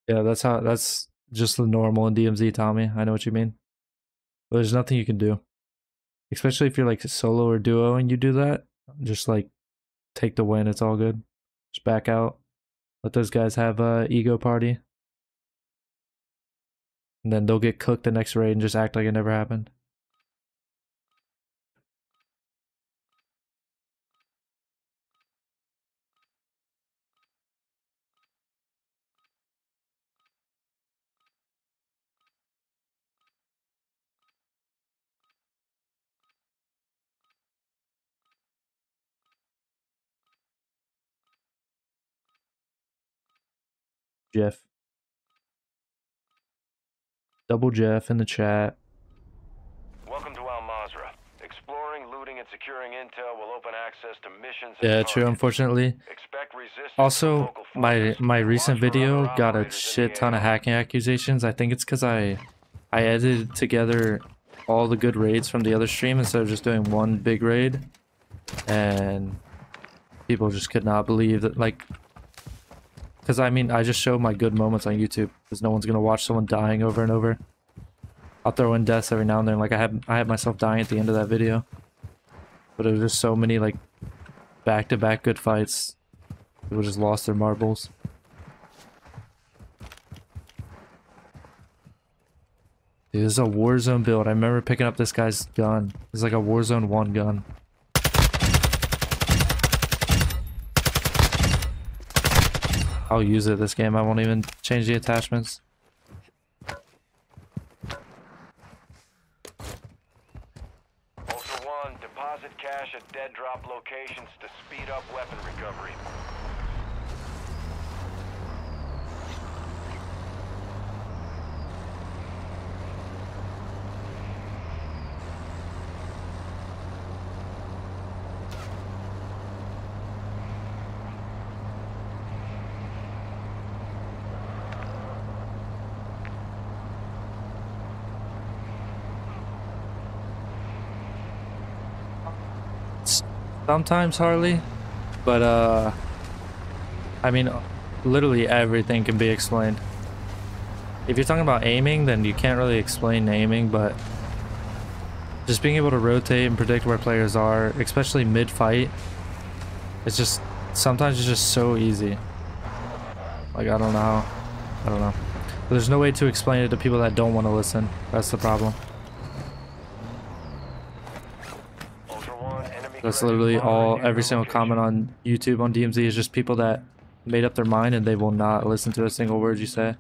Yeah, that's how that's just the normal in DMZ, Tommy. I know what you mean. But there's nothing you can do. Especially if you're like solo or duo and you do that. Just like take the win, it's all good. Just back out. Let those guys have a ego party. And then they'll get cooked the next raid and just act like it never happened. Jeff. Double Jeff in the chat. Welcome to Al Mazrah. Exploring, looting, and securing intel will open access to missions. Yeah, true. Unfortunately. Also, my my recent video got a shit ton of hacking accusations. I think it's because I I edited together all the good raids from the other stream instead of just doing one big raid, and people just could not believe that like. Because I mean, I just show my good moments on YouTube. Because no one's gonna watch someone dying over and over. I'll throw in deaths every now and then. Like I had I had myself dying at the end of that video. But it was just so many like back-to-back good fights. People just lost their marbles. Dude, this is a Warzone build. I remember picking up this guy's gun. It's like a Warzone 1 gun. I'll use it this game. I won't even change the attachments. Ultra One, deposit cash at dead drop locations to speed up weapon recovery. Sometimes Harley, but uh, I mean, literally everything can be explained. If you're talking about aiming, then you can't really explain aiming, but just being able to rotate and predict where players are, especially mid-fight, it's just sometimes it's just so easy. Like I don't know, I don't know. But there's no way to explain it to people that don't want to listen. That's the problem. That's literally all, every single comment on YouTube on DMZ is just people that made up their mind and they will not listen to a single word you say.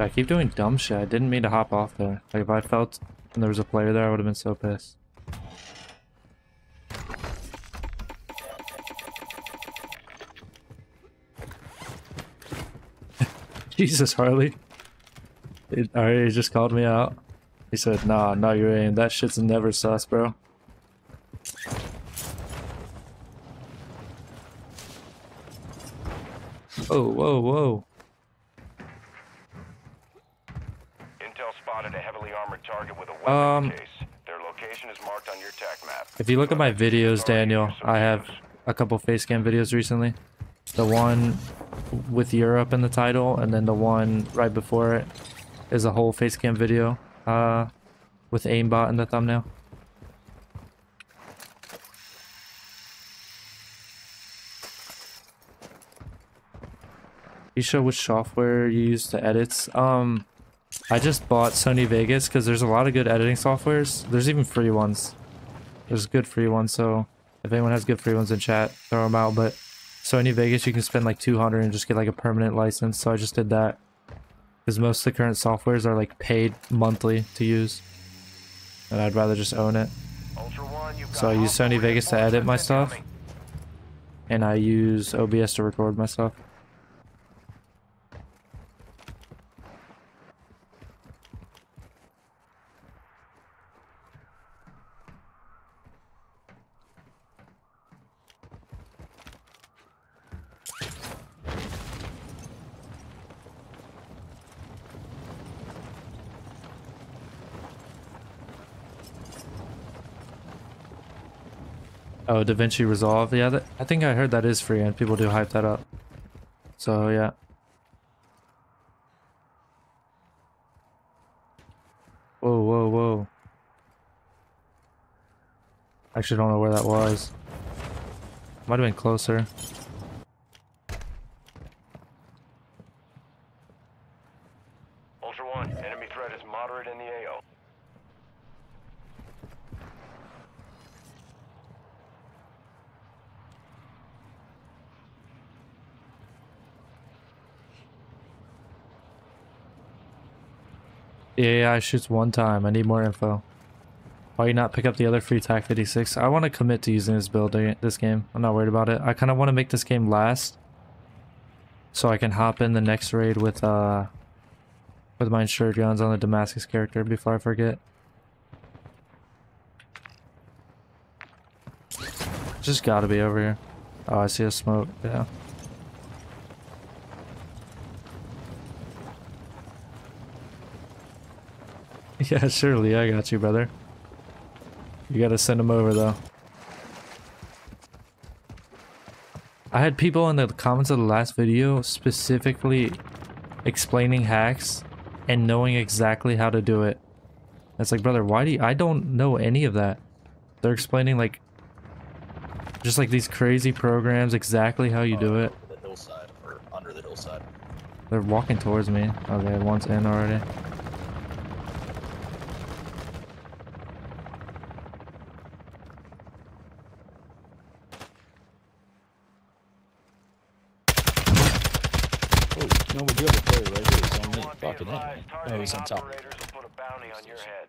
I keep doing dumb shit. I didn't mean to hop off there. Like if I felt there was a player there, I would have been so pissed. Jesus, Harley. It, alright, he just called me out. He said, nah, not you ain't. That shit's never sus, bro. Oh, whoa, whoa. Intel spotted a heavily armored target with a weapon Um, case. Their location is marked on your tac map. If you look at my videos, Daniel, I have a couple face cam videos recently. The one with Europe in the title, and then the one right before it is a whole face cam video uh, with aimbot in the thumbnail. You show which software you use to edits. Um, I just bought Sony Vegas because there's a lot of good editing softwares. There's even free ones. There's good free ones, so if anyone has good free ones in chat, throw them out. But Sony Vegas, you can spend like 200 and just get like a permanent license. So I just did that because most of the current softwares are like paid monthly to use, and I'd rather just own it. So I use Sony Vegas to edit my stuff, and I use OBS to record my stuff. Oh, DaVinci Resolve. Yeah, that, I think I heard that is free and people do hype that up. So, yeah. Whoa, whoa, whoa. I actually don't know where that was. Might have been closer. Ultra One, enemy threat is moderate in the AO. The AI shoots one time. I need more info. Why you not pick up the other free TAQ 56? I want to commit to using this build this game. I'm not worried about it. I kind of want to make this game last. So I can hop in the next raid with uh with my insured guns on the Damascus character before I forget. Just gotta be over here. Oh, I see a smoke. Yeah. Yeah, surely. I got you, brother. You gotta send them over, though. I had people in the comments of the last video specifically explaining hacks and knowing exactly how to do it. It's like, brother, why do you, I don't know any of that. They're explaining like just like these crazy programs exactly how you do it. The hillside or under the hillside. They're walking towards me. Oh, okay, one's in already. Oh, no, we do have a player right here. It's on me. Fucking it. man. Oh, he's on top. Operators will put a bounty on top. We'll put a bounty on your head.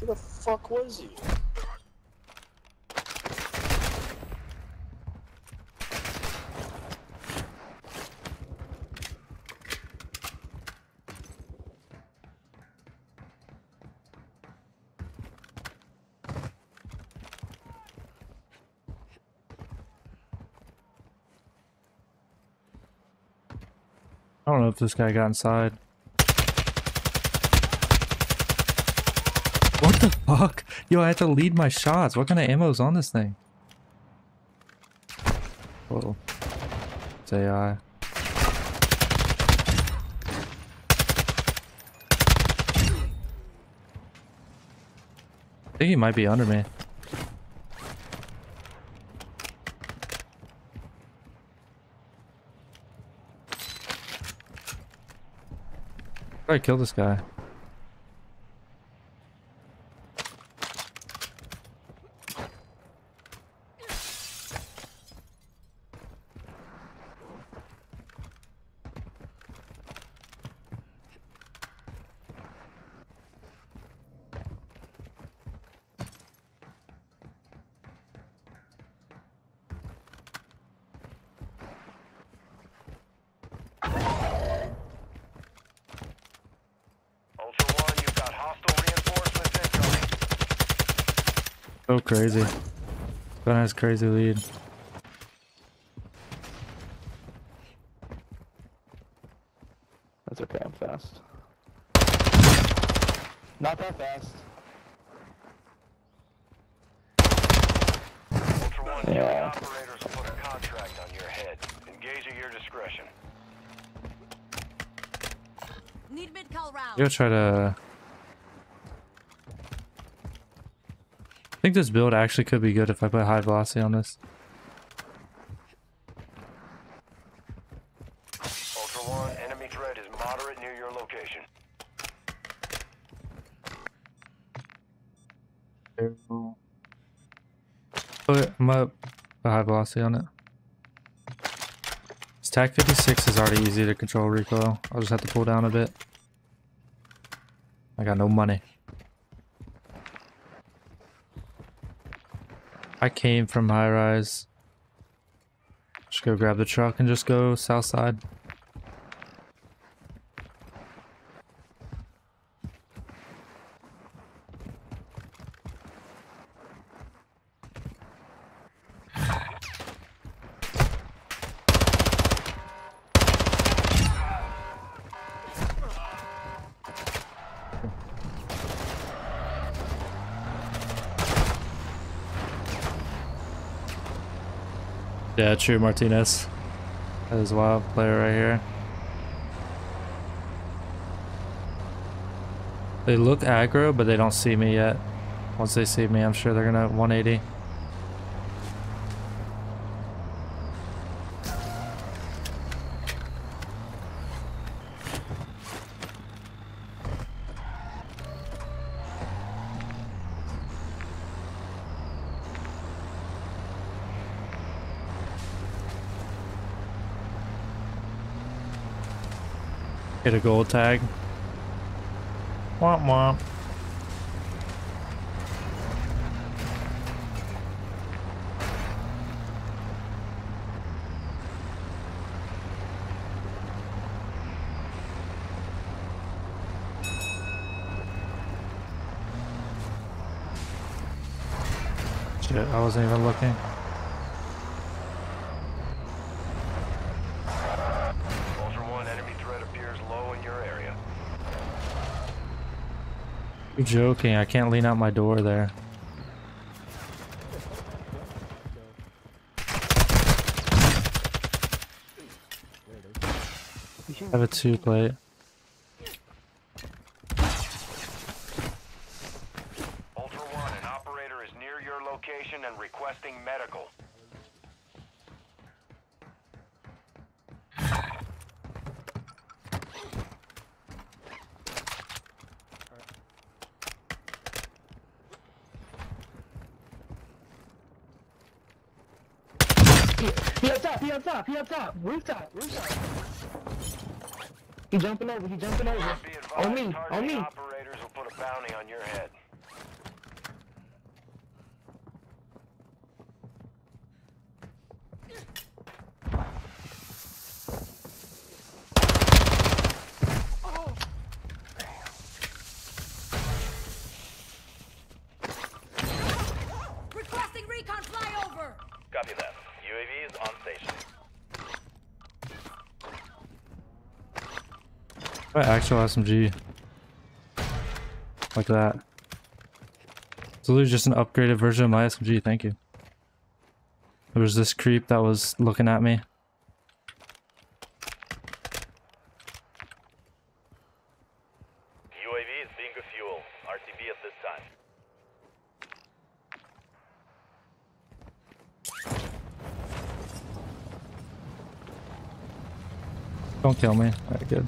Who the fuck was he? Don't know if this guy got inside. What the fuck? Yo, I had to lead my shots. What kind of ammo's on this thing? Whoa. It's AI. I think he might be under me. To kill this guy. Ultra One, you've got hostile reinforcements incoming. So crazy. Gun has crazy lead. That's okay, I'm fast. Not that fast. Ultra One, Yeah. yeah. operators will put a contract on your head. Engage at your discretion. Need mid-cal round. Go try to. I think this build actually could be good if I put high velocity on this. Ultra One, enemy threat is moderate near your location. Put I'm up put high velocity on it. This TAQ 56 is already easy to control recoil. I'll just have to pull down a bit. I got no money. I came from high rise. Just go grab the truck and just go south side. True, Martinez. That is wild player right here. They look aggro, but they don't see me yet. Once they see me, I'm sure they're gonna 180. Hit a gold tag. Womp womp. Shit, I wasn't even looking. You're joking. I can't lean out my door there. I have a two plate. Top, he up top. Rooftop, rooftop. He jumping over, he jumping over. On me, on me. operators will put a bounty on your head. Requesting recon flyover. Copy that. UAV is on station. What actual SMG? Like that. So there's just an upgraded version of my SMG, thank you. There was this creep that was looking at me. UAV is being a fuel. RTB at this time. Don't kill me. Alright, good.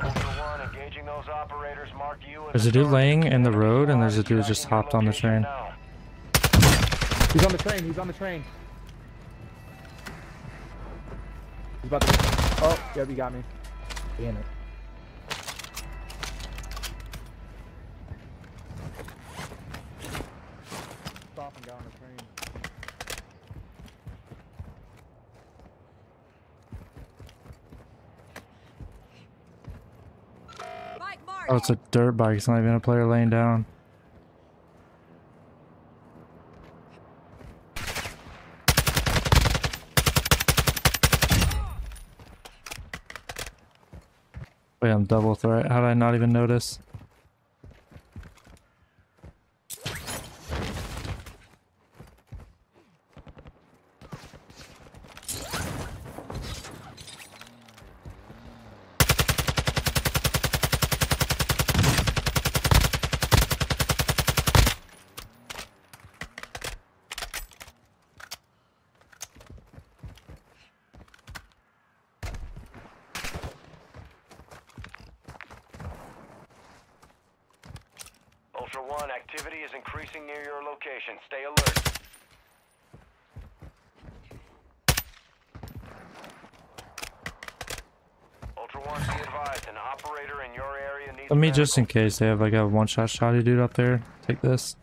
Ultra One, engaging those operators mark you as There's a dude laying in the road and there's a dude just hopped on the train. He's on the train, he's on the train. He's about to. Oh, yep, he got me. Damn it. Stop and get on the train. Bike mark. Oh, it's a dirt bike. It's not even a player laying down. Wait, I'm double threat. How did I not even notice? Ultra One, activity is increasing near your location. Stay alert. Ultra One, be advised, an operator in your area needs Let me medical. Just in case they have like a one shot shotty dude up there. Take this.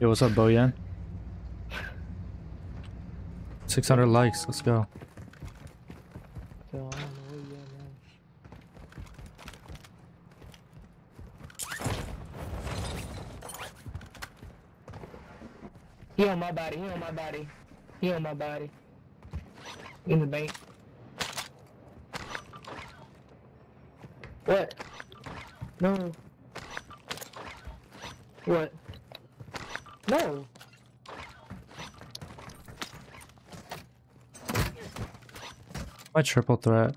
Yo, what's up, Boyan? 600 likes. Let's go. He on my body, he on my body. He on my body. In the bank. What? No. What? No. My triple threat.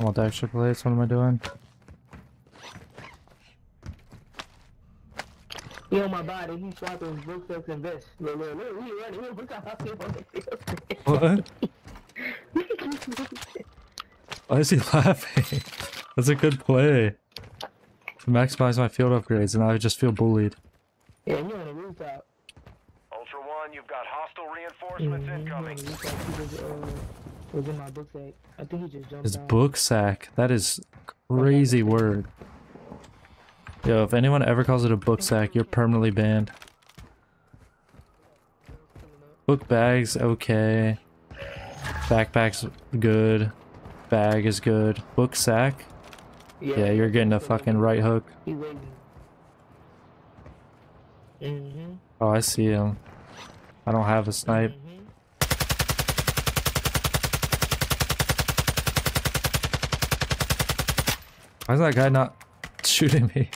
I want the extra plates. What am I doing? He on my body, he swapping bookshelves and vests. Look, look, look, he running, look how the field. What? Why is he laughing? That's a good play. To maximize my field upgrades, and I just feel bullied. Yeah, he on the rooftop. Ultra One, you've got hostile reinforcements incoming. the rooftop. He was, uh, was in my book sack. I think he just jumped His out. book sack. That is crazy word. Yo, if anyone ever calls it a book sack, you're permanently banned. Book bags, okay. Backpack's good. Bag is good. Book sack? Yeah, you're getting a fucking right hook. Mm-hmm. Oh, I see him. I don't have a snipe. Why is that guy not shooting me?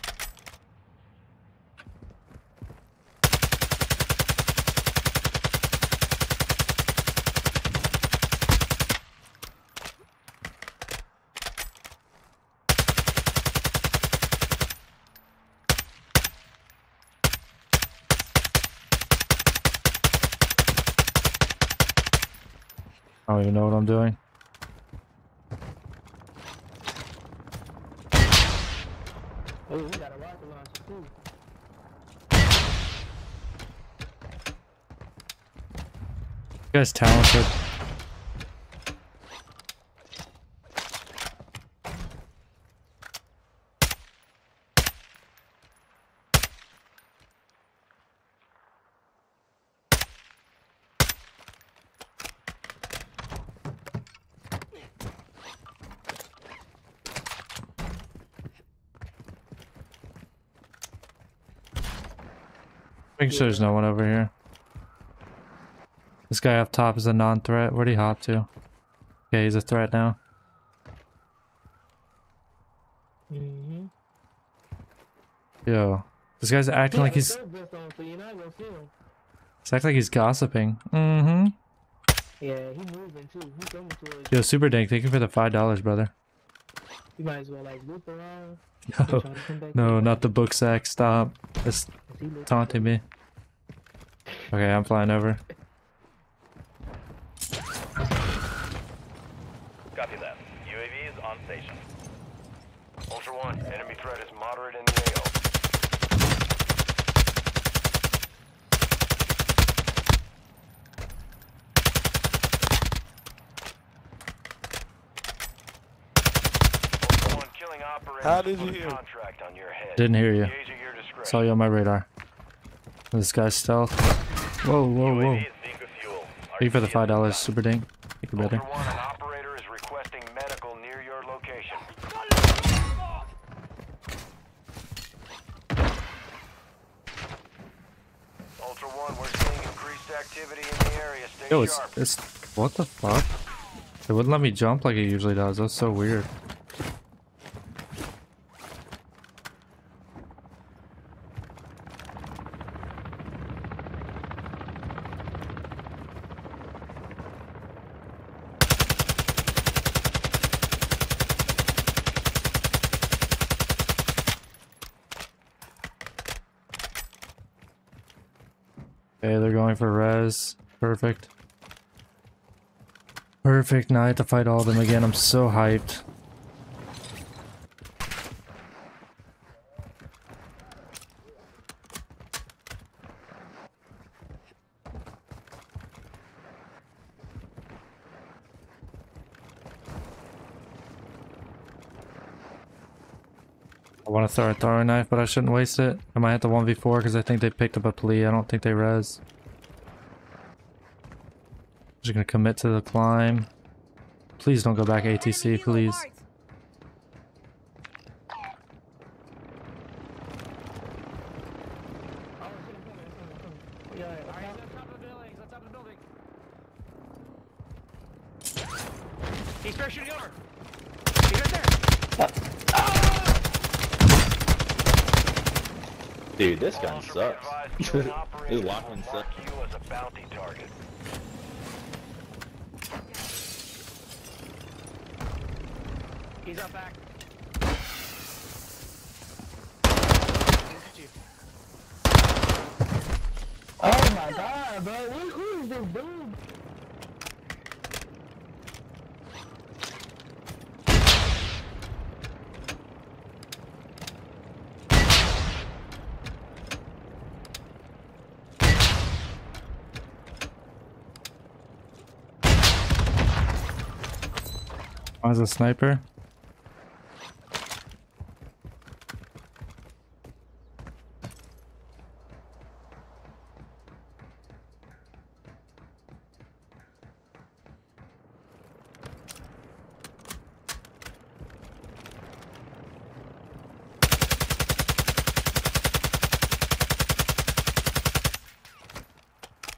Doing. Oh, we got a rocket launcher too. You guys talented. There's no one over here. This guy up top is a non-threat. Where'd he hop to? Okay, he's a threat now. Mm-hmm. Yo, this guy's acting like he's. So you're not gonna see him. He's acting like he's gossiping. Mm-hmm. Yeah, he moving too. He coming towards. Yo, Super Dank, thank you for the five dollars, brother. You might as well like loop around. No, try to come back no, not the book sack. Stop. It's taunting me. Okay, I'm flying over. Copy that. UAV is on station. Ultra One, enemy threat is moderate in the AO. Ultra One, killing operators How did put you a hear? contract on your head. Didn't hear you. Engage at your discretion. Saw you on my radar. This guy's stealth. Whoa, whoa, whoa. UAV is bingo fuel. Thank you for the five dollars, Super Dank. Thank you, brother. Ultra One, an operator is requesting medical near your location. Ultra One, we're seeing increased activity in the area. Stay Yo, it's sharp. it's what the fuck? It wouldn't let me jump like it usually does. That's so weird. Okay, they're going for res. Perfect. Perfect. Now I have to fight all of them again. I'm so hyped. I want to throw a throwing knife, but I shouldn't waste it. I might have to 1v4 because I think they picked up a plea. I don't think they res. Just gonna commit to the climb. Please don't go back ATC, please. He's parachuting over. He's right there. Dude, this gun sucks. this Lachmann sucks. you as a bounty target. He's up back. Oh my god, bro. Who, who is this dude? As a sniper.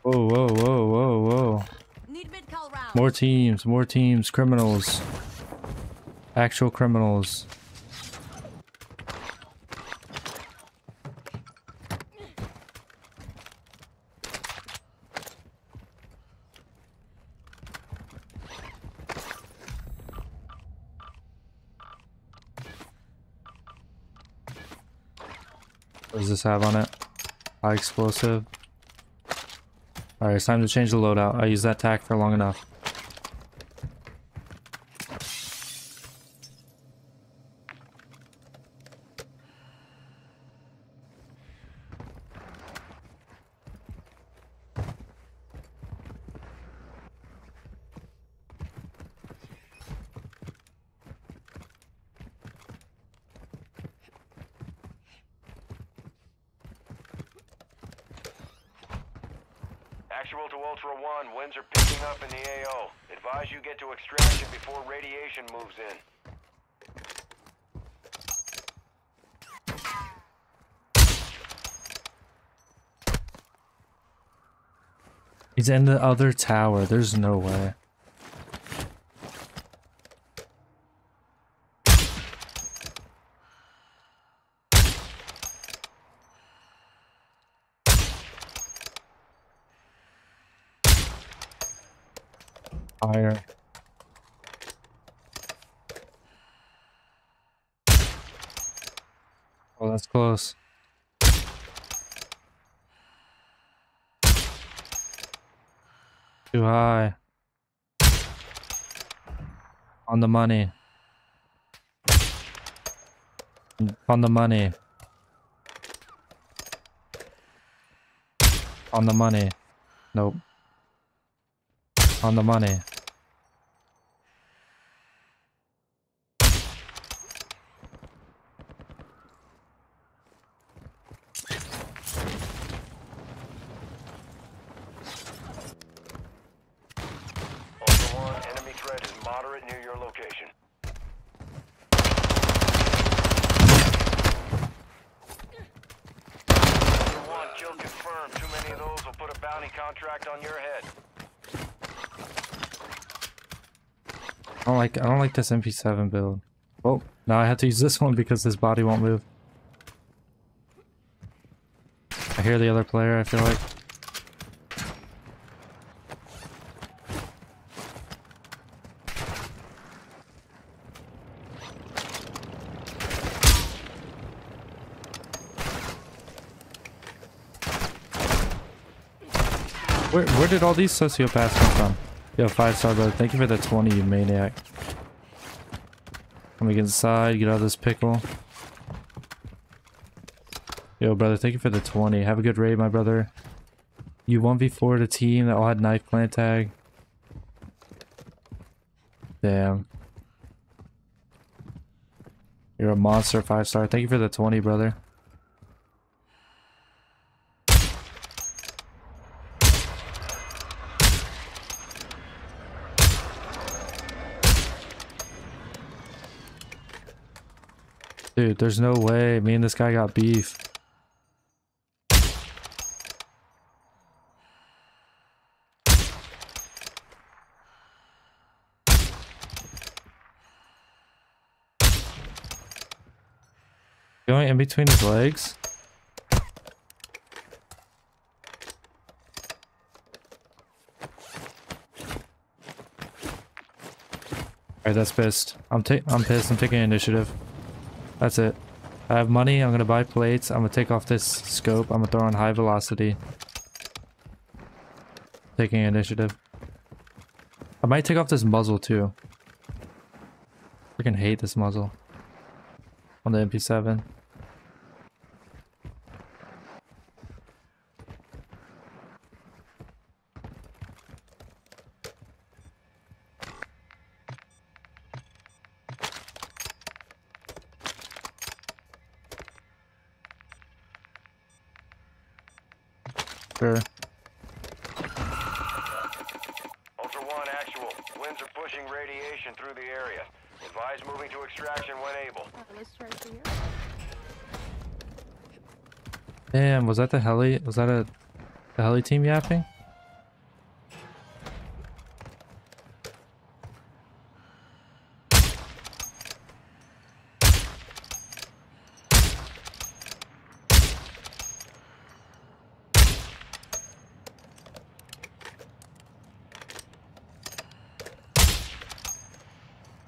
Whoa, whoa, whoa, whoa, whoa. Need mid-cal round. More teams, more teams, criminals. Actual criminals. What does this have on it? High explosive. Alright, it's time to change the loadout. I used that tack for long enough. Actual to Ultra One, winds are picking up in the AO. Advise you get to extraction before radiation moves in. He's in the other tower. There's no way. Fire. Oh, that's close. Too high. On the money. On the money. On the money. Nope. On the money. Ultra One, enemy threat is moderate near your location. Ultra One, kill confirmed. Too many of those will put a bounty contract on your head. I don't like I don't like this MP7 build. Oh, now I have to use this one because his body won't move. I hear the other player, I feel like. Where where did all these sociopaths come from? Yo, five star brother, thank you for the 20, you maniac. Let me get inside, get out of this pickle. Yo, brother, thank you for the 20. Have a good raid, my brother. You 1v4 the team that all had knife plant tag. Damn. You're a monster, five star. Thank you for the 20, brother. Dude, there's no way. Me and this guy got beef. Going in between his legs? Alright, that's pissed. I'm I'm pissed. I'm taking initiative. That's it. I have money. I'm gonna buy plates. I'm gonna take off this scope. I'm gonna throw on high velocity. Taking initiative. I might take off this muzzle too. Freaking hate this muzzle. On the MP7. Sure. Ultra One, actual. Winds are pushing radiation through the area. Advise moving to extraction when able. Damn, was that the heli? Was that a the heli team yapping?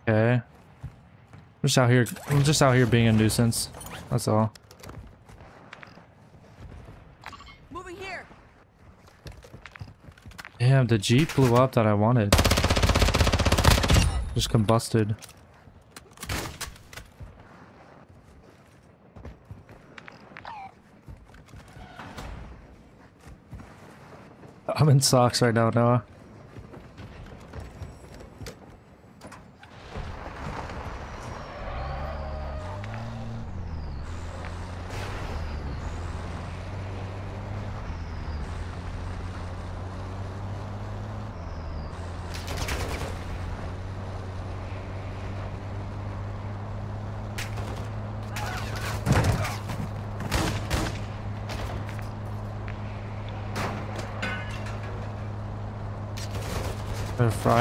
Okay. I'm just out here. I'm just out here being a nuisance. That's all. Moving here. Damn, the Jeep blew up that I wanted. Just combusted. I'm in socks right now, Noah.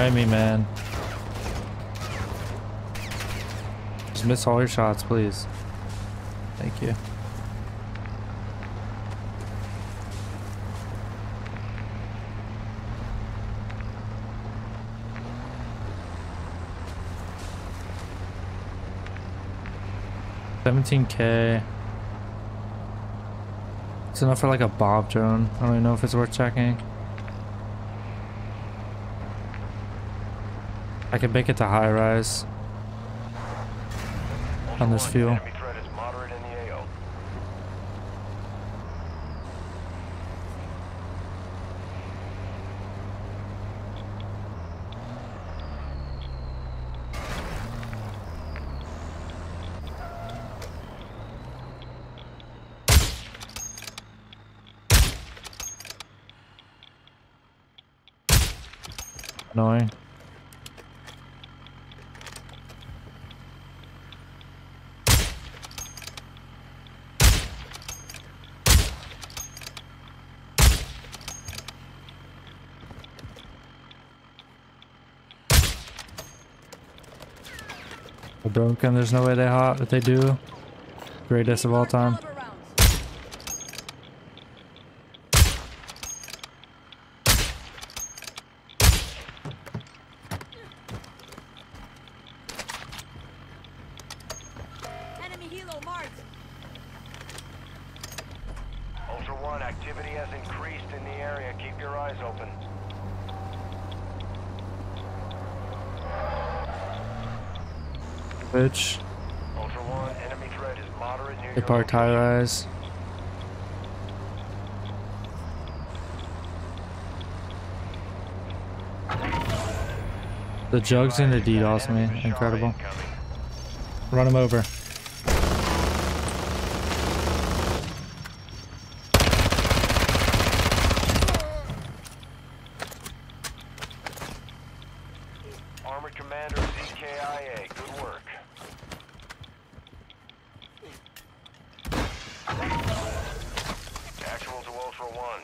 Frying me, man. Just miss all your shots, please. Thank you. Seventeen K. It's enough for like a bob drone. I don't even know if it's worth checking. I can make it to high rise on this fuel. Enemy threat is moderate in the AO. Annoying. A broken, there's no way they hot if they do. Greatest of all time. Enemy helo marked. Ultra One, activity has increased in the area. Keep your eyes open. Bitch. Ultra One, enemy threat is moderate near They your rise. The jug's gonna DDoS me. Incredible. Run him over. Armored Commander ZKIA, good work. Actual to Ultra One.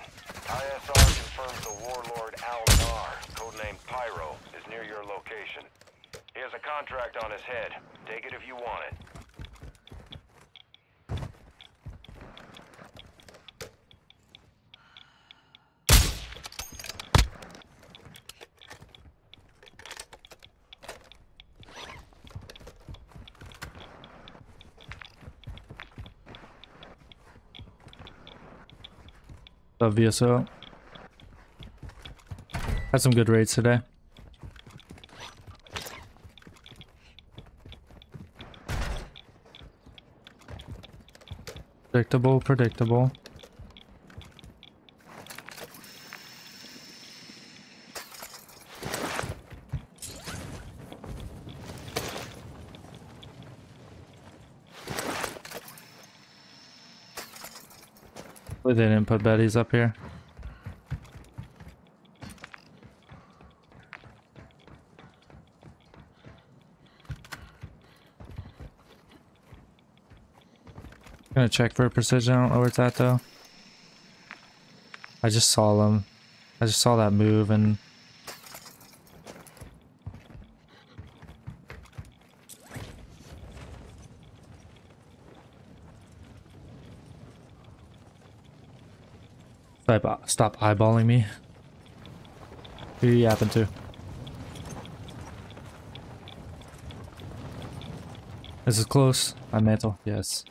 ISR confirms the warlord Al Nar, codenamed Pyro, is near your location. He has a contract on his head. Take it if you want it. Love VSO. Had some good raids today. Predictable, predictable. They didn't put Betty's up here. Gonna check for precision. I don't know where it's at though. I just saw them. I just saw that move and Stop, stop eyeballing me. Who you yapping to? This is close. My mantle, yes.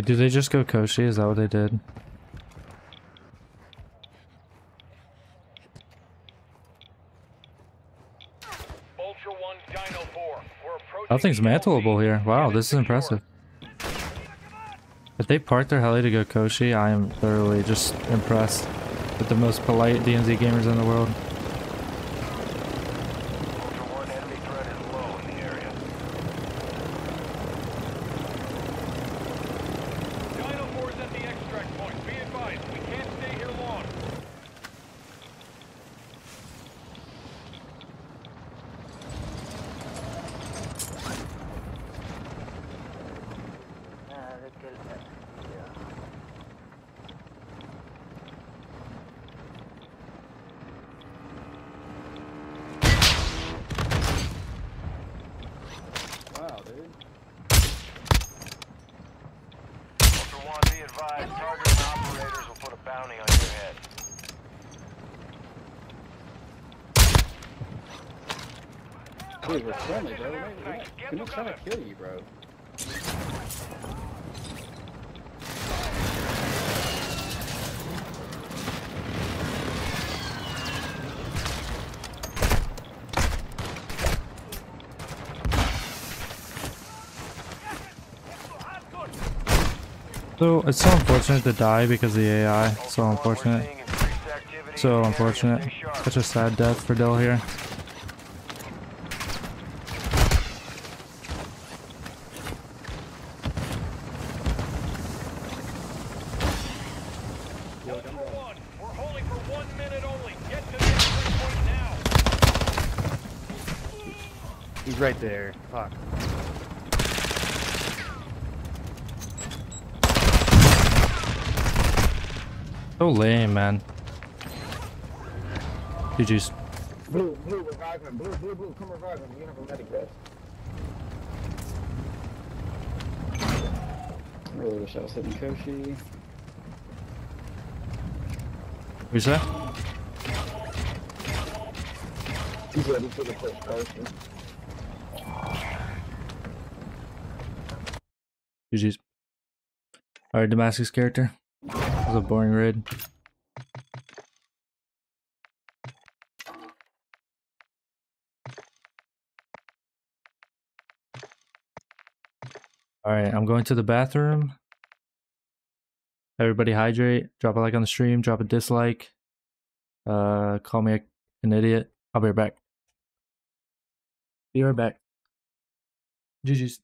Hey, did they just go Koschei? Is that what they did? Ultra One Dino Four, we're approaching. Nothing's mantleable here. Wow, this is impressive. If they park their heli to go Koschei, I am thoroughly just impressed with the most polite DMZ gamers in the world. Unfortunate to die because of the AI. So unfortunate. So unfortunate. Such a sad death for Dill here. Ultra One, we're holding for one minute only. Get to the extract point now. He's right there. Fuck. So lame, man. GG's. Blue, blue, revive him. Blue, blue, blue, come revive him. You have a medic. Really wish I was hitting Koschei. Who's that? He's ready for the first person. GG's. Alright, Damascus character. That was a boring raid. Alright, I'm going to the bathroom. Everybody hydrate. Drop a like on the stream. Drop a dislike. Uh, call me a, an idiot. I'll be right back. Be right back. GG's.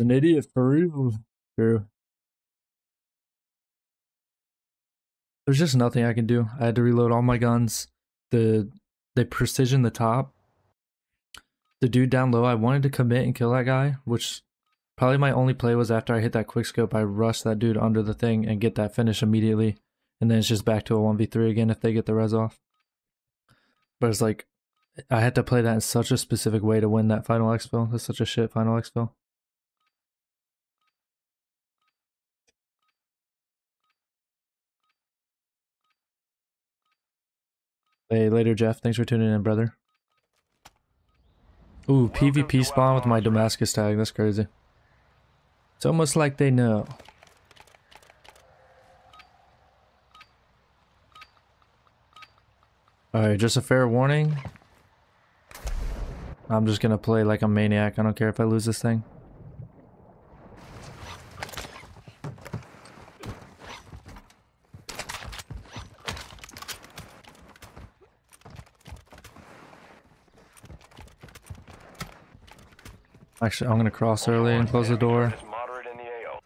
An idiot for real. True. There's just nothing I can do. I had to reload all my guns. The they precision the top. The dude down low, I wanted to commit and kill that guy, which probably my only play was after I hit that quick scope, I rush that dude under the thing and get that finish immediately. And then it's just back to a 1v3 again if they get the res off. But it's like I had to play that in such a specific way to win that final exfil. That's such a shit final exfil. Hey, later, Jeff. Thanks for tuning in, brother. Ooh, PvP spawn with my Damascus tag. That's crazy. It's almost like they know. Alright, just a fair warning. I'm just gonna play like a maniac. I don't care if I lose this thing. Actually, I'm gonna cross early and close the door. Moderate in the AO.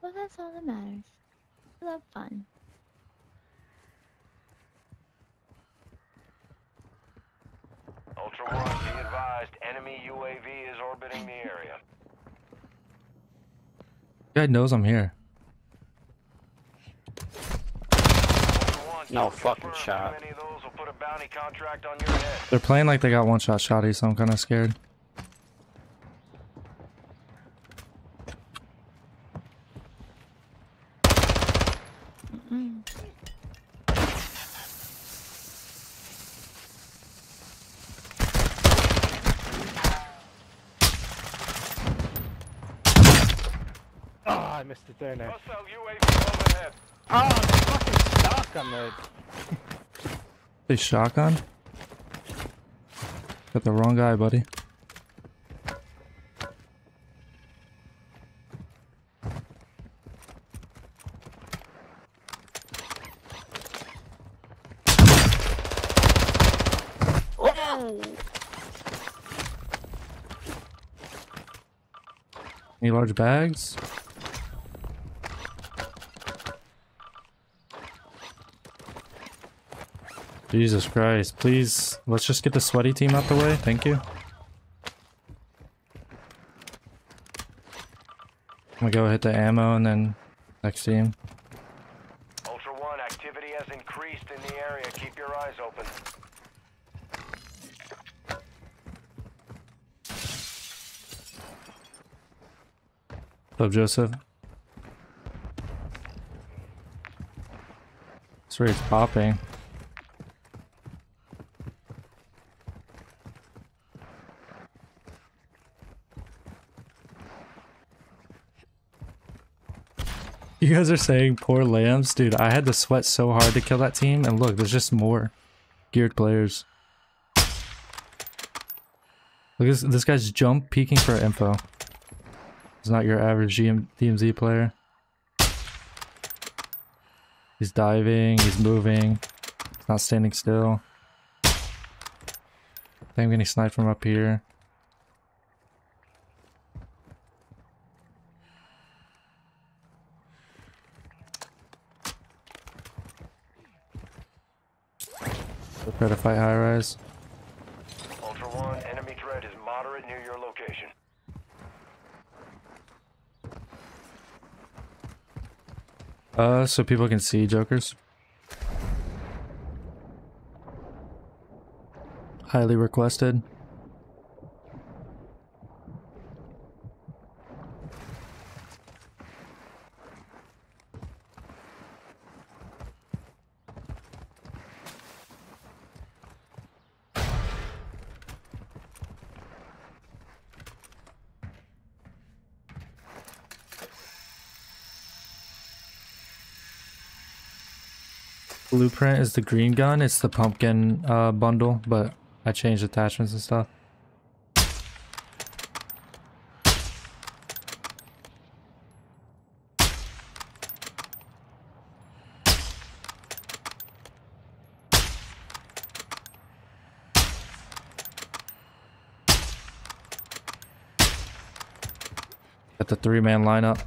Well, that's all that matters. We love fun. Ultra One, be advised, enemy UAV is orbiting the area. Guy knows I'm here. No fucking shot. Many of those will put a bounty contract on your head. They're playing like they got one shot shotty, so I'm kind of scared. Mm. Oh, I missed it there now. Hostile UAV overhead. Oh, the on the. They shotgun? Got the wrong guy, buddy. Any large bags? Jesus Christ, please, let's just get the sweaty team out the way, thank you. I'm gonna go hit the ammo and then next team. Ultra One, activity has increased in the area. Keep your eyes open. What's up, Joseph? This rate's popping. You guys are saying poor lambs? Dude, I had to sweat so hard to kill that team, and look, there's just more geared players. Look, this, this guy's jump peeking for info. He's not your average GM, DMZ player. He's diving, he's moving, he's not standing still. I think I'm getting sniped from up here. So try to fight high rise. Ultra One, enemy threat is moderate near your location. Uh, so people can see jokers. Highly requested. Blueprint is the green gun. It's the pumpkin uh, bundle, but I changed attachments and stuff. Got the three-man lineup.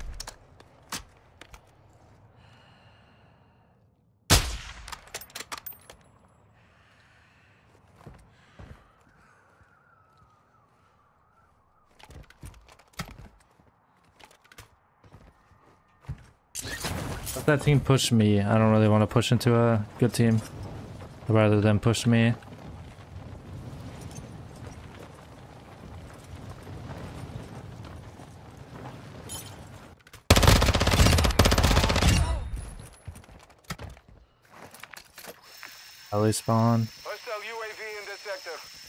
That team push me. I don't really want to push into a good team. Rather than push me. Heli spawn. Hostile UAV in this sector.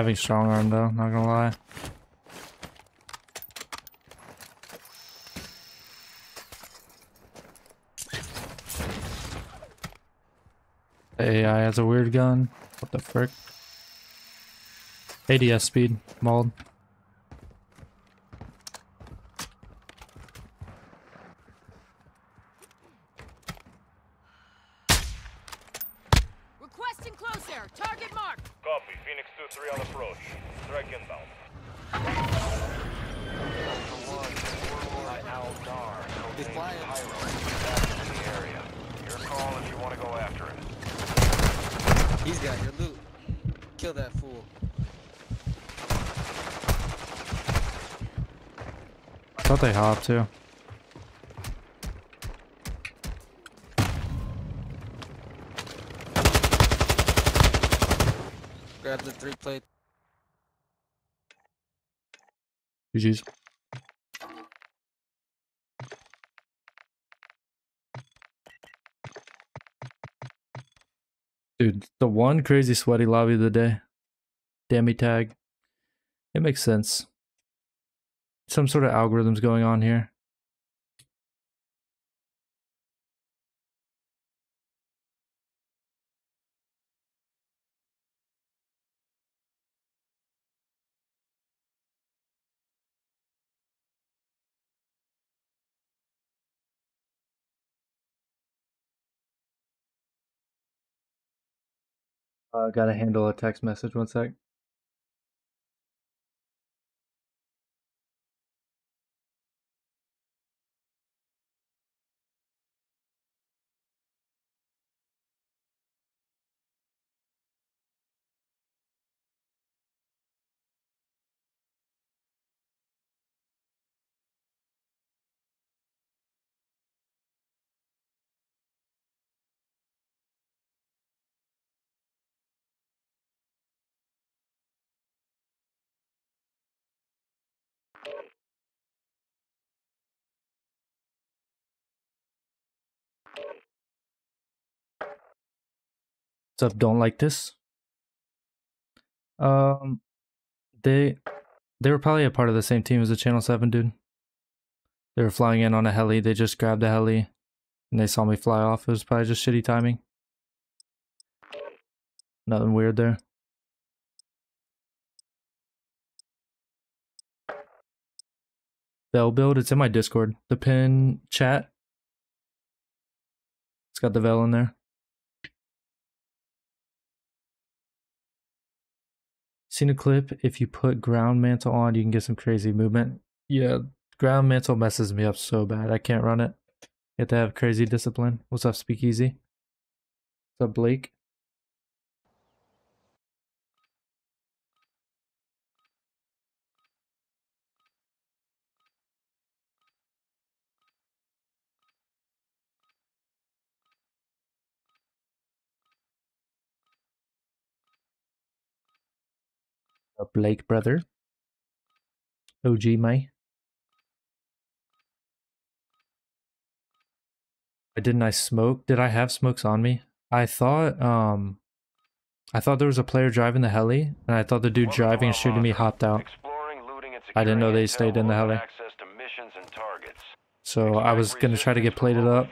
Having strong arm though, not gonna lie. The AI has a weird gun. What the frick? ADS speed, mauled. Requesting close air. Target marked. Copy. Phoenix 2-3 on approach. Strike inbound. He's flying. in the area. Your call if you want to go after him. He's got your loot. Kill that fool. I thought they too. Grab the three plate. GG's. Dude, the one crazy sweaty lobby of the day. Dammy tag. It makes sense. Some sort of algorithms going on here. Uh, gotta handle a text message. One sec. Don't like this. Um, they they were probably a part of the same team as the Channel Seven dude. They were flying in on a heli. They just grabbed a heli, and they saw me fly off. It was probably just shitty timing. Nothing weird there. Bell build. It's in my Discord. The pin chat. It's got the Vel in there. Seen a clip. If you put ground mantle on, you can get some crazy movement. Yeah, ground mantle messes me up so bad. I can't run it. You have to have crazy discipline. What's up, Speakeasy? What's up, Blake? A Blake brother. OG May. I didn't I smoke? Did I have smokes on me? I thought um I thought there was a player driving the heli and I thought the dude driving and shooting me hopped out. I didn't know they stayed in the heli. Access to missions and targets. So I was gonna try to get plated up.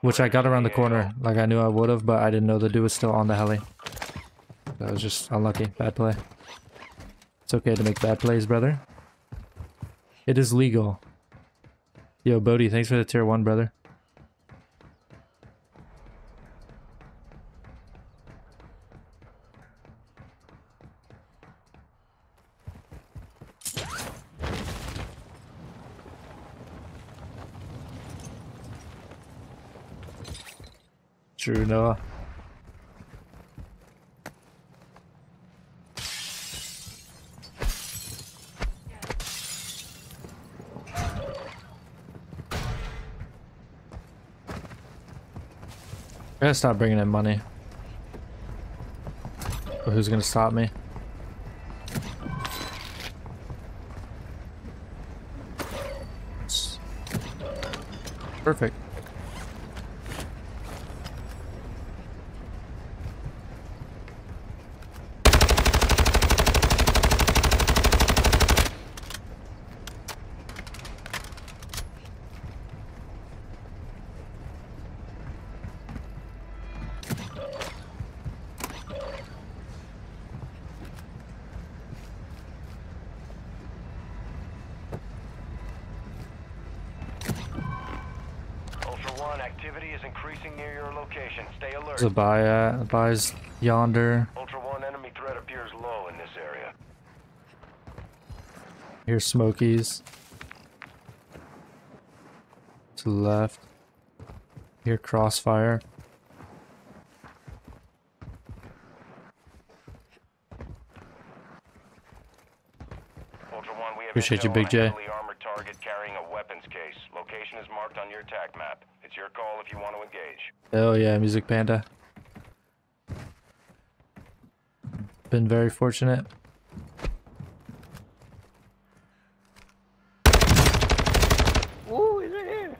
Which I got around the corner like I knew I would have, but I didn't know the dude was still on the heli. That was just unlucky. Bad play. It's okay to make bad plays, brother. It is legal. Yo, Bodie, thanks for the tier 1, brother. True, Noah. Gotta stop bringing in money. But who's gonna stop me? Perfect. Buys yonder. Ultra One, enemy threat appears low in this area. Here's Smokies. To the left. Here Crossfire. Ultra One, we have Appreciate you, Big J. armored target carrying a weapons case. Location is marked on your attack map. It's your call if you want to engage. Hell yeah, Music Panda. Been very fortunate. Ooh, he's right here.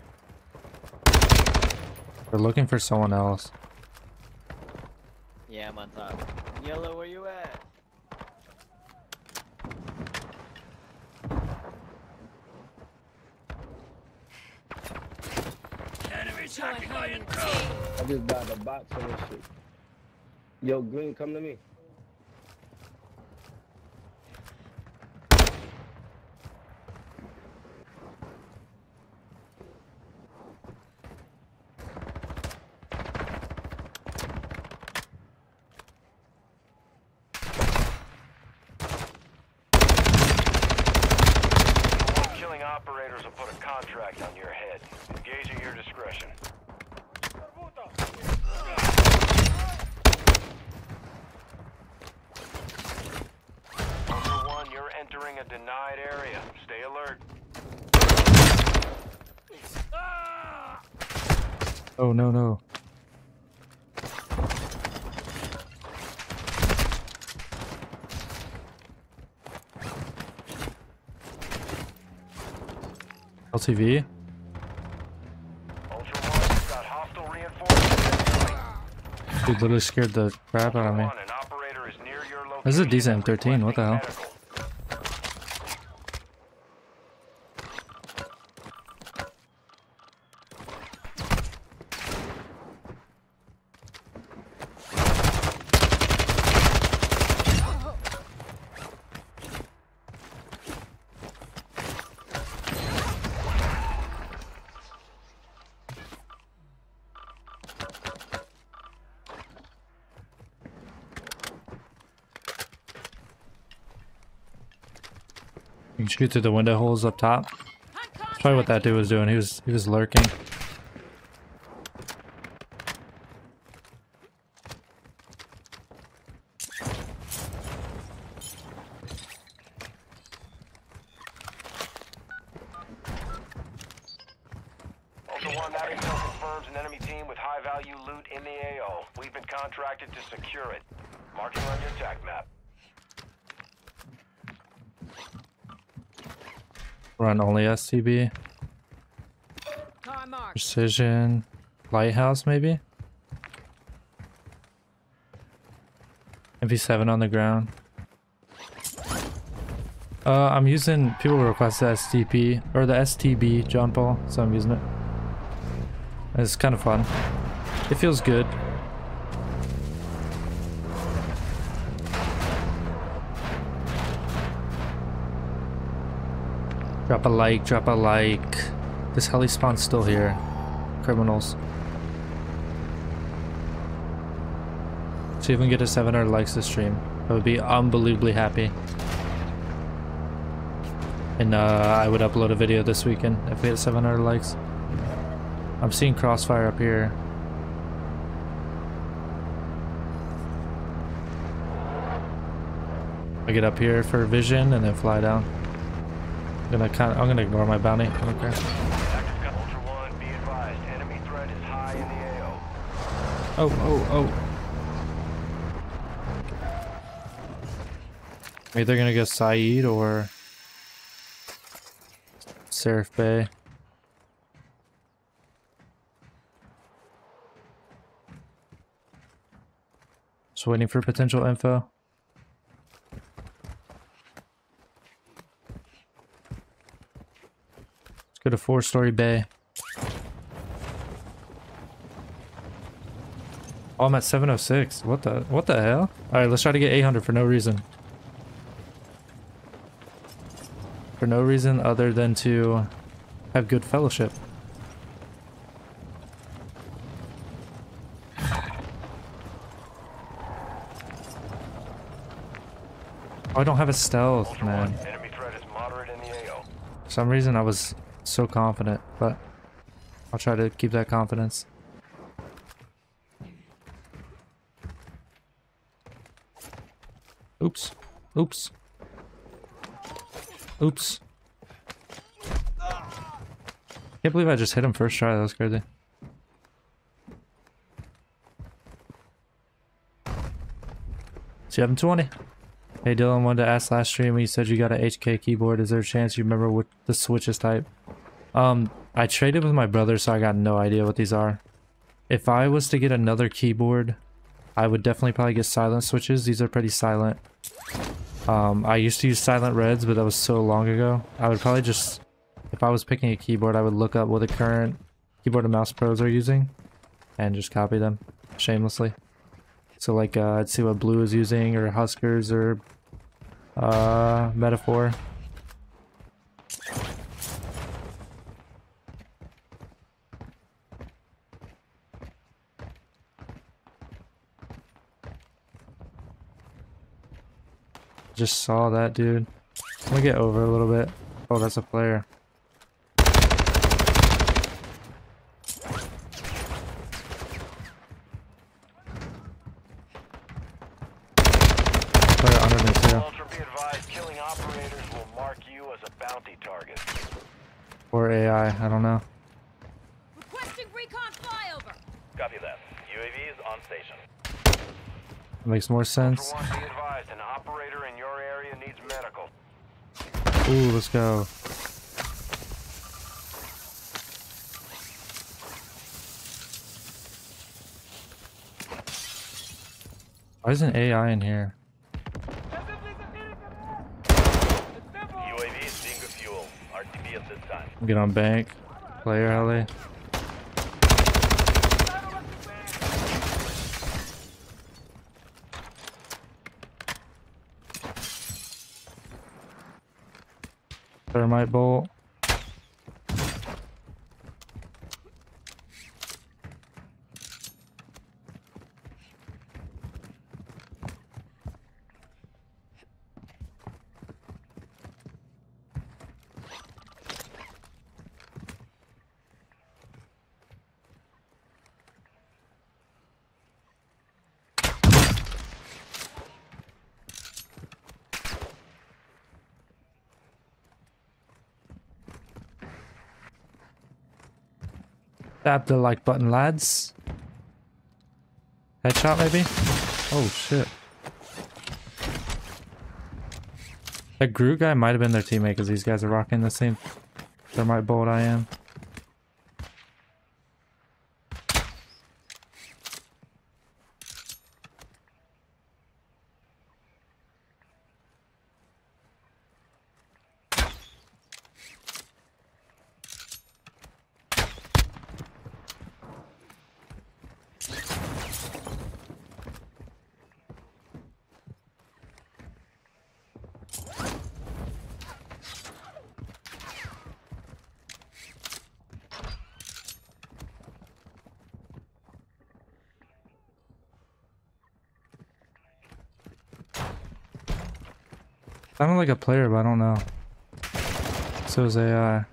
We're looking for someone else. Yeah, I'm on top. Yellow, where you at? Enemy tracking my info. I just died a box on this shit. Yo, Green, come to me. Killing operators will put a contract on your head. Engage at your discretion. Ultra One, you're entering a denied area. Stay alert. Oh no no. LTV? You've got hostile reinforcements. Dude literally scared the crap out of me. An operator is near your location. This is a decent M13, what the hell? You can shoot through the window holes up top. That's probably what that dude was doing. He was he was lurking. Ultra One, that intel confirms an enemy team with high-value loot in the AO. We've been contracted to secure it. Marking on your attack map. Run STB. Precision. Lighthouse maybe? MV7 on the ground. Uh, I'm using, people request the STP, or the STB John Paul, so I'm using it. It's kind of fun. It feels good. Drop a like, drop a like. This heli spawn's still here. Criminals. See if we can get a 700 likes this stream. I would be unbelievably happy. And uh, I would upload a video this weekend if we hit 700 likes. I'm seeing Crossfire up here. I get up here for vision and then fly down. I'm gonna kind of, I'm gonna ignore my bounty. I don't care. Ultra One, be advised, enemy threat is high in the AO. Oh, oh, oh. Either gonna go Sa'id or Sarif Bay. Just waiting for potential info. Let's go to four story bay. Oh, I'm at 706. What the what the hell? Alright, let's try to get 800 for no reason. For no reason other than to have good fellowship. Oh, I don't have a stealth, man. Enemy threat is moderate in the AO. For some reason I was so confident, but I'll try to keep that confidence. Oops. Oops. Oops. Can't believe I just hit him first try, that was crazy. Seven twenty. Hey Dillon, wanted to ask last stream when you said you got an HK keyboard. Is there a chance you remember what the switches type? Um, I traded with my brother, so I got no idea what these are. If I was to get another keyboard, I would definitely probably get silent switches. These are pretty silent. Um, I used to use silent reds, but that was so long ago. I would probably just, if I was picking a keyboard, I would look up what the current keyboard and mouse pros are using and just copy them shamelessly. So like, uh, I'd see what Blue is using or Huskerrs or uh, Metaphor. Just saw that dude. Let me get over a little bit. Oh, that's a player. Player under me too. Be advised, killing operators will mark you as a bounty target. Or AI, I don't know. Requesting recon flyover. Copy that. UAV is on station. Makes more sense. Ultra One, be advised, an operator in your area needs medical. Ooh, let's go. Why isn't AI in here? UAV is being refueled. RTB at this time. Get on bank. Player alley. Thermite bolt. Tap the like button, lads. Headshot, maybe? Oh, shit. That Groot guy might have been their teammate because these guys are rocking the same thermite bolt I am. Player, but I don't know. So is AI.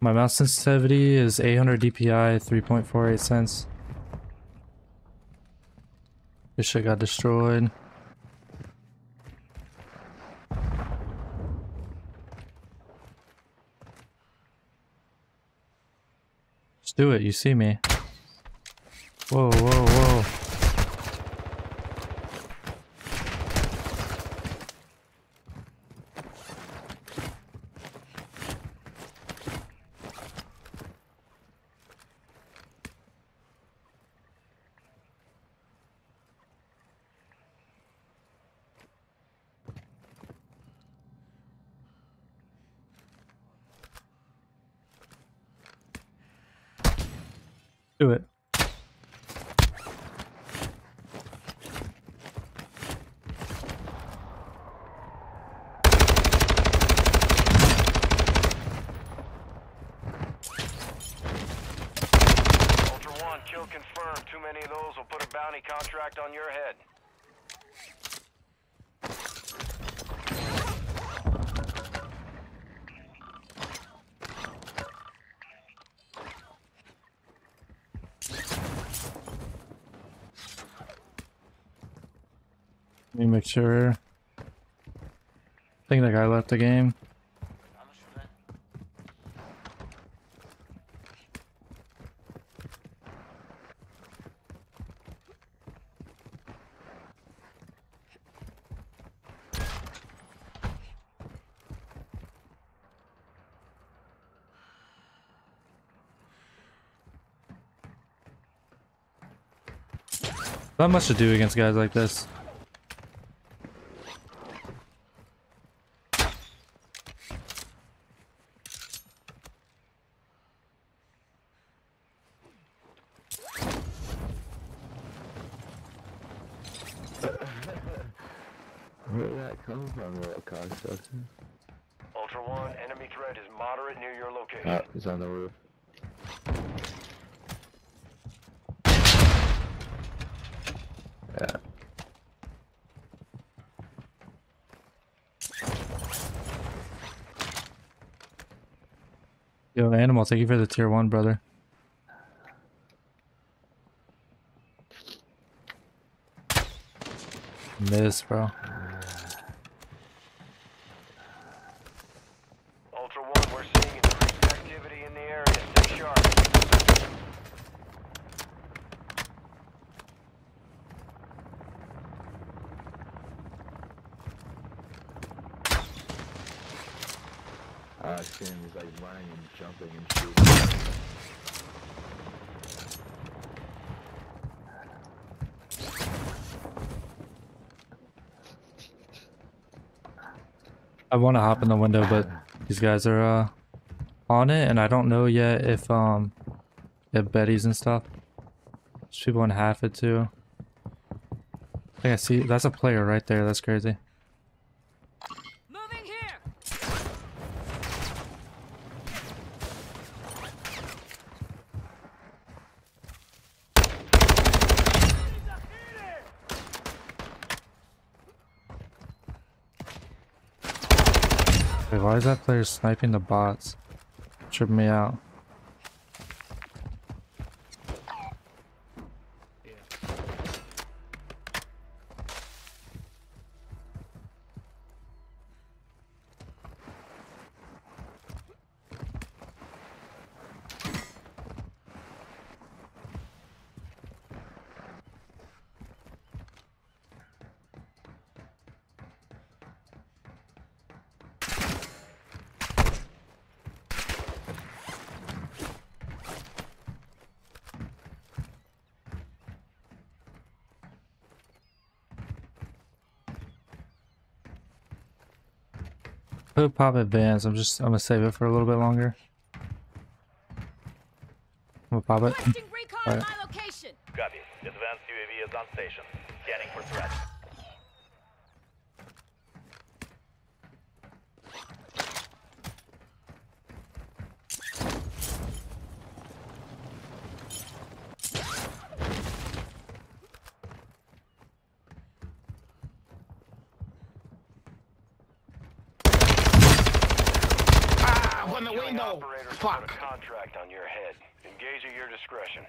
My mouse sensitivity is 800 DPI, 3.48 cents. This shit got destroyed. Let's do it. You see me. Whoa, whoa, whoa. Do it. Ultra One, kill confirmed. Too many of those will put a bounty contract on your head. Let me make sure. I think that guy left the game. Not much to do against guys like this. Where did that come from, little cocksucker? Ultra One, enemy threat is moderate near your location. Oh, he's on the roof. Yeah. Animal, thank you for the tier one, brother. Miss, bro. Ultra One, we're seeing increased activity in the area. Stay sharp. I see him, he's like running and jumping and shooting. I want to hop in the window, but these guys are uh, on it, and I don't know yet if um, if Betty's and stuff. There's people in half it too. I think I see. That's a player right there. That's crazy. Is that player sniping the bots? Tripping me out. Put pop advance. I'm just. I'm gonna save it for a little bit longer. I'm gonna pop it. Requesting Alright. my location. Copy. Advanced UAV is on station. Scanning for threats. Ah, from the window. Fuck. Put a contract on your head. Engage at your discretion.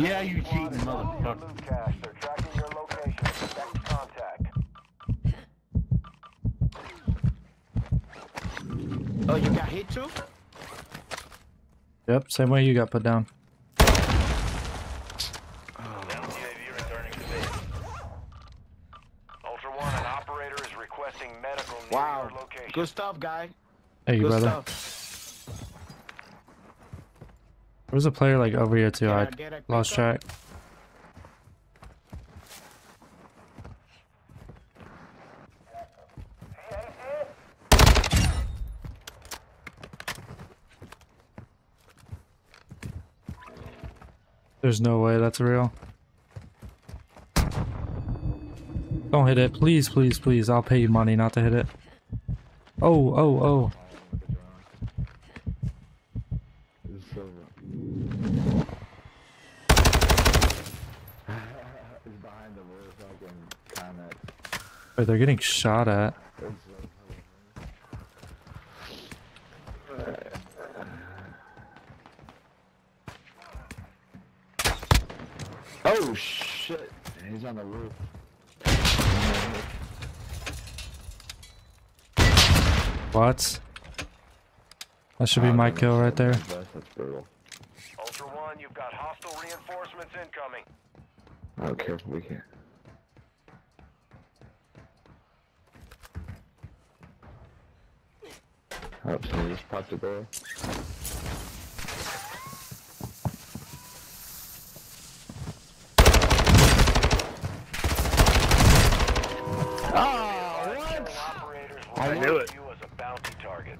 Yeah, you cheating motherfucker. They're tracking your location. Expect contact. Oh, you got hit too? Yep, same way you got put down. Ultra One, an operator is requesting medical near Wow. location. Good stuff, guy. Hey, you Good brother. stuff. There's a player like over here too. I I get a lost track. There's no way that's real. Don't hit it. Please, please, please. I'll pay you money not to hit it. Oh, oh, oh. It's so it's behind the little fucking Connex. Wait, they're getting shot at. Oh shit! He's on the roof. What? That should be my kill right there. That's brutal. Ultra One, you've got hostile reinforcements incoming. Oh, careful, we can't. Oh, so just popped the door. Oh, what? I knew it. you as a bounty target.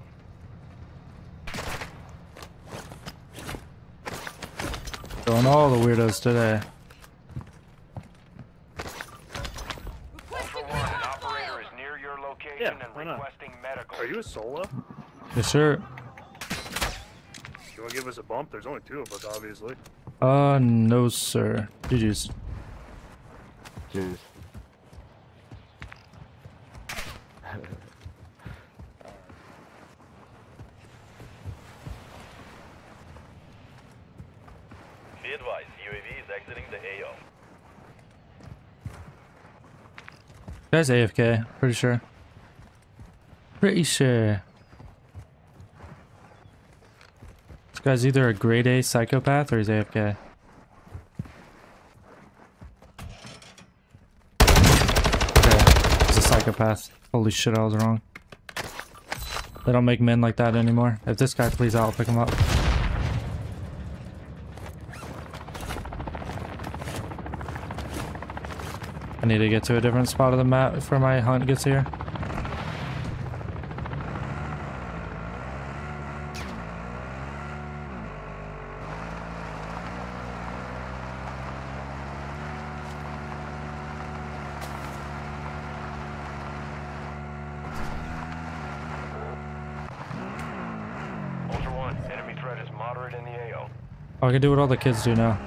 Throwing all the weirdos today. Ultra One, an operator is near your location and requesting medical. Are you a solo? Yes, sir. You want to give us a bump? There's only two of us, obviously. Uh, no, sir. GG's. Jeez. Be advised, UAV is exiting the AO. Guy's AFK, pretty sure. Pretty sure. This guy's either a grade A psychopath or he's AFK. Okay, he's a psychopath. Holy shit, I was wrong. They don't make men like that anymore. If this guy flees out, I'll pick him up. I need to get to a different spot of the map before my hunt gets here. Ultra One, enemy threat is moderate in the AO. Oh, I can do what all the kids do now.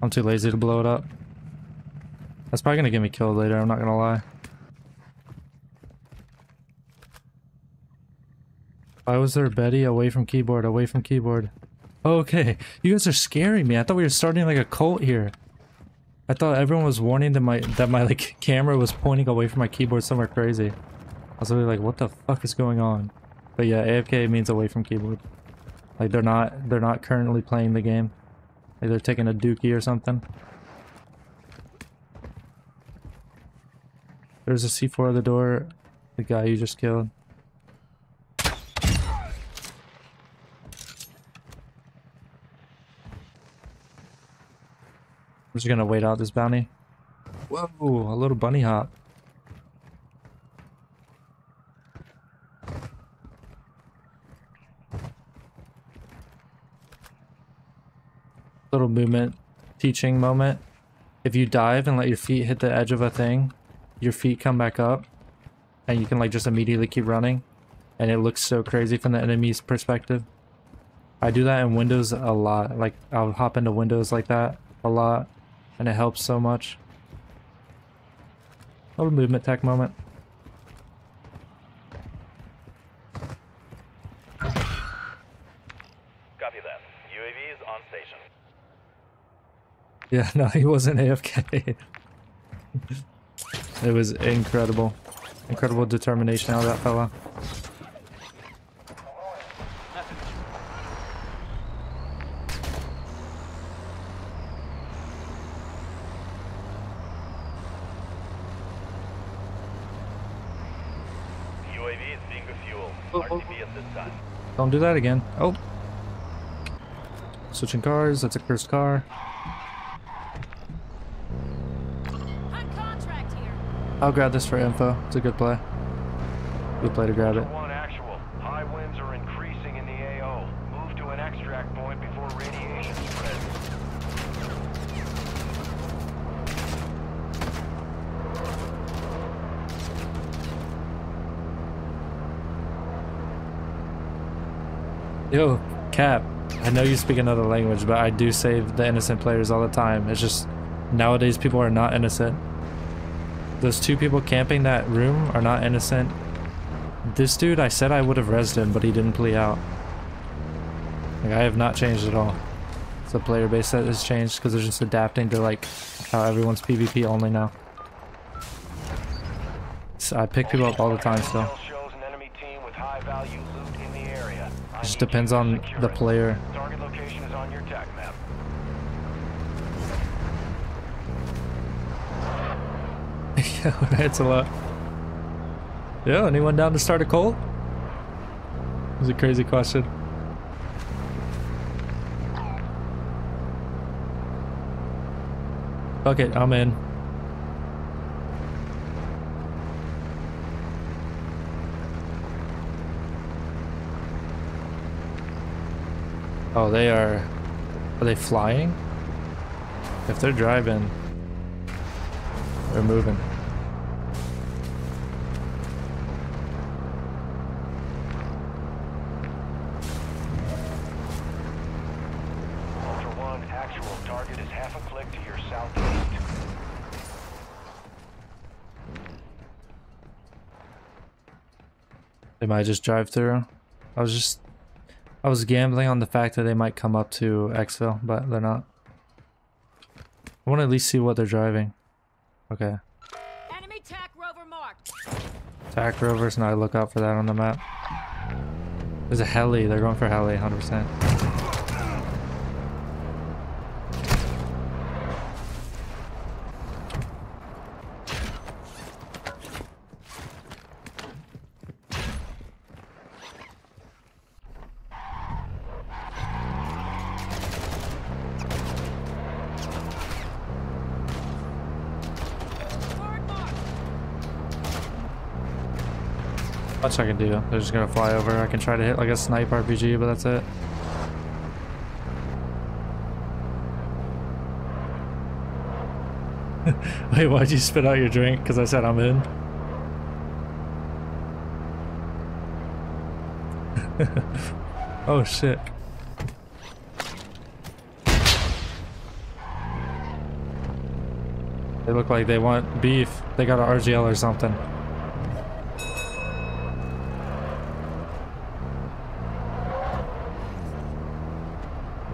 I'm too lazy to blow it up. That's probably gonna get me killed later, I'm not gonna lie. Why was there Betty away from keyboard, away from keyboard? Okay, you guys are scaring me. I thought we were starting like a cult here. I thought everyone was warning that my that my like camera was pointing away from my keyboard somewhere crazy. I was like, what the fuck is going on? But yeah, AFK means away from keyboard. Like they're not they're not currently playing the game. Like they're taking a dookie or something. There's a C4 at the door. The guy you just killed. I'm just gonna wait out this bounty. Whoa, a little bunny hop. Little movement teaching moment. If you dive and let your feet hit the edge of a thing, your feet come back up and you can like just immediately keep running and it looks so crazy from the enemy's perspective. I do that in Windows a lot. Like I'll hop into Windows like that a lot and it helps so much. Little movement tech moment. Copy that. UAV is on station. Yeah, no, he wasn't AFK. it was incredible. Incredible determination out of that fella. UAV is being refueled. Oh, oh. RTB at this time. Don't do that again. Oh. Switching cars. That's a cursed car. I'll grab this for info. It's a good play. Good play to grab it. One actual. High winds are increasing in the AO. Move to an extract point before radiation spreads. Yo, Cap. I know you speak another language, but I do save the innocent players all the time. It's just nowadays people are not innocent. Those two people camping that room are not innocent. This dude, I said I would have rezzed him, but he didn't plea out. Like, I have not changed at all. The player base that has changed because they're just adapting to like how everyone's PvP only now. So I pick people up all the time still. It just depends on the player. That's a lot. Yo, anyone down to start a cult? It's a crazy question. Fuck it, I'm in. Oh, they are... Are they flying? If they're driving, they're moving. Ultra One, actual target is half a click to your southeast. They might just drive through. I was just... I was gambling on the fact that they might come up to Exfil, but they're not. I want to at least see what they're driving. Okay. Enemy TAC rover marked. Attack rovers, and I look out for that on the map. There's a heli. They're going for heli, 100%. Much I can do. They're just gonna fly over. I can try to hit like a snipe RPG, but that's it. Wait, why'd you spit out your drink? Because I said I'm in. oh shit. They look like they want beef. They got an RGL or something.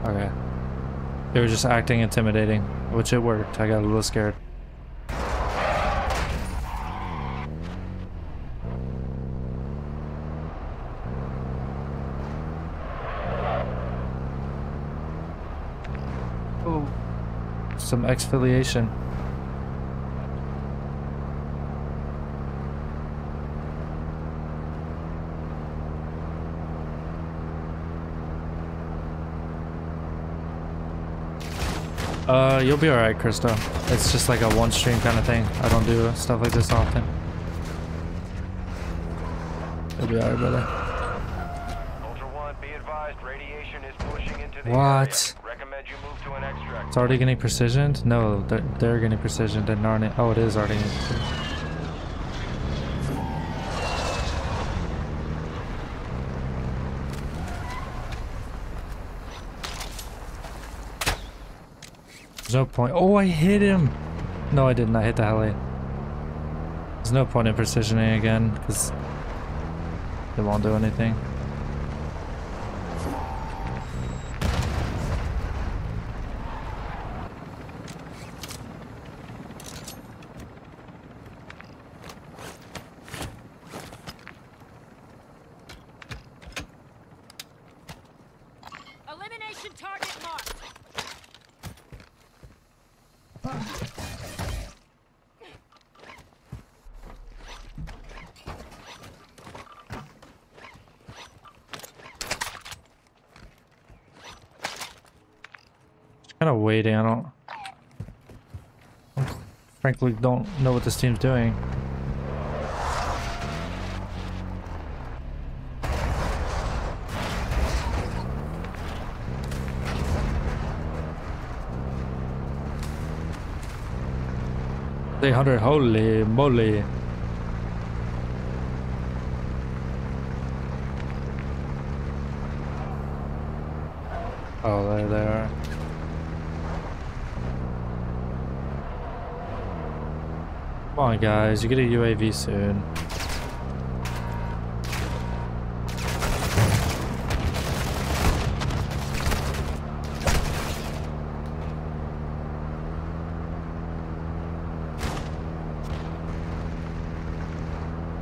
Okay. They were just acting intimidating, which it worked. I got a little scared. Some exfoliation. Uh, you'll be alright, Krista. It's just like a one stream kind of thing. I don't do stuff like this often. You'll be alright, brother. One, advised, radiation is pushing into the What? area. Recommend you move to an extract. It's already getting precisioned? No, they're, they're getting precisioned and Narnia. Oh, it is already getting precisioned. No point. Oh, I hit him! No, I didn't. I hit the heli. There's no point in precisioning again, because it won't do anything. Kind of waiting. I don't. Frankly, don't know what this team's doing. Three hundred. Holy moly! Oh, there they are. Come on, guys. You get a UAV soon.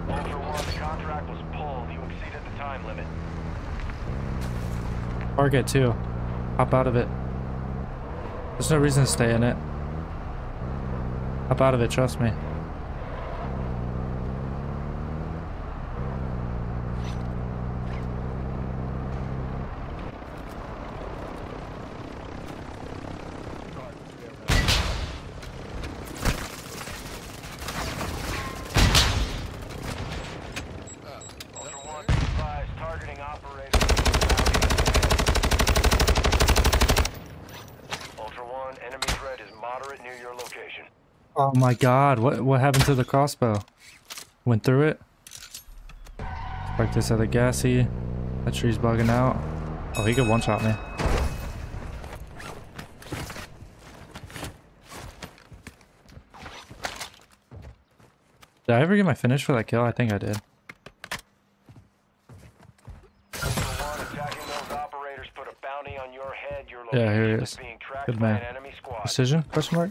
Ultra One, contract was pulled. You exceeded the time limit. Target too. Hop out of it. There's no reason to stay in it. Hop out of it, trust me. Ultra One, be advised, targeting operators. Ultra One, enemy threat is moderate near your location. Oh my god, what what happened to the crossbow? Went through it? Practice this other gassy. That tree's bugging out. Oh, he could one-shot me. Did I ever get my finish for that kill? I think I did. Ultra One, attacking those operators put a bounty on your head. Your Yeah, here he is. being tracked Good man. an enemy squad. Precision? Question mark?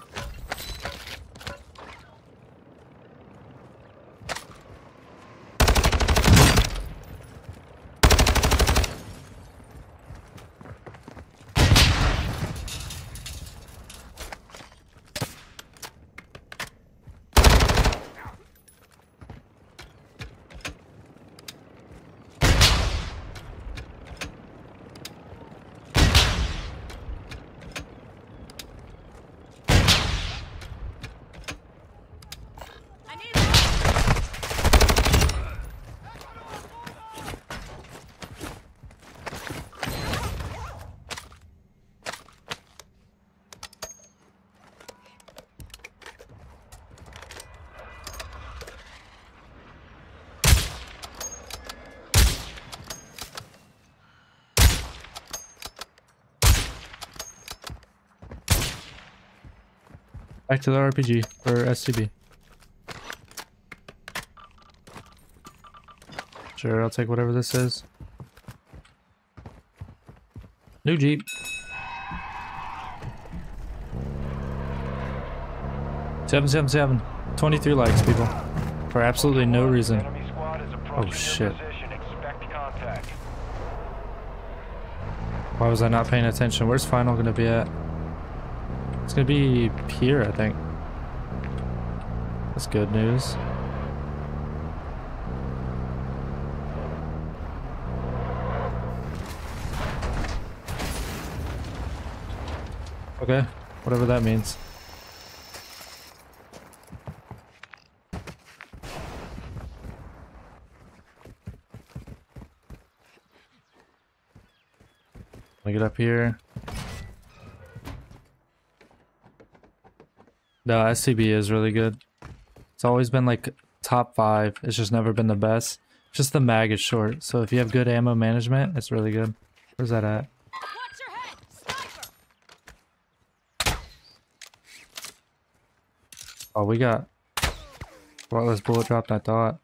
To the RPG or SCB. Sure, I'll take whatever this is. New Jeep. Seven seven seven. Twenty-three likes, people, for absolutely no reason. Oh shit! Why was I not paying attention? Where's final gonna be at? Gonna be here, I think. That's good news. Okay, whatever that means. Let get up here. No, SCB is really good. It's always been like top five. It's just never been the best. Just the mag is short. So if you have good ammo management, it's really good. Where's that at? Oh, we got lot less bullet drop than I thought.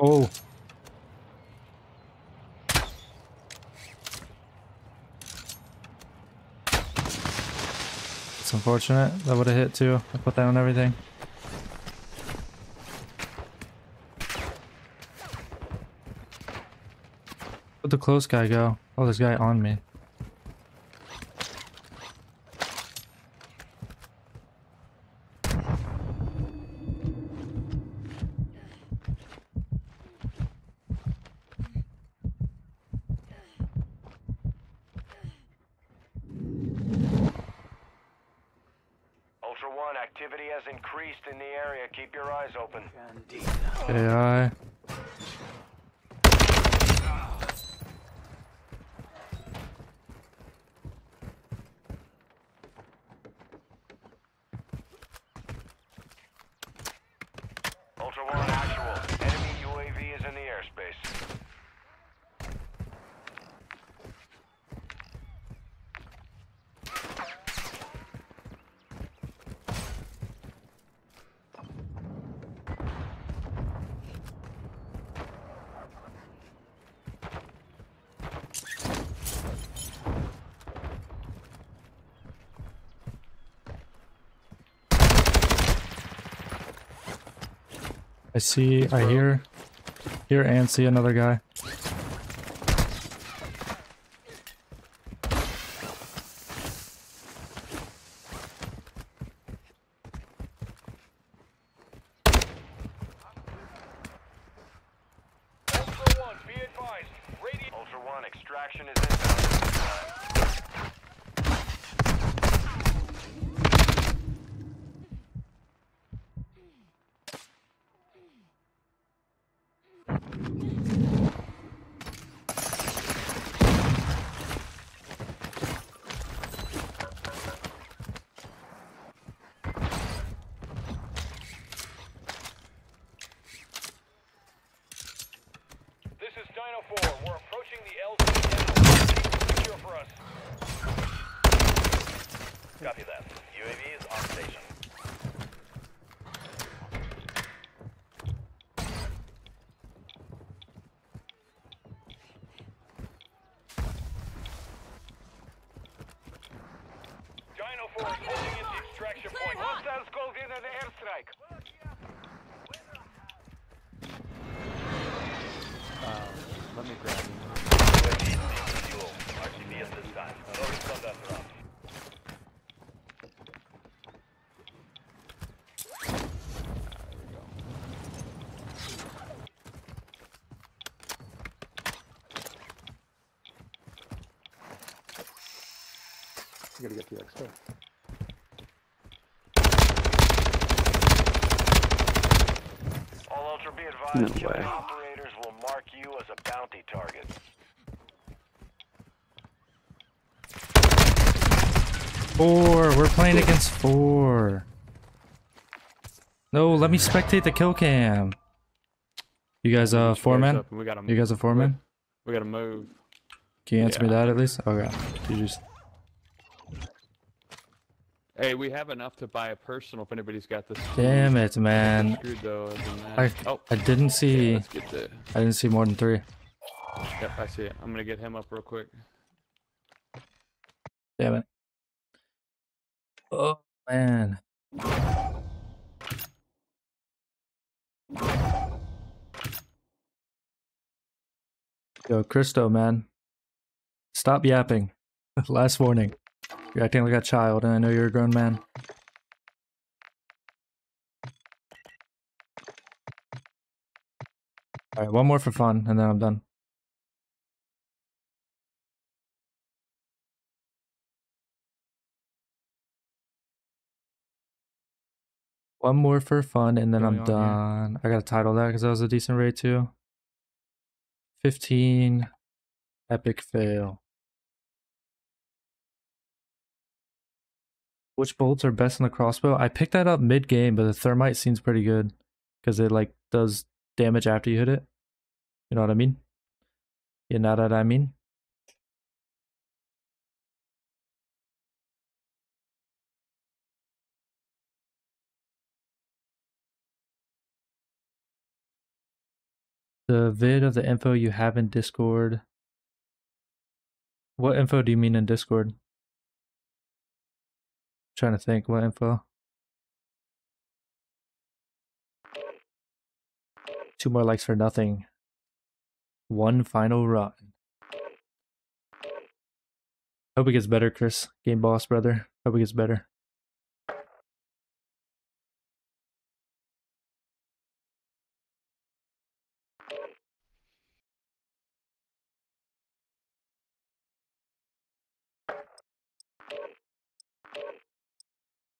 Oh. It's unfortunate. That would have hit too. I put that on everything. Where'd the close guy go? Oh, this guy on me. Ultra One, activity has increased in the area. Keep your eyes open. AI. Ultra One, actual. Enemy UAV is in the airspace. I see, I hear, hear and see another guy. Ultra One, be advised. Radio. Ultra One, extraction is inbound. This is Dino 4. We're approaching the LZ. Secure for us. Copy that. UAV is on station. Dino 4 is holding in the extraction point. Hostiles called in an airstrike. let me grab him. UAV is being fuel. RTB at this time. No respond after us. You gotta get the extra. All Ultra be No advised, killing way. operators will mark you as a bounty target. Four. We're playing against four. No, let me spectate the kill cam. You guys, uh, four men? up and we gotta You guys are four men? We gotta move. Can you answer me that at least? Okay. You just. Hey, we have enough to buy a personal if anybody's got this. Damn it, man. Though. other than that. I oh, I didn't see. the. I didn't see more than three. Yep, I see it. I'm gonna get him up real quick. Damn it. Oh man. Yo, Christo, man. Stop yapping. Last warning. You're acting like a child, and I know you're a grown man. Alright, one more for fun, and then I'm done. One more for fun, and then I'm Going done. I gotta title that because that was a decent rate too. 15 epic fail. Which bolts are best in the crossbow? I picked that up mid game, but the thermite seems pretty good because it like does damage after you hit it. You know what I mean? You know what I mean? The vid of the info you have in Discord. What info do you mean in Discord? trying to think what info. Two more likes for nothing. One final run. Hope it gets better, Chris. Game boss, brother. Hope it gets better.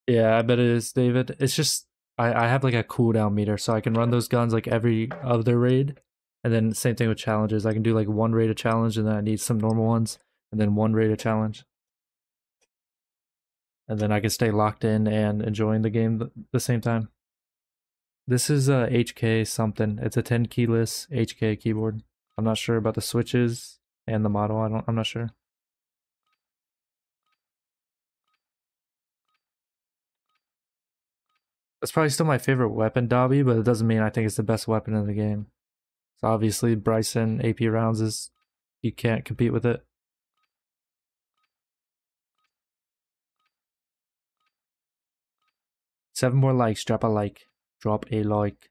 Yeah, I bet it is, David. It's just I, I have like a cooldown meter, so I can run those guns like every other raid. And then same thing with challenges. I can do like one raid of challenge and then I need some normal ones, and then one raid of challenge. And then I can stay locked in and enjoying the game th- the same time. This is a HK something. It's a 10 keyless HK keyboard. I'm not sure about the switches and the model. I don't I'm not sure. It's probably still my favorite weapon, Dobby, but it doesn't mean I think it's the best weapon in the game. So obviously Bryson AP rounds is you can't compete with it. Seven more likes, drop a like. Drop a like.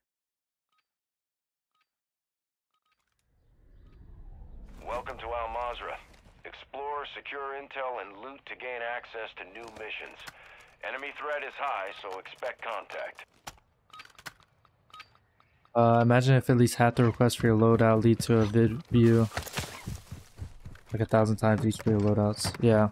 Welcome to Al Mazrah. Explore, secure intel, and loot to gain access to new missions. Enemy threat is high, so expect contact. Uh, imagine if at least half the requests for your loadout lead to a vid view. Like a thousand times each for your loadouts. Yeah.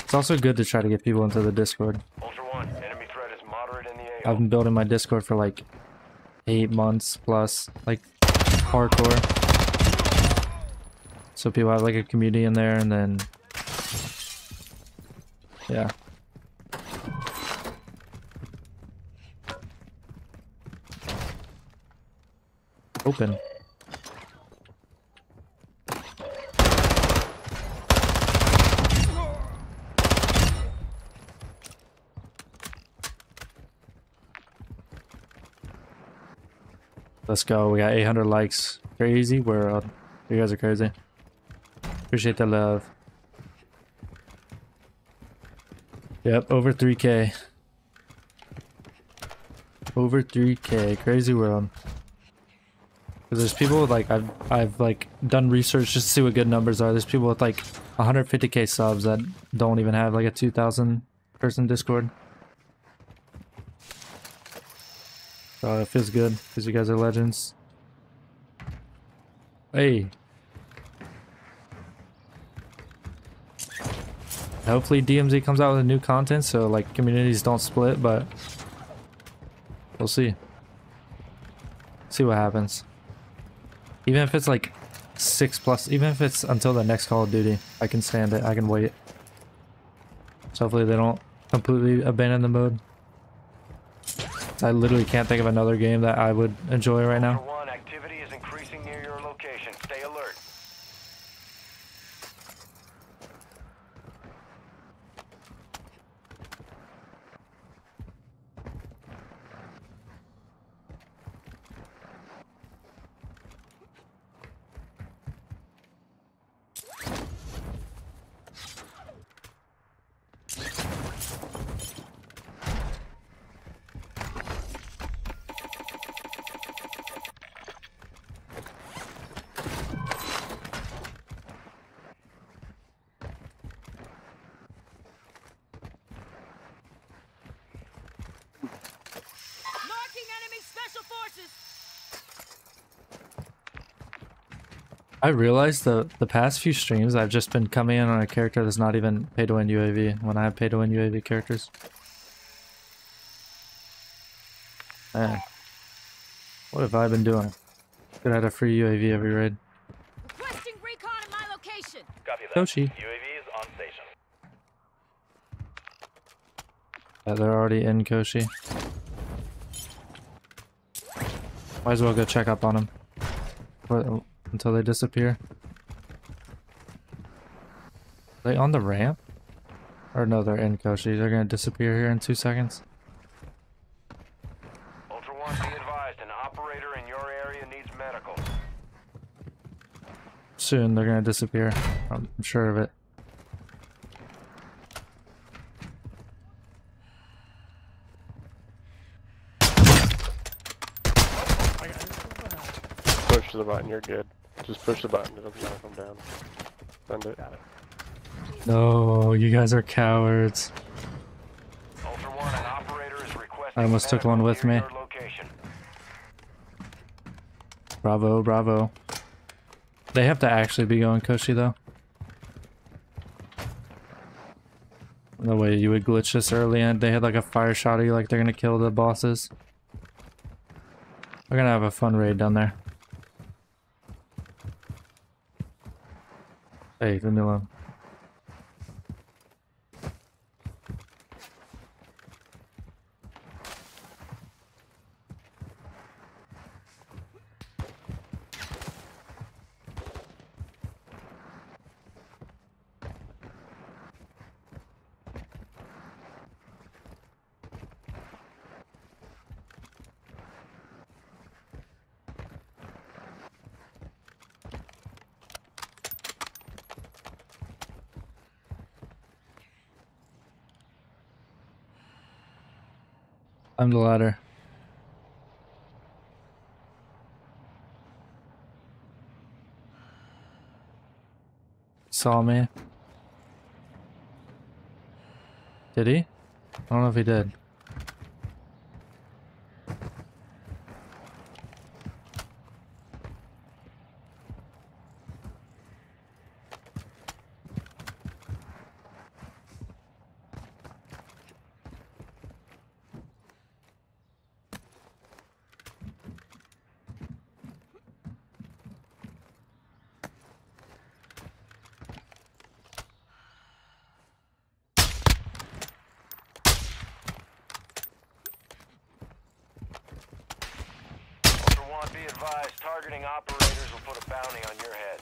It's also good to try to get people into the Discord. Ultra One, enemy threat is moderate in the. I've been building my Discord for like eight months plus, like hardcore. So people have like a community in there and then yeah. Open. Let's go. We got 800 likes. Crazy world. You guys are crazy. Appreciate the love. Yep, over 3k. Over 3k. Crazy world. Because there's people with like I've I've like done research just to see what good numbers are. There's people with like 150k subs that don't even have like a 2,000 person Discord. So it feels good because you guys are legends. Hey. Hopefully DMZ comes out with a new content so like communities don't split, but we'll see. See what happens. Even if it's like six plus, even if it's until the next Call of Duty, I can stand it. I can wait. So hopefully they don't completely abandon the mode. I literally can't think of another game that I would enjoy right now. Ultra One, activity is increasing near your location. Stay alert. Marking enemy special forces. I realized the the past few streams I've just been coming in on a character that's not even pay to win UAV when I have pay to win UAV characters. Man. What have I been doing? Could have had a free UAV every raid. Requesting recon in my location. Copy that. Yoshi. UAV is on station. Yeah, they're already in Koschei. Might as well go check up on them. But, until they disappear. Are they on the ramp? Or no, they're in Koschei. They're gonna disappear here in two seconds. Ultra One, be advised, an operator in your area needs medical. Soon they're gonna disappear. I'm I'm sure of it. Push the button, you're good. Just push the button, it'll knock them down. Send it. No, you guys are cowards. Ultra One, an operator is requesting I almost took one with me. location. Bravo, bravo. They have to actually be going Koschei though. No way you would glitch this early and they had like a fire shot at you like they're gonna kill the bosses. We're gonna have a fun raid down there. Hey, leave me alone. The ladder. Saw me. Did he? I don't know if he did. Ultra One, be advised, targeting operators will put a bounty on your head.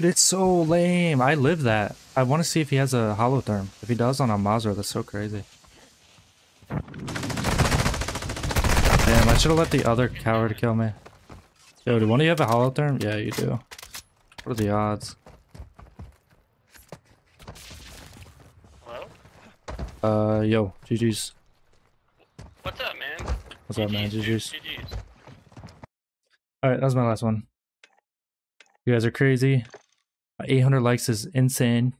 Dude, it's so lame. I live that. I want to see if he has a holotherm. If he does on Al Mazrah, that's so crazy. Damn, I should have let the other coward kill me. Yo, do one of you have a holotherm? Yeah, you do. What are the odds? Hello? Uh, yo, GG's. What's up, man? What's up, man? GG's. GG's. Alright, that was my last one. You guys are crazy. 800 likes is insane.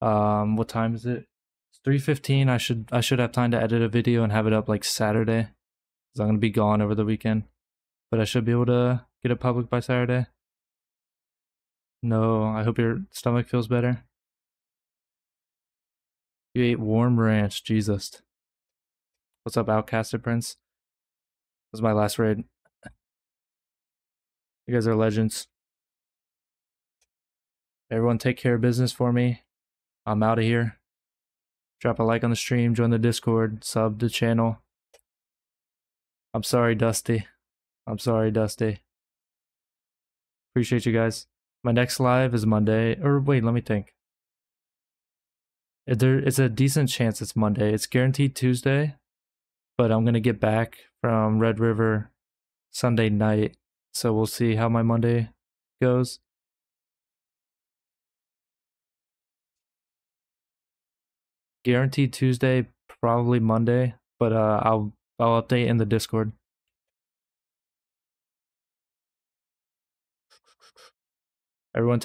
Um, what time is it? It's 3:15. I should I should have time to edit a video and have it up like Saturday. Cuz I'm to be gone over the weekend. But I should be able to get it public by Saturday. No, I hope your stomach feels better. You ate warm ranch, Jesus. What's up, Outcasted Prince? This was my last raid. You guys are legends. Everyone take care of business for me. I'm out of here. Drop a like on the stream, join the Discord, sub the channel. I'm sorry, Dusty. I'm sorry, Dusty. Appreciate you guys. My next live is Monday. Or wait, let me think. There is a decent chance it's Monday. It's guaranteed Tuesday, but I'm gonna get back from Red River Sunday night. So we'll see how my Monday goes. Guaranteed Tuesday, probably Monday, but uh, I'll I'll update in the Discord. Everyone.